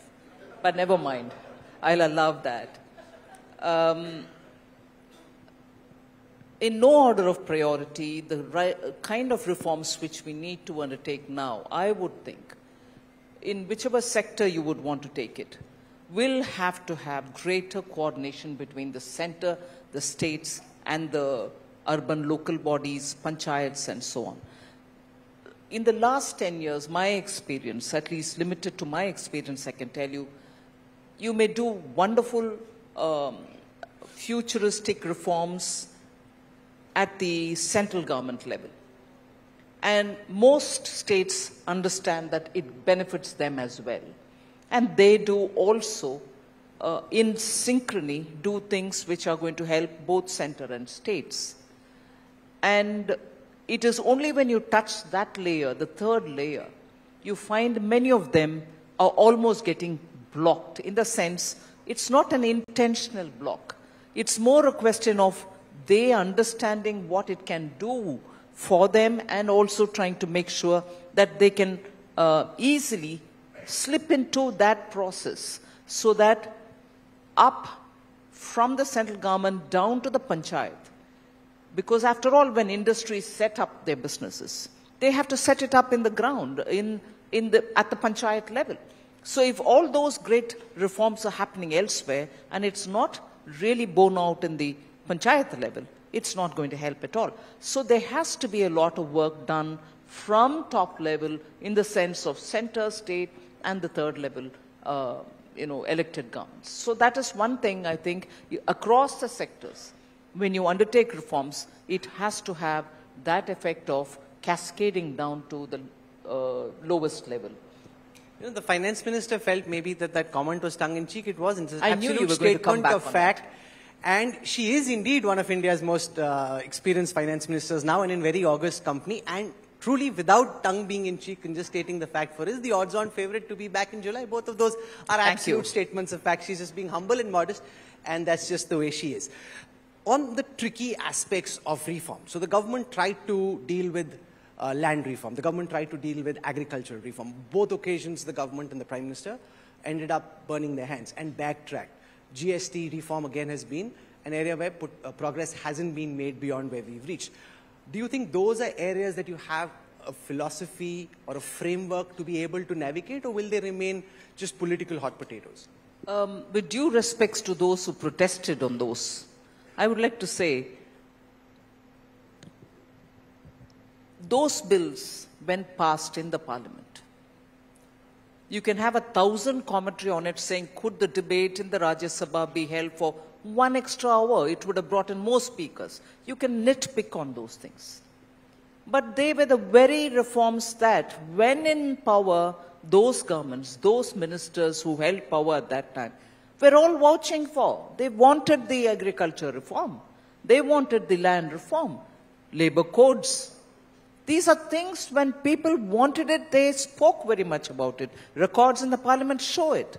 But never mind, I'll allow that. Um, in no order of priority, the right, kind of reforms which we need to undertake now, I would think, in whichever sector you would want to take it, will have to have greater coordination between the center, the states, and the urban local bodies, panchayats, and so on. In the last 10 years, my experience, at least limited to my experience, I can tell you, you may do wonderful um, futuristic reforms at the central government level. And most states understand that it benefits them as well. And they do also, uh, in synchrony, do things which are going to help both center and states. And it is only when you touch that layer, the third layer, you find many of them are almost getting blocked in the sense it's not an intentional block. It's more a question of they understanding what it can do for them and also trying to make sure that they can uh, easily slip into that process so that up from the central government down to the panchayat. Because after all, when industries set up their businesses, they have to set it up in the ground, in, in the, at the panchayat level. So if all those great reforms are happening elsewhere and it's not really borne out in the panchayat level, it's not going to help at all. So there has to be a lot of work done from top level in the sense of center, state, and the third level, uh, you know, elected governments. So that is one thing I think across the sectors, when you undertake reforms, it has to have that effect of cascading down to the uh, lowest level. You know, the finance minister felt maybe that that comment was tongue in cheek. It wasn't. It's I knew you were going to come statement back of fact. And she is indeed one of India's most uh, experienced finance ministers now and in very august company. And truly, without tongue being in cheek and just stating the fact for is the odds-on favorite to be back in July. Both of those are Thank absolute you. statements of fact. She's just being humble and modest, and that's just the way she is. On the tricky aspects of reform, so the government tried to deal with uh, land reform. The government tried to deal with agricultural reform. Both occasions, the government and the prime minister ended up burning their hands and backtracked. GST reform again has been an area where put, uh, progress hasn't been made beyond where we've reached. Do you think those are areas that you have a philosophy or a framework to be able to navigate, or will they remain just political hot potatoes? Um, with due respects to those who protested on those, I would like to say those bills, when passed in the parliament, you can have a thousand commentary on it saying, could the debate in the Rajya Sabha be held for one extra hour? It would have brought in more speakers. You can nitpick on those things. But they were the very reforms that, when in power, those governments, those ministers who held power at that time, were all vouching for. They wanted the agriculture reform. They wanted the land reform, labor codes. These are things when people wanted it, they spoke very much about it. Records in the parliament show it.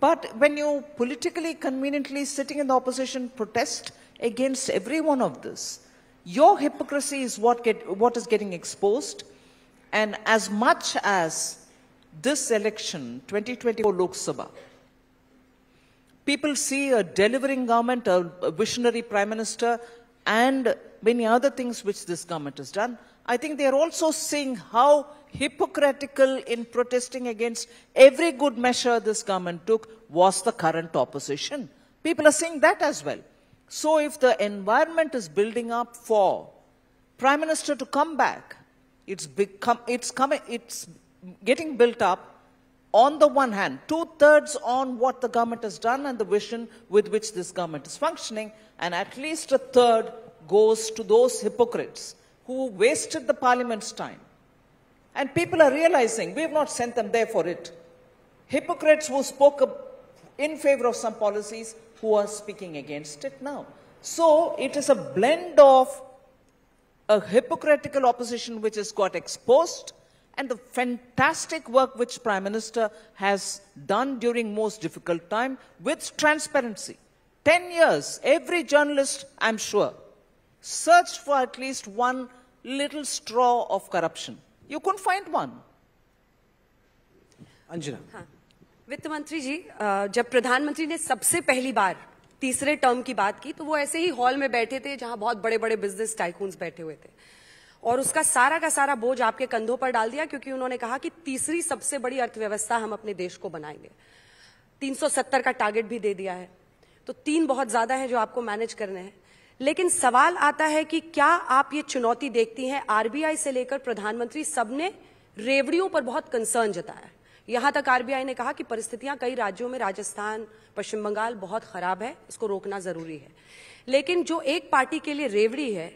But when you politically conveniently sitting in the opposition protest against every one of this, your hypocrisy is what, get, what is getting exposed. And as much as this election, 2024 Lok Sabha, people see a delivering government, a, visionary prime minister, and many other things which this government has done. I think they are also seeing how hypocritical in protesting against every good measure this government took was the current opposition. People are seeing that as well. So if the environment is building up for prime minister to come back, it's become, it's coming, it's getting built up on the one hand, two thirds on what the government has done and the vision with which this government is functioning, and at least a third goes to those hypocrites who wasted the parliament's time. And people are realizing we have not sent them there for it. Hypocrites who spoke in favor of some policies who are speaking against it now. So it is a blend of a hypocritical opposition which has got exposed and the fantastic work which prime minister has done during most difficult time with transparency 10 years every journalist i'm sure searched for at least one little straw of corruption you couldn't find one Anjana. हाँ वित्त मंत्री जी अ, जब प्रधानमंत्री ने सबसे पहली बार तीसरे term की बात की तो वो ऐसे ही हॉल में बैठे थे जहां बहुत बड़े बड़े बिजनेस टाइकून्स बैठे हुए थे और उसका सारा का सारा बोझ आपके कंधों पर डाल दिया, क्योंकि उन्होंने कहा कि तीसरी सबसे बड़ी अर्थव्यवस्था हम अपने देश को बनाएँगे। 370 का टारगेट भी दे दिया है। तो तीन बहुत ज़्यादा है जो आपको मैनेज करने हैं। लेकिन सवाल आता है कि क्या आप ये चुनौती देखती हैं? आरबीआई से लेकर प्रधानमंत्री सबने रेवड़ियों पर बहुत कंसर्न जताया। यहाँ तक आरबीआई ने कहा कि परिस्थितियाँ कई राज्यों में, राजस्थान, पश्चिम बंगाल बहुत खराब है, इसको रोकना ज़रूरी है। लेकिन जो एक पार्टी के लिए रेवड़ी है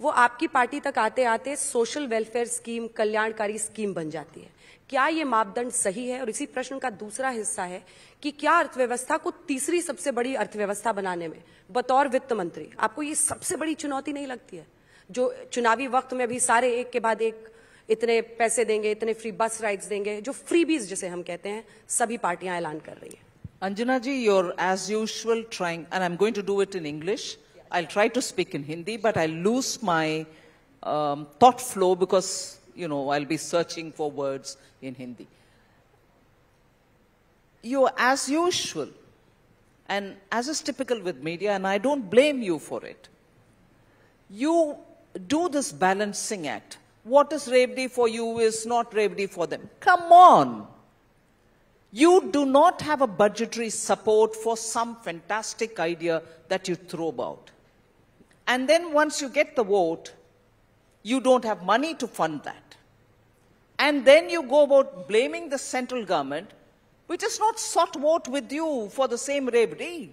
वो आपकी पार्टी तक आते आते सोशल वेलफेयर स्कीम कल्याणकारी स्कीम बन जाती है। क्या ये मापदंड सही है? और इसी प्रश्न का दूसरा हिस्सा है कि क्या अर्थव्यवस्था को तीसरी सबसे बड़ी अर्थव्यवस्था बनाने में बतौर वित्त मंत्री आपको ये सबसे बड़ी चुनौती नहीं लगती है? जो चुनावी वक्त में भी सारे एक के बाद एक इतने पैसे देंगे इतने फ्री बस राइड्स देंगे जो फ्री बीज जिसे हम कहते हैं सभी पार्टियाँ ऐलान कर रही हैं। Anjana ji, you're as usual trying, and I'm going to do it in English. I'll try to speak in Hindi, but I'll lose my um, thought flow because, you know, I'll be searching for words in Hindi. You're as usual, and as is typical with media, and I don't blame you for it. You do this balancing act. What is Revdi for you is not Revdi for them. Come on. You do not have a budgetary support for some fantastic idea that you throw about. And then once you get the vote, you don't have money to fund that. And then you go about blaming the central government, which has not sought vote with you for the same Revdi.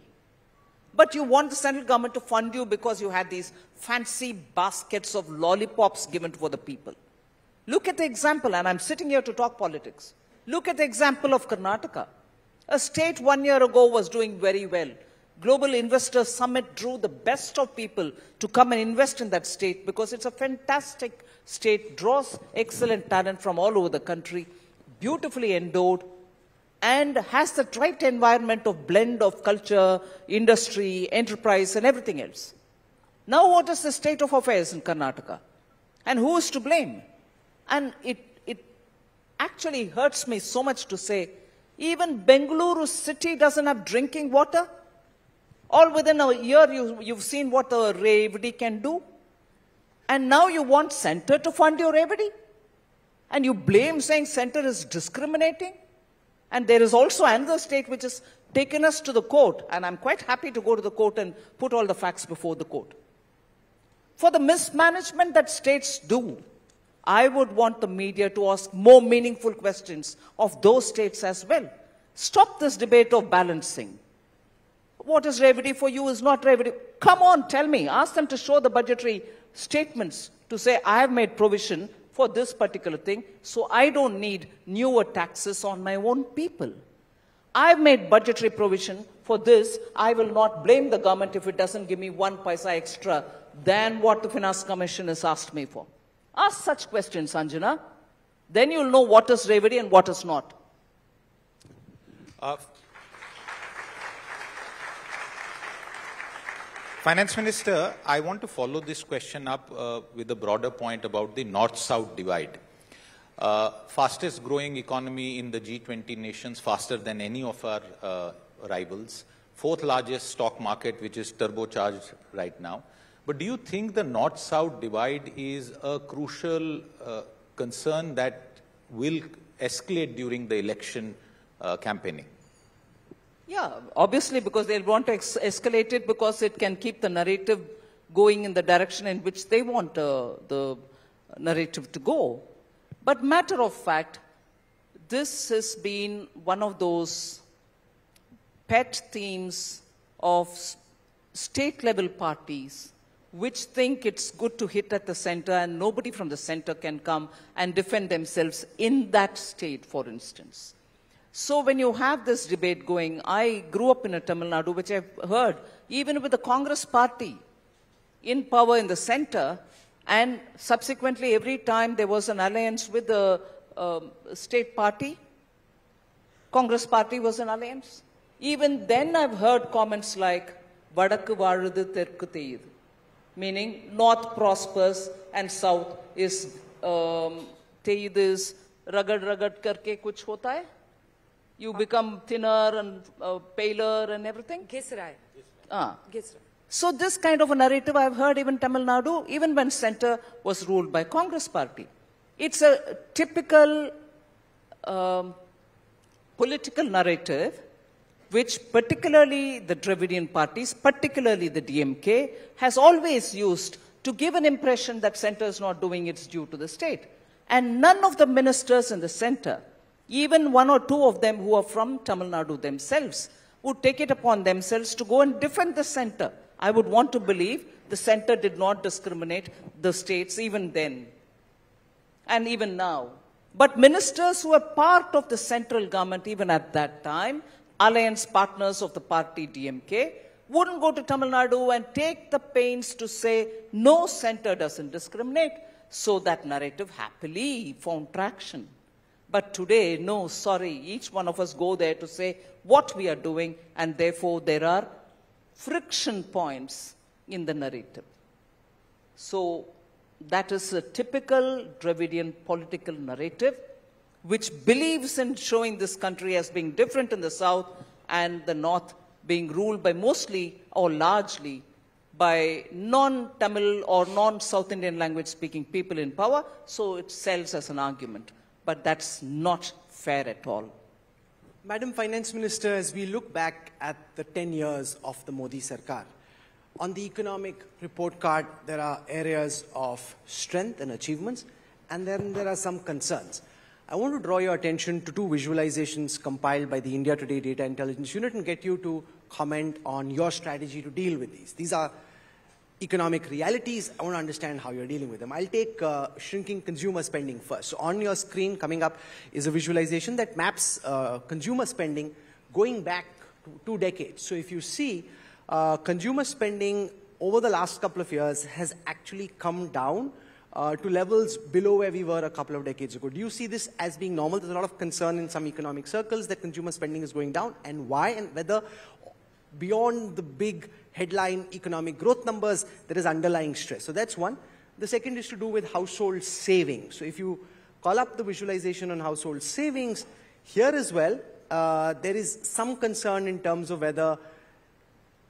But you want the central government to fund you because you had these fancy baskets of lollipops given for the people. Look at the example, and I'm sitting here to talk politics. Look at the example of Karnataka. A state one year ago was doing very well. Global Investor Summit drew the best of people to come and invest in that state because it's a fantastic state, draws excellent talent from all over the country, beautifully endowed, and has the right environment of blend of culture, industry, enterprise, and everything else. Now, what is the state of affairs in Karnataka? And who is to blame? And it, it actually hurts me so much to say, even Bengaluru city doesn't have drinking water. All within a year, you, you've seen what the Revdi can do. And now you want center to fund your Revdi? And you blame saying center is discriminating? And there is also another state which has taken us to the court, and I'm quite happy to go to the court and put all the facts before the court. For the mismanagement that states do, I would want the media to ask more meaningful questions of those states as well. Stop this debate of balancing. What is Revdi for you is not Revdi. Come on, tell me. Ask them to show the budgetary statements to say, I have made provision for this particular thing, so I don't need newer taxes on my own people. I've made budgetary provision for this. I will not blame the government if it doesn't give me one paisa extra than what the Finance Commission has asked me for. Ask such questions, Anjana. Then you'll know what is Revdi and what is not. Uh, Finance Minister, I want to follow this question up uh, with a broader point about the north-south divide. Uh, fastest growing economy in the G20 nations, faster than any of our uh, rivals. Fourth largest stock market, which is turbocharged right now. But do you think the north-south divide is a crucial uh, concern that will escalate during the election uh, campaigning? Yeah, obviously, because they'll want to escalate it because it can keep the narrative going in the direction in which they want uh, the narrative to go. But, matter of fact, this has been one of those pet themes of state level parties which think it's good to hit at the center and nobody from the center can come and defend themselves in that state, for instance. So when you have this debate going, I grew up in a Tamil Nadu, which I've heard, even with the Congress party in power in the center, and subsequently every time there was an alliance with the um, state party, Congress party was an alliance. Even then I've heard comments like, Vadakku varudu meaning north prospers and south is um, तेईस रगड़ रगड़ करके you become thinner and uh, paler and everything? Gesrai. Ah. So this kind of a narrative I've heard even Tamil Nadu, even when centre was ruled by Congress party. It's a typical um, political narrative which particularly the Dravidian parties, particularly the DMK, has always used to give an impression that centre is not doing its due to the state. And none of the ministers in the centre even one or two of them who are from Tamil Nadu themselves, would take it upon themselves to go and defend the center. I would want to believe the center did not discriminate the states even then and even now. But ministers who were part of the central government even at that time, alliance partners of the party DMK, wouldn't go to Tamil Nadu and take the pains to say, no, center doesn't discriminate. So that narrative happily found traction. But today, no, sorry, each one of us go there to say what we are doing, and therefore there are friction points in the narrative. So that is a typical Dravidian political narrative which believes in showing this country as being different in the south and the north being ruled by mostly or largely by non-Tamil or non-South Indian language speaking people in power, so it sells as an argument. But that's not fair at all. Madam Finance Minister, as we look back at the 10 years of the Modi Sarkar, on the economic report card, there are areas of strength and achievements, and then there are some concerns. I want to draw your attention to two visualizations compiled by the India Today Data Intelligence Unit and get you to comment on your strategy to deal with these. These are economic realities. I want to understand how you're dealing with them. I'll take uh, shrinking consumer spending first. So on your screen coming up is a visualization that maps uh, consumer spending going back two decades. So if you see, uh, consumer spending over the last couple of years has actually come down uh, to levels below where we were a couple of decades ago. Do you see this as being normal? There's a lot of concern in some economic circles that consumer spending is going down and why and whether beyond the big headline economic growth numbers, there is underlying stress. So that's one. The second is to do with household savings. So if you call up the visualization on household savings, here as well, uh, there is some concern in terms of whether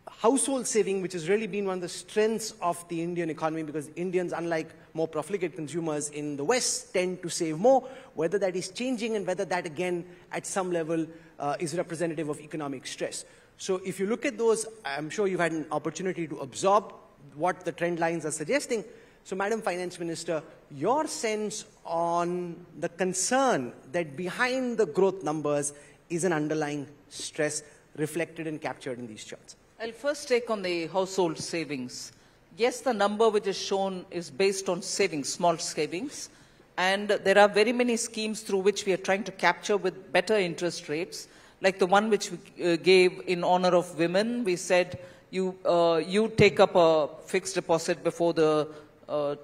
household saving, which has really been one of the strengths of the Indian economy, because Indians, unlike more profligate consumers in the West, tend to save more, whether that is changing and whether that, again, at some level, uh, is representative of economic stress. So if you look at those, I'm sure you've had an opportunity to absorb what the trend lines are suggesting. So Madam Finance Minister, your sense on the concern that behind the growth numbers is an underlying stress reflected and captured in these charts. I'll first take on the household savings. Yes, the number which is shown is based on savings, small savings. And there are very many schemes through which we are trying to capture with better interest rates like the one which we uh, gave in honor of women. We said you, uh, you take up a fixed deposit before the uh,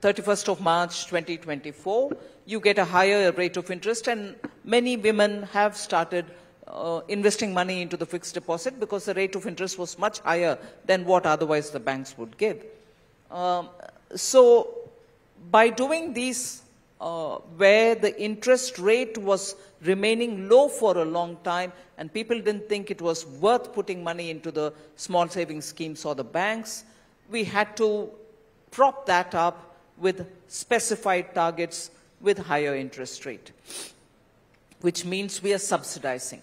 31st of March 2024, you get a higher rate of interest and many women have started uh, investing money into the fixed deposit because the rate of interest was much higher than what otherwise the banks would give. Um, so by doing these uh, where the interest rate was remaining low for a long time and people didn't think it was worth putting money into the small savings schemes or the banks, we had to prop that up with specified targets with higher interest rate, which means we are subsidizing.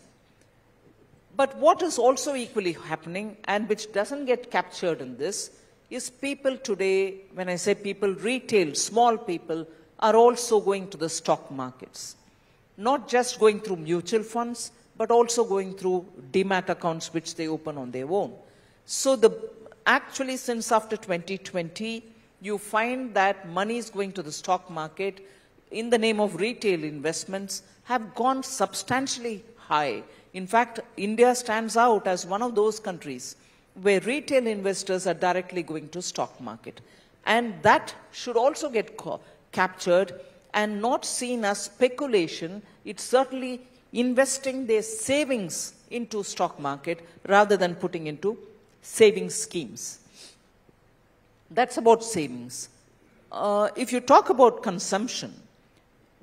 But what is also equally happening and which doesn't get captured in this is people today, when I say people, retail, small people, are also going to the stock markets. Not just going through mutual funds, but also going through demat accounts which they open on their own. So the, actually since after 2020, you find that money is going to the stock market in the name of retail investments have gone substantially high. In fact, India stands out as one of those countries where retail investors are directly going to stock market. And that should also get captured and not seen as speculation. It's certainly investing their savings into stock market rather than putting into savings schemes. That's about savings. Uh, if you talk about consumption,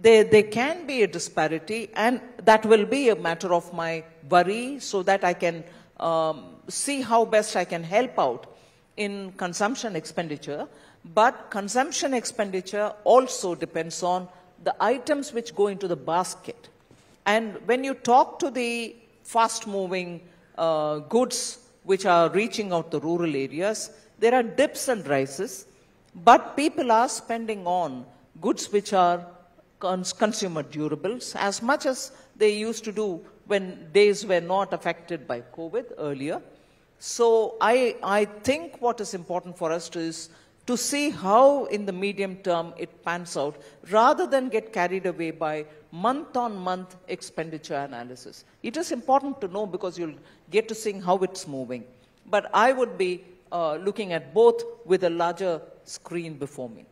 there, there can be a disparity and that will be a matter of my worry so that I can um, see how best I can help out in consumption expenditure. But consumption expenditure also depends on the items which go into the basket. And when you talk to the fast moving uh, goods which are reaching out the rural areas, there are dips and rises, but people are spending on goods which are cons consumer durables as much as they used to do when days were not affected by COVID earlier. So I, I think what is important for us is to see how in the medium term it pans out rather than get carried away by month on month expenditure analysis. It is important to know because you'll get to see how it's moving. But I would be uh, looking at both with a larger screen before me.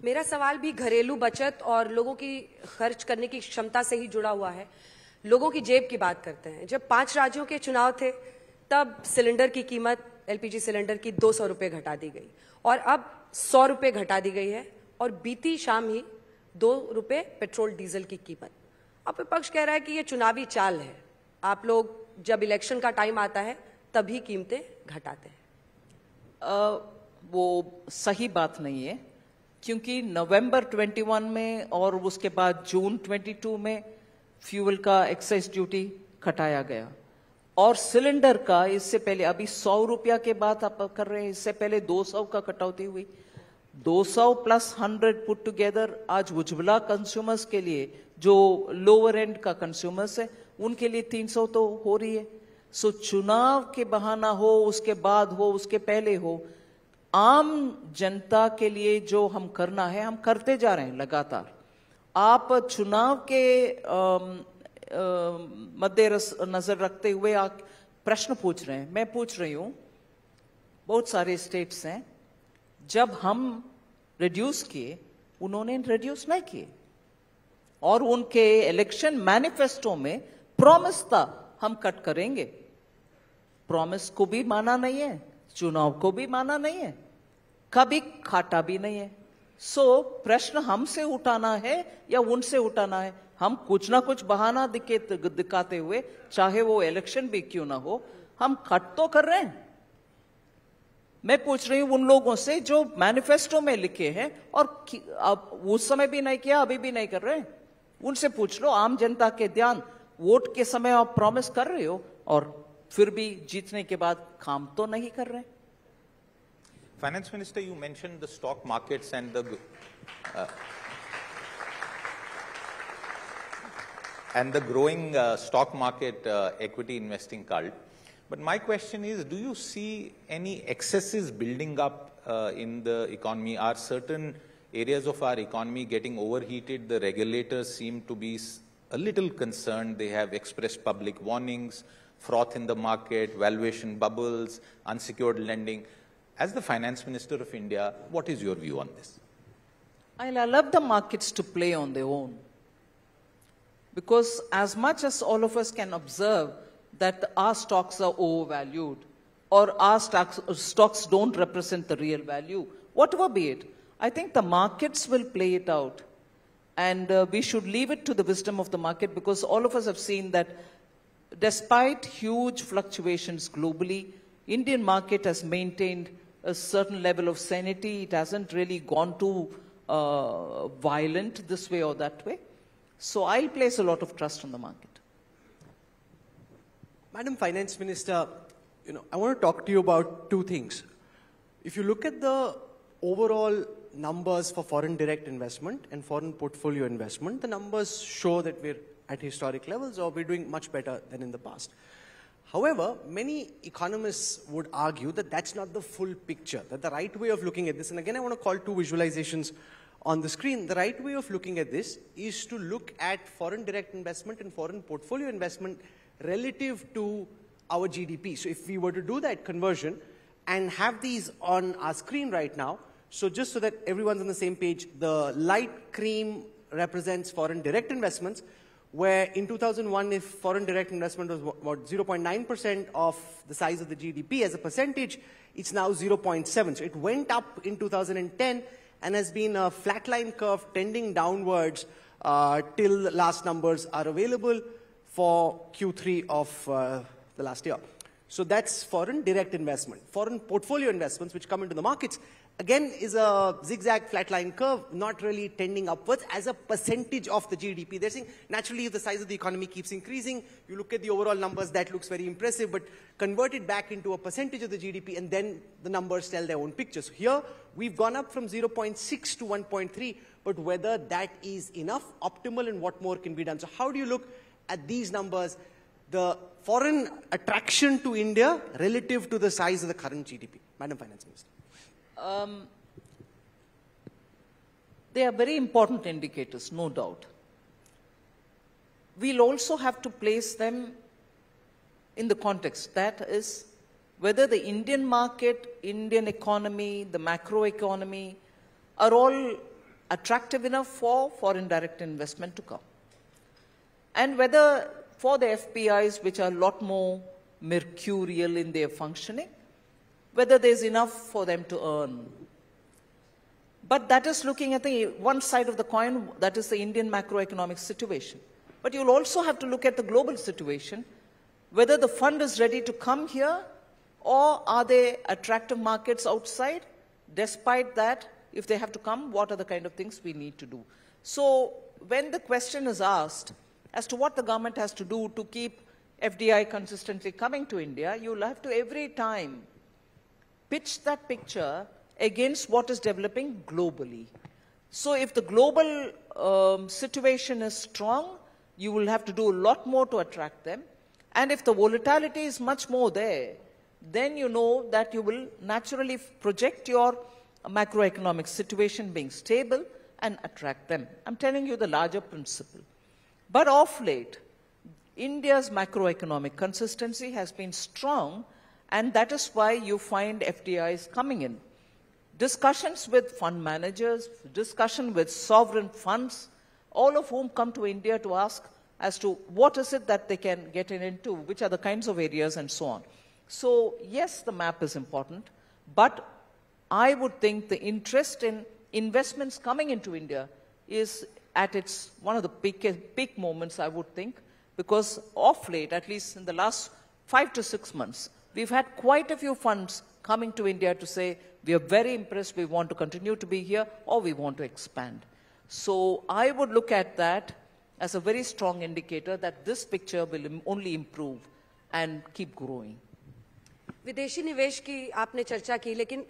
मेरा सवाल भी घरेलू बचत और लोगों की खर्च करने की क्षमता से ही जुड़ा हुआ है लोगों की जेब की बात करते हैं जब पांच राज्यों के चुनाव थे तब सिलेंडर की कीमत एलपीजी सिलेंडर की दो सौ रुपये घटा दी गई और अब सौ रुपये घटा दी गई है और बीती शाम ही दो रुपये पेट्रोल डीजल की कीमत। अब विपक्ष कह रहा है कि ये चुनावी चाल है। आप लोग जब इलेक्शन का टाइम आता है, तभी कीमतें घटाते हैं। वो सही बात नहीं है, क्योंकि नवंबर 21 में और उसके बाद जून 22 में फ्यूल का एक्साइज ड्यूटी घटाया गया। और सिलेंडर का, इससे पहले, अभी सौ रुपया के बाद आप कर रहे हैं, इससे पहले 200 का कटौती हुई। 200 प्लस 100 पुट टुगेदर आज उज्ज्वला कंज्यूमर्स के लिए, जो लोअर एंड का कंज्यूमर्स है, उनके लिए 300 तो हो रही है। सो चुनाव के बहाना हो, उसके बाद हो, उसके पहले हो, आम जनता के लिए जो हम करना है, हम करते जा रहे हैं लगातार। आप चुनाव के मद्दे नज़र रखते हुए आप प्रश्न पूछ रहे हैं। मैं पूछ रही हूँ बहुत सारे स्टेट्स हैं जब हम रिड्यूस किए उन्होंने रिड्यूस नहीं किए। और उनके इलेक्शन मैनिफेस्टो में प्रॉमिस था हम कट करेंगे। प्रॉमिस को भी माना नहीं है चुनाव को भी माना नहीं है कभी खाटा भी नहीं है। सो so, प्रश्न हमसे उठाना है या उनसे उठाना है? हम कुछ ना कुछ बहाना दिखे दिखाते हुए चाहे वो इलेक्शन भी क्यों ना हो हम कट तो कर रहे हैं। मैं पूछ रही हूँ उन लोगों से जो मैनिफेस्टो में लिखे हैं और अब उस समय भी नहीं किया अभी भी नहीं कर रहे उनसे पूछ लो आम जनता के ध्यान वोट के समय आप प्रॉमिस कर रहे हो और फिर भी जीतने के बाद काम तो नहीं कर रहे Finance Minister, you mentioned the stock markets and the uh, and the growing uh, stock market uh, equity investing cult. But my question is, do you see any excesses building up uh, in the economy? Are certain areas of our economy getting overheated? The regulators seem to be a little concerned. They have expressed public warnings, froth in the market, valuation bubbles, unsecured lending. As the Finance Minister of India, what is your view on this? I'll allow the markets to play on their own. Because as much as all of us can observe that our stocks are overvalued or our stocks, stocks don't represent the real value, whatever be it, I think the markets will play it out. And uh, we should leave it to the wisdom of the market because all of us have seen that despite huge fluctuations globally, Indian market has maintained a certain level of sanity. It hasn't really gone too uh, violent this way or that way. So I'll place a lot of trust on the market. Madam Finance Minister, you know, I want to talk to you about two things. If you look at the overall numbers for foreign direct investment and foreign portfolio investment, the numbers show that we're at historic levels or we're doing much better than in the past. However, many economists would argue that that's not the full picture, that the right way of looking at this, and again, I want to call two visualizations on the screen. The right way of looking at this is to look at foreign direct investment and foreign portfolio investment relative to our GDP. So if we were to do that conversion and have these on our screen right now, so just so that everyone's on the same page, the light cream represents foreign direct investments, where in 2001, if foreign direct investment was what 0.9% of the size of the GDP as a percentage, it's now 0.7. So it went up in 2010 and has been a flatline curve tending downwards uh, till the last numbers are available for Q3 of uh, the last year. So that's foreign direct investment. Foreign portfolio investments which come into the markets, again, is a zigzag flatline curve, not really tending upwards as a percentage of the GDP. They're saying naturally if the size of the economy keeps increasing, you look at the overall numbers, that looks very impressive, but convert it back into a percentage of the GDP and then the numbers tell their own picture. So here, we've gone up from 0.6 to 1.3, but whether that is enough, optimal, and what more can be done. So how do you look at these numbers, the foreign attraction to India relative to the size of the current GDP? Madam Finance Minister. Um, they are very important indicators, no doubt. We'll also have to place them in the context that is whether the Indian market, Indian economy, the macroeconomy are all attractive enough for foreign direct investment to come. And whether for the FPIs, which are a lot more mercurial in their functioning, whether there's enough for them to earn. But that is looking at the one side of the coin, that is the Indian macroeconomic situation. But you'll also have to look at the global situation, whether the fund is ready to come here or are there attractive markets outside? Despite that, if they have to come, what are the kind of things we need to do? So when the question is asked as to what the government has to do to keep FDI consistently coming to India, you'll have to every time pitch that picture against what is developing globally. So if the global um, situation is strong, you will have to do a lot more to attract them. And if the volatility is much more there, then you know that you will naturally project your macroeconomic situation being stable and attract them. I'm telling you the larger principle. But of late, India's macroeconomic consistency has been strong, and that is why you find FDIs coming in. Discussions with fund managers, discussion with sovereign funds, all of whom come to India to ask as to what is it that they can get in into, which are the kinds of areas, and so on. So, yes, the map is important, but I would think the interest in investments coming into India is at its one of the peak, peak moments, I would think, because of late, at least in the last five to six months, we've had quite a few funds coming to India to say, we are very impressed, we want to continue to be here, or we want to expand. So I would look at that as a very strong indicator that this picture will only improve and keep growing. विदेशी निवेश की आपने चर्चा की लेकिन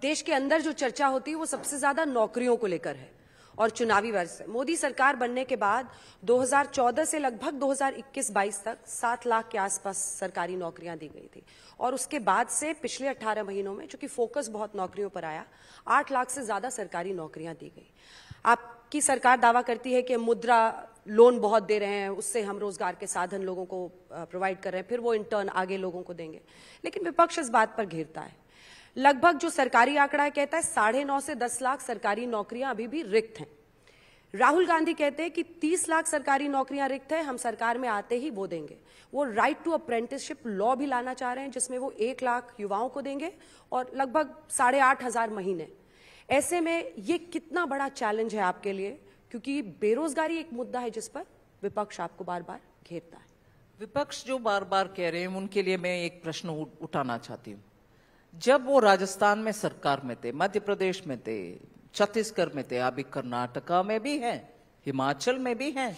देश के अंदर जो चर्चा होती है वो सबसे ज्यादा नौकरियों को लेकर है और चुनावी वर्ष। मोदी सरकार बनने के बाद 2014 से लगभग 2021-22 तक सात लाख के आसपास सरकारी नौकरियाँ दी गई थी। और उसके बाद से पिछले 18 महीनों में, चूँकि फोकस बहुत नौकरियों पर आया, आठ लाख से ज़्यादा सरकारी नौकरियाँ दी गई। आपकी सरकार दावा करती है कि मुद्रा लोन बहुत दे रहे हैं, उससे हम रोज़गार के साधन लोगों को प्रोवाइड कर रहे हैं, फिर वो इंटर्न आगे लोगों को देंगे। लेकिन विपक्ष इस बात पर घेरता है। लगभग जो सरकारी आंकड़ा कहता है, साढ़े नौ से दस लाख सरकारी नौकरियाँ अभी भी रिक्त हैं। राहुल गांधी कहते हैं कि तीस लाख सरकारी नौकरियाँ रिक्त है, हम सरकार में आते ही वो देंगे। वो राइट टू अप्रेंटिसशिप लॉ भी लाना चाह रहे हैं, जिसमें वो एक लाख युवाओं को देंगे और लगभग साढ़े आठ हज़ार महीने। ऐसे में ये कितना बड़ा चैलेंज है आपके लिए? क्योंकि बेरोजगारी एक मुद्दा है जिस पर विपक्ष आपको बार बार घेरता है। विपक्ष जो बार बार कह रहे हैं, उनके लिए मैं एक प्रश्न उठाना चाहती हूँ। जब वो राजस्थान में सरकार में थे, मध्य प्रदेश में थे, छत्तीसगढ़ में थे, अभी कर्नाटका में भी हैं, हिमाचल में भी हैं,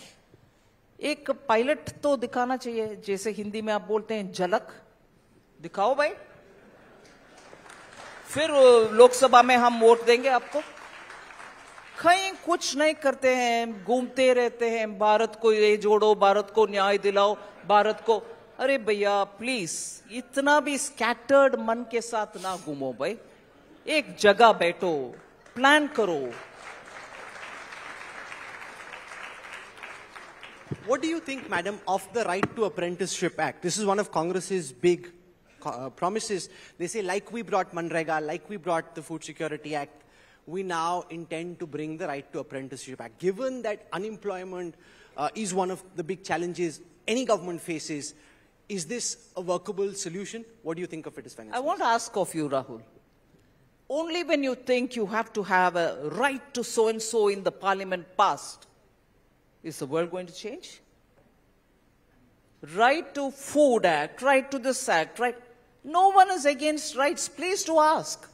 एक पायलट तो दिखाना चाहिए, जैसे हिंदी में आप बोलते हैं, झलक। दिखाओ भाई। फिर लोकसभा में हम वोट देंगे आपको। कहीं कुछ नहीं करते हैं, घूमते रहते हैं, भारत को ये जोड़ो, भारत को न्याय दिलाओ, भारत को अरे भैया प्लीज इतना भी स्कैटर्ड मन के साथ ना घूमो भाई एक जगह बैठो प्लान करो What do you think, madam, of the Right to Apprenticeship Act? This is one of Congress's big uh, promises. They say, like we brought Manrega, like we brought the Food Security Act, we now intend to bring the right to apprenticeship act. Given that unemployment uh, is one of the big challenges any government faces, is this a workable solution? What do you think of it as finance? I want to ask of you, Rahul. Only when you think you have to have a right to so and so in the parliament passed, is the world going to change? Right to Food Act, right to this act, right? No one is against rights. Please to ask.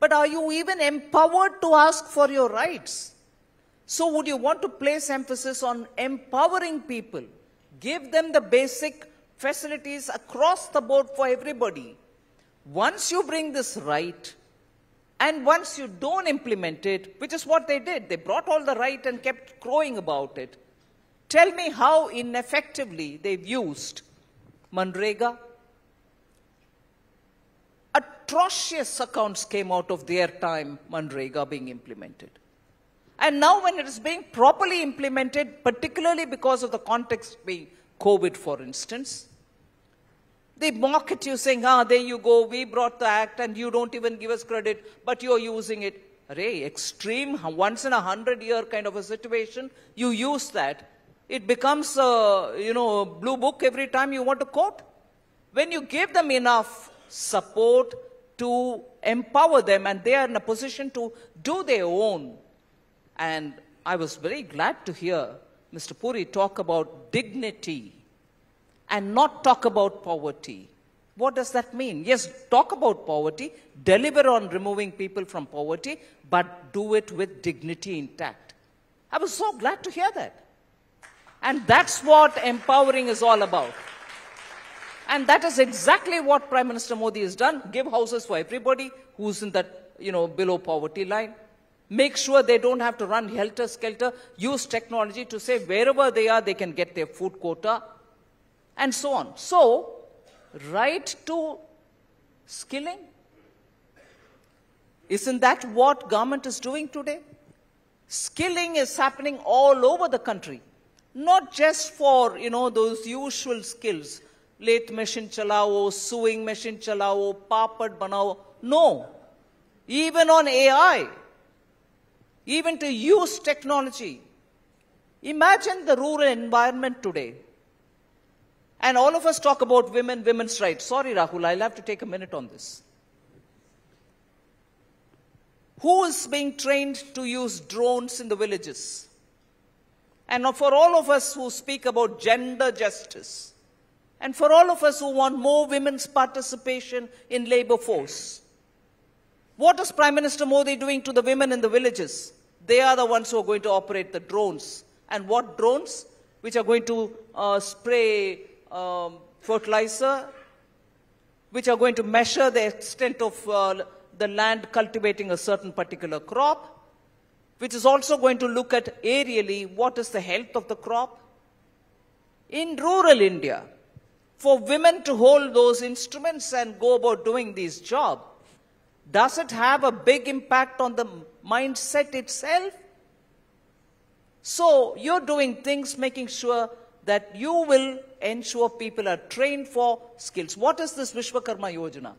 But are you even empowered to ask for your rights? So would you want to place emphasis on empowering people? Give them the basic facilities across the board for everybody. Once you bring this right, and once you don't implement it, which is what they did, they brought all the right and kept crowing about it. Tell me how ineffectively they've used Manrega, atrocious accounts came out of their time, Manrega being implemented. And now when it is being properly implemented, particularly because of the context being COVID, for instance, they mock at you saying, ah, there you go, we brought the act and you don't even give us credit, but you're using it. Array, extreme, once in a hundred year kind of a situation, you use that. It becomes a, you know, blue book every time you want to quote. When you give them enough support to empower them and they are in a position to do their own. And I was very glad to hear Mr. Purie talk about dignity and not talk about poverty. What does that mean? Yes, talk about poverty, deliver on removing people from poverty, but do it with dignity intact. I was so glad to hear that. And that's what empowering is all about. And that is exactly what Prime Minister Modi has done. Give houses for everybody who's in that, you know, below poverty line. Make sure they don't have to run helter-skelter. Use technology to say wherever they are, they can get their food quota. And so on. So, right to skilling. Isn't that what government is doing today? Skilling is happening all over the country. Not just for, you know, those usual skills. Lathe machine chalao, sewing machine chalao, papad banao. No. Even on AI. Even to use technology. Imagine the rural environment today. And all of us talk about women, women's rights. Sorry, Rahul, I'll have to take a minute on this. Who is being trained to use drones in the villages? And for all of us who speak about gender justice, and for all of us who want more women's participation in labor force, what is Prime Minister Modi doing to the women in the villages? They are the ones who are going to operate the drones. And what drones? Which are going to uh, spray um, fertilizer, which are going to measure the extent of uh, the land cultivating a certain particular crop, which is also going to look at aerially what is the health of the crop. In rural India, for women to hold those instruments and go about doing this job, does it have a big impact on the mindset itself? So you're doing things making sure that you will ensure people are trained for skills. What is this Vishwakarma Yojana?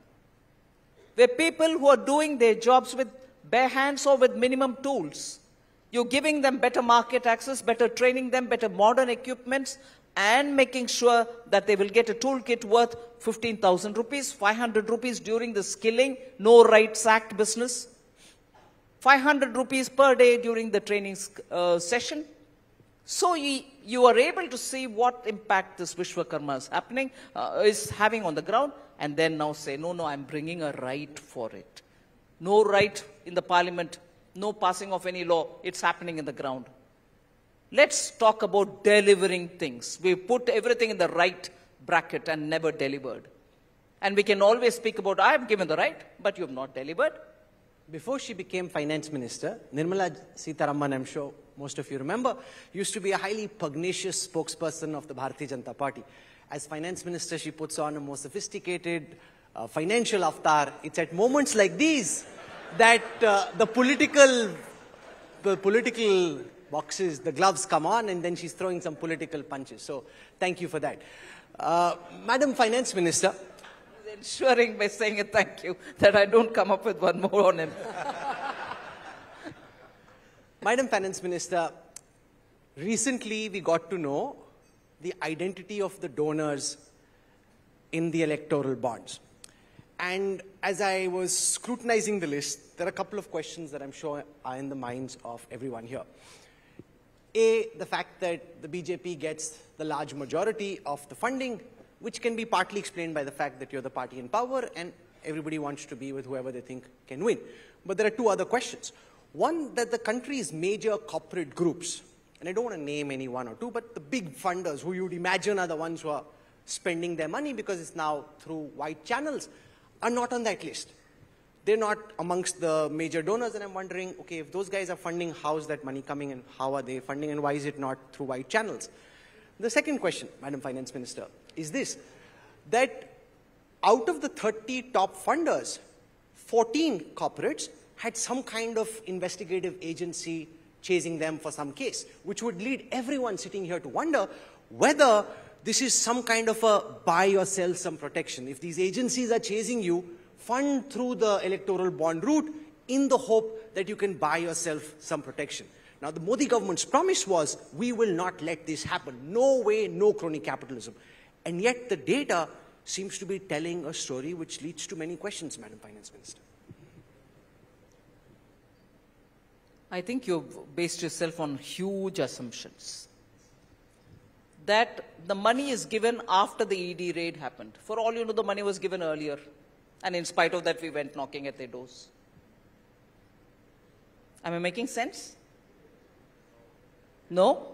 Where people who are doing their jobs with bare hands or with minimum tools, you're giving them better market access, better training them, better modern equipments, and making sure that they will get a toolkit worth 15,000 rupees, 500 rupees during the skilling, no rights act business, 500 rupees per day during the training uh, session. So you, you are able to see what impact this Vishwakarma is happening, uh, is having on the ground, and then now say, no, no, I'm bringing a right for it. No right in the parliament, no passing of any law, it's happening in the ground. Let's talk about delivering things. We put everything in the right bracket and never delivered. And we can always speak about, I have given the right, but you have not delivered. Before she became finance minister, Nirmala Sitharaman, I'm sure most of you remember, used to be a highly pugnacious spokesperson of the Bharatiya Janata Party. As finance minister, she puts on a more sophisticated uh, financial avatar. It's at moments like these that uh, the political, the political boxes, the gloves come on, and then she's throwing some political punches. So thank you for that. Uh, Madam Finance Minister, ensuring by saying a thank you that I don't come up with one more on him. Madam Finance Minister, recently we got to know the identity of the donors in the electoral bonds. And as I was scrutinizing the list, there are a couple of questions that I'm sure are in the minds of everyone here. A, the fact that the BJP gets the large majority of the funding which can be partly explained by the fact that you're the party in power and everybody wants to be with whoever they think can win. But there are two other questions. One, that the country's major corporate groups, and I don't want to name any one or two, but the big funders who you'd imagine are the ones who are spending their money because it's now through white channels, are not on that list. They're not amongst the major donors, and I'm wondering, okay, if those guys are funding, how's that money coming and how are they funding and why is it not through white channels? The second question, Madam Finance Minister, is this, that out of the 30 top funders, 14 corporates had some kind of investigative agency chasing them for some case, which would lead everyone sitting here to wonder whether this is some kind of a buy or sell some protection. If these agencies are chasing you, fund through the electoral bond route in the hope that you can buy yourself some protection. Now, the Modi government's promise was, we will not let this happen. No way, no crony capitalism. And yet the data seems to be telling a story which leads to many questions, Madam Finance Minister. I think you've based yourself on huge assumptions. That the money is given after the ED raid happened. For all you know, the money was given earlier. And in spite of that, we went knocking at their doors. Am I making sense? No?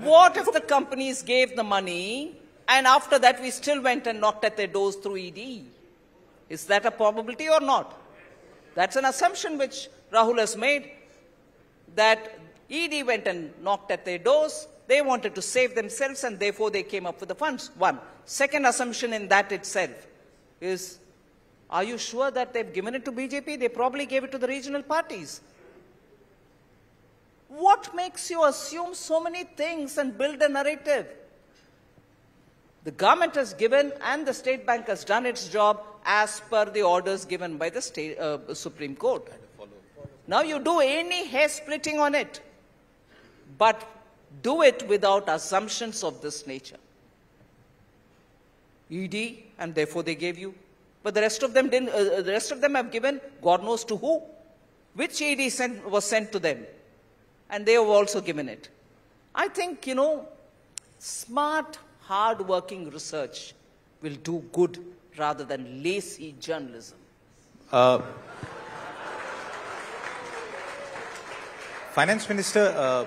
what if the companies gave the money and after that we still went and knocked at their doors through ED? Is that a probability or not? That's an assumption which Rahul has made that ED went and knocked at their doors. They wanted to save themselves and therefore they came up with the funds. One. Second assumption in that itself is are you sure that they've given it to BJP? They probably gave it to the regional parties. What makes you assume so many things and build a narrative? The government has given and the state bank has done its job as per the orders given by the state, uh, Supreme Court. Now you do any hair splitting on it, but do it without assumptions of this nature. ED, and therefore they gave you. But the rest of them didn't, uh, the rest of them have given God knows to who. Which ED sent, was sent to them? And they have also given it. I think, you know, smart, hard-working research will do good rather than lazy journalism. Uh, Finance Minister, uh,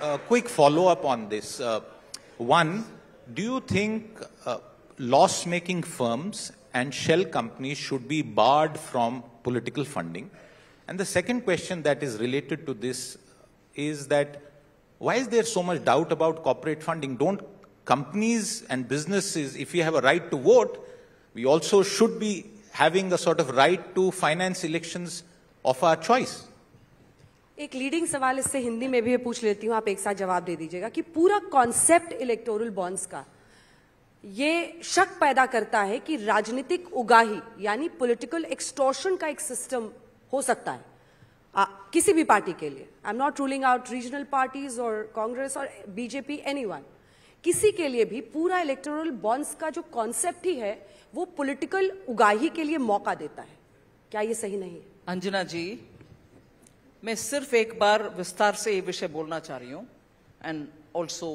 a, a quick follow-up on this. Uh, one, do you think uh, loss-making firms and shell companies should be barred from political funding? And the second question that is related to this is that why is there so much doubt about corporate funding? Don't companies and businesses, if we have a right to vote, we also should be having a sort of right to finance elections of our choice. एक leading सवाल इससे हिंदी में भी पूछ लेती हूं आप एक साथ जवाब दे दीजिएगा कि पूरा कॉन्सेप्ट इलेक्टोरल बॉन्ड्स का ये शक पैदा करता है कि राजनीतिक उगाही यानी पॉलिटिकल एक्सटोर्शन का एक सिस्टम हो सकता है आ, किसी भी पार्टी के लिए I am not ruling out regional parties और कांग्रेस और बीजेपी एनीवन किसी के लिए भी पूरा इलेक्टोरल बॉन्ड्स का जो कॉन्सेप्ट ही है, वो पॉलिटिकल उगाही के लिए मौका देता है। क्या ये सही नहीं है? अंजना जी, मैं सिर्फ़ एक बार विस्तार से ये विषय बोलना चाह रही हूँ and also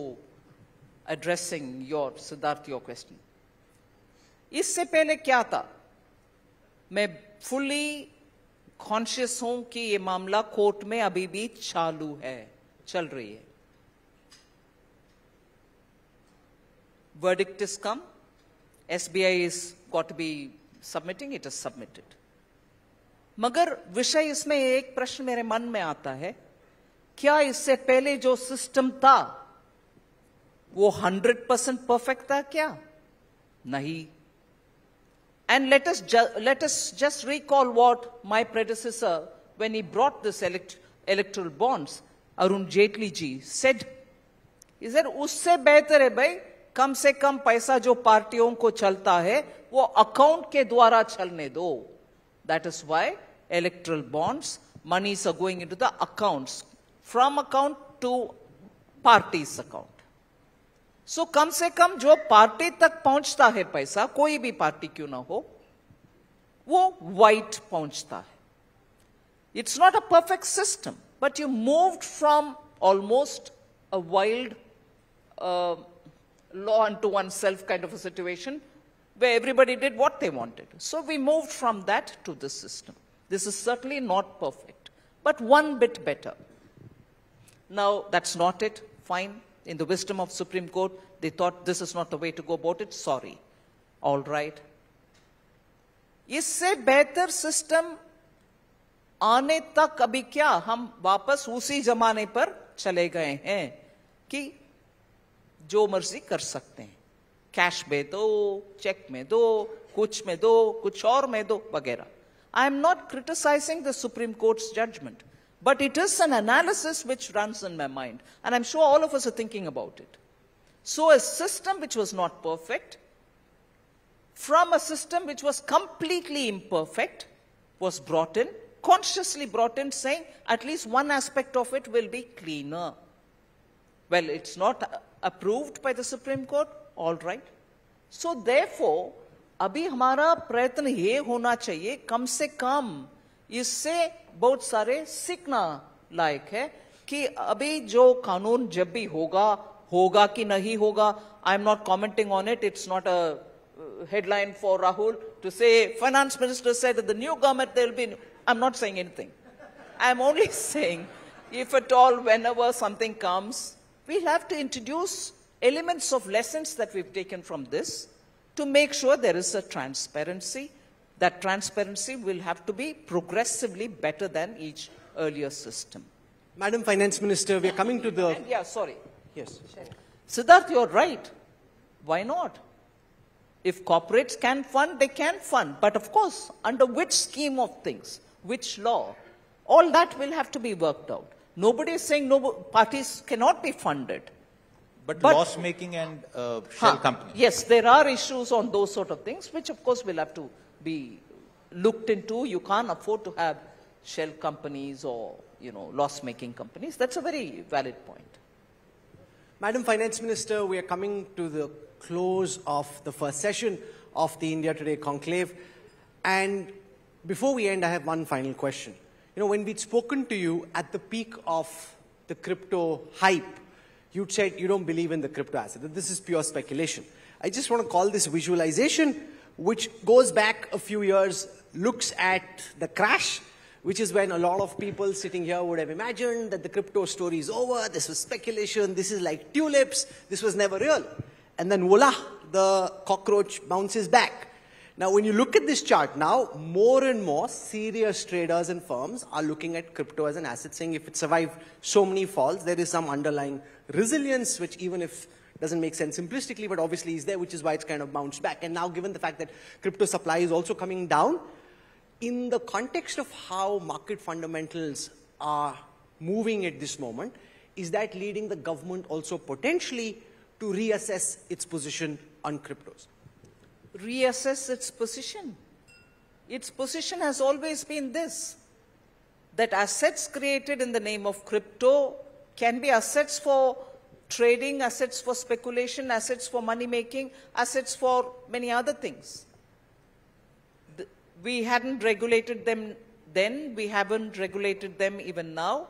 addressing your Siddharth your question इससे पहले क्या था? मैं फुल्ली कॉन्शियस हूँ कि ये मामला कोर्ट में अभी भी चालू है, चल रही है। Verdict is come SBI is got to be submitting, it is submitted. मगर विषय इसमें एक प्रश्न मेरे मन में आता है, क्या इससे पहले जो सिस्टम था, वो हंड्रेड परसेंट परफेक्ट था क्या? नहीं. And let us let us just recall what my predecessor when he brought this electoral bonds Arun Jaitley ji said इधर उससे बेहतर है भाई कम से कम पैसा जो पार्टियों को चलता है वो अकाउंट के द्वारा चलने दो that is why electoral bonds, monies are going into the accounts, from account to party's account. So कम से कम जो पार्टी तक पहुँचता है पैसा कोई भी पार्टी क्यों ना हो वो वाइट पहुँचता है it's not a perfect system but you moved from almost a wild law unto oneself kind of a situation where everybody did what they wanted. So we moved from that to this system. This is certainly not perfect, but one bit better. Now, that's not it. Fine. In the wisdom of Supreme Court, they thought this is not the way to go about it. Sorry. All right. इससे बेहतर system आने तक अभी क्या हम वापस उसी जमाने पर चले गए हैं कि जो मर्ज़ी कर सकते हैं। कैश में दो चेक में दो कुछ में दो कुछ और में दो वगैरह। I am not criticising the Supreme Court judgement but it is an analysis which run in my mind and I am sure all of us are thinking about it so a system which was not perfect from a system which was completely imperfect was brought in consciously brought in, saying at least one aspect of it will be cleaner. Well, it's not approved by the Supreme Court, all right. So therefore, अभी हमारा प्रयत्न ये होना चाहिए कम से कम इससे बहुत सारे सीखना लायक है कि अभी जो कानून जब भी होगा होगा कि नहीं होगा I am not commenting on it it's not a headline for Rahul to say finance minister said that the new government there will be I'm not saying anything. I'm only saying if at all whenever something comes we'll have to introduce elements of lessons that we've taken from this to make sure there is a transparency. That transparency will have to be progressively better than each earlier system. Madam Finance Minister, we are coming to the. And yeah, sorry. Yes. Siddharth, you're right. Why not? If corporates can fund, they can fund. But of course, under which scheme of things, which law, all that will have to be worked out. Nobody is saying no parties cannot be funded. But, But- loss making and uh, shell Huh. companies. Yes, there are issues on those sort of things, which of course will have to be looked into. You can't afford to have shell companies or, you know, loss-making companies. That's a very valid point. Madam Finance Minister, we are coming to the close of the first session of the India Today conclave. And before we end, I have one final question. Know, when we'd spoken to you at the peak of the crypto hype, you'd said you don't believe in the crypto asset, that this is pure speculation. I just want to call this visualization, which goes back a few years, looks at the crash, which is when a lot of people sitting here would have imagined that the crypto story is over, this was speculation, this is like tulips, this was never real. And then voila, the cockroach bounces back. Now, when you look at this chart now, more and more serious traders and firms are looking at crypto as an asset, saying if it survived so many falls, there is some underlying resilience, which even if doesn't make sense simplistically, but obviously is there, which is why it's kind of bounced back. And now, given the fact that crypto supply is also coming down, in the context of how market fundamentals are moving at this moment, is that leading the government also potentially to reassess its position on cryptos? Reassess its position. Its position has always been this that assets created in the name of crypto can be assets for trading, assets for speculation, assets for money making, assets for many other things. We hadn't regulated them then, we haven't regulated them even now.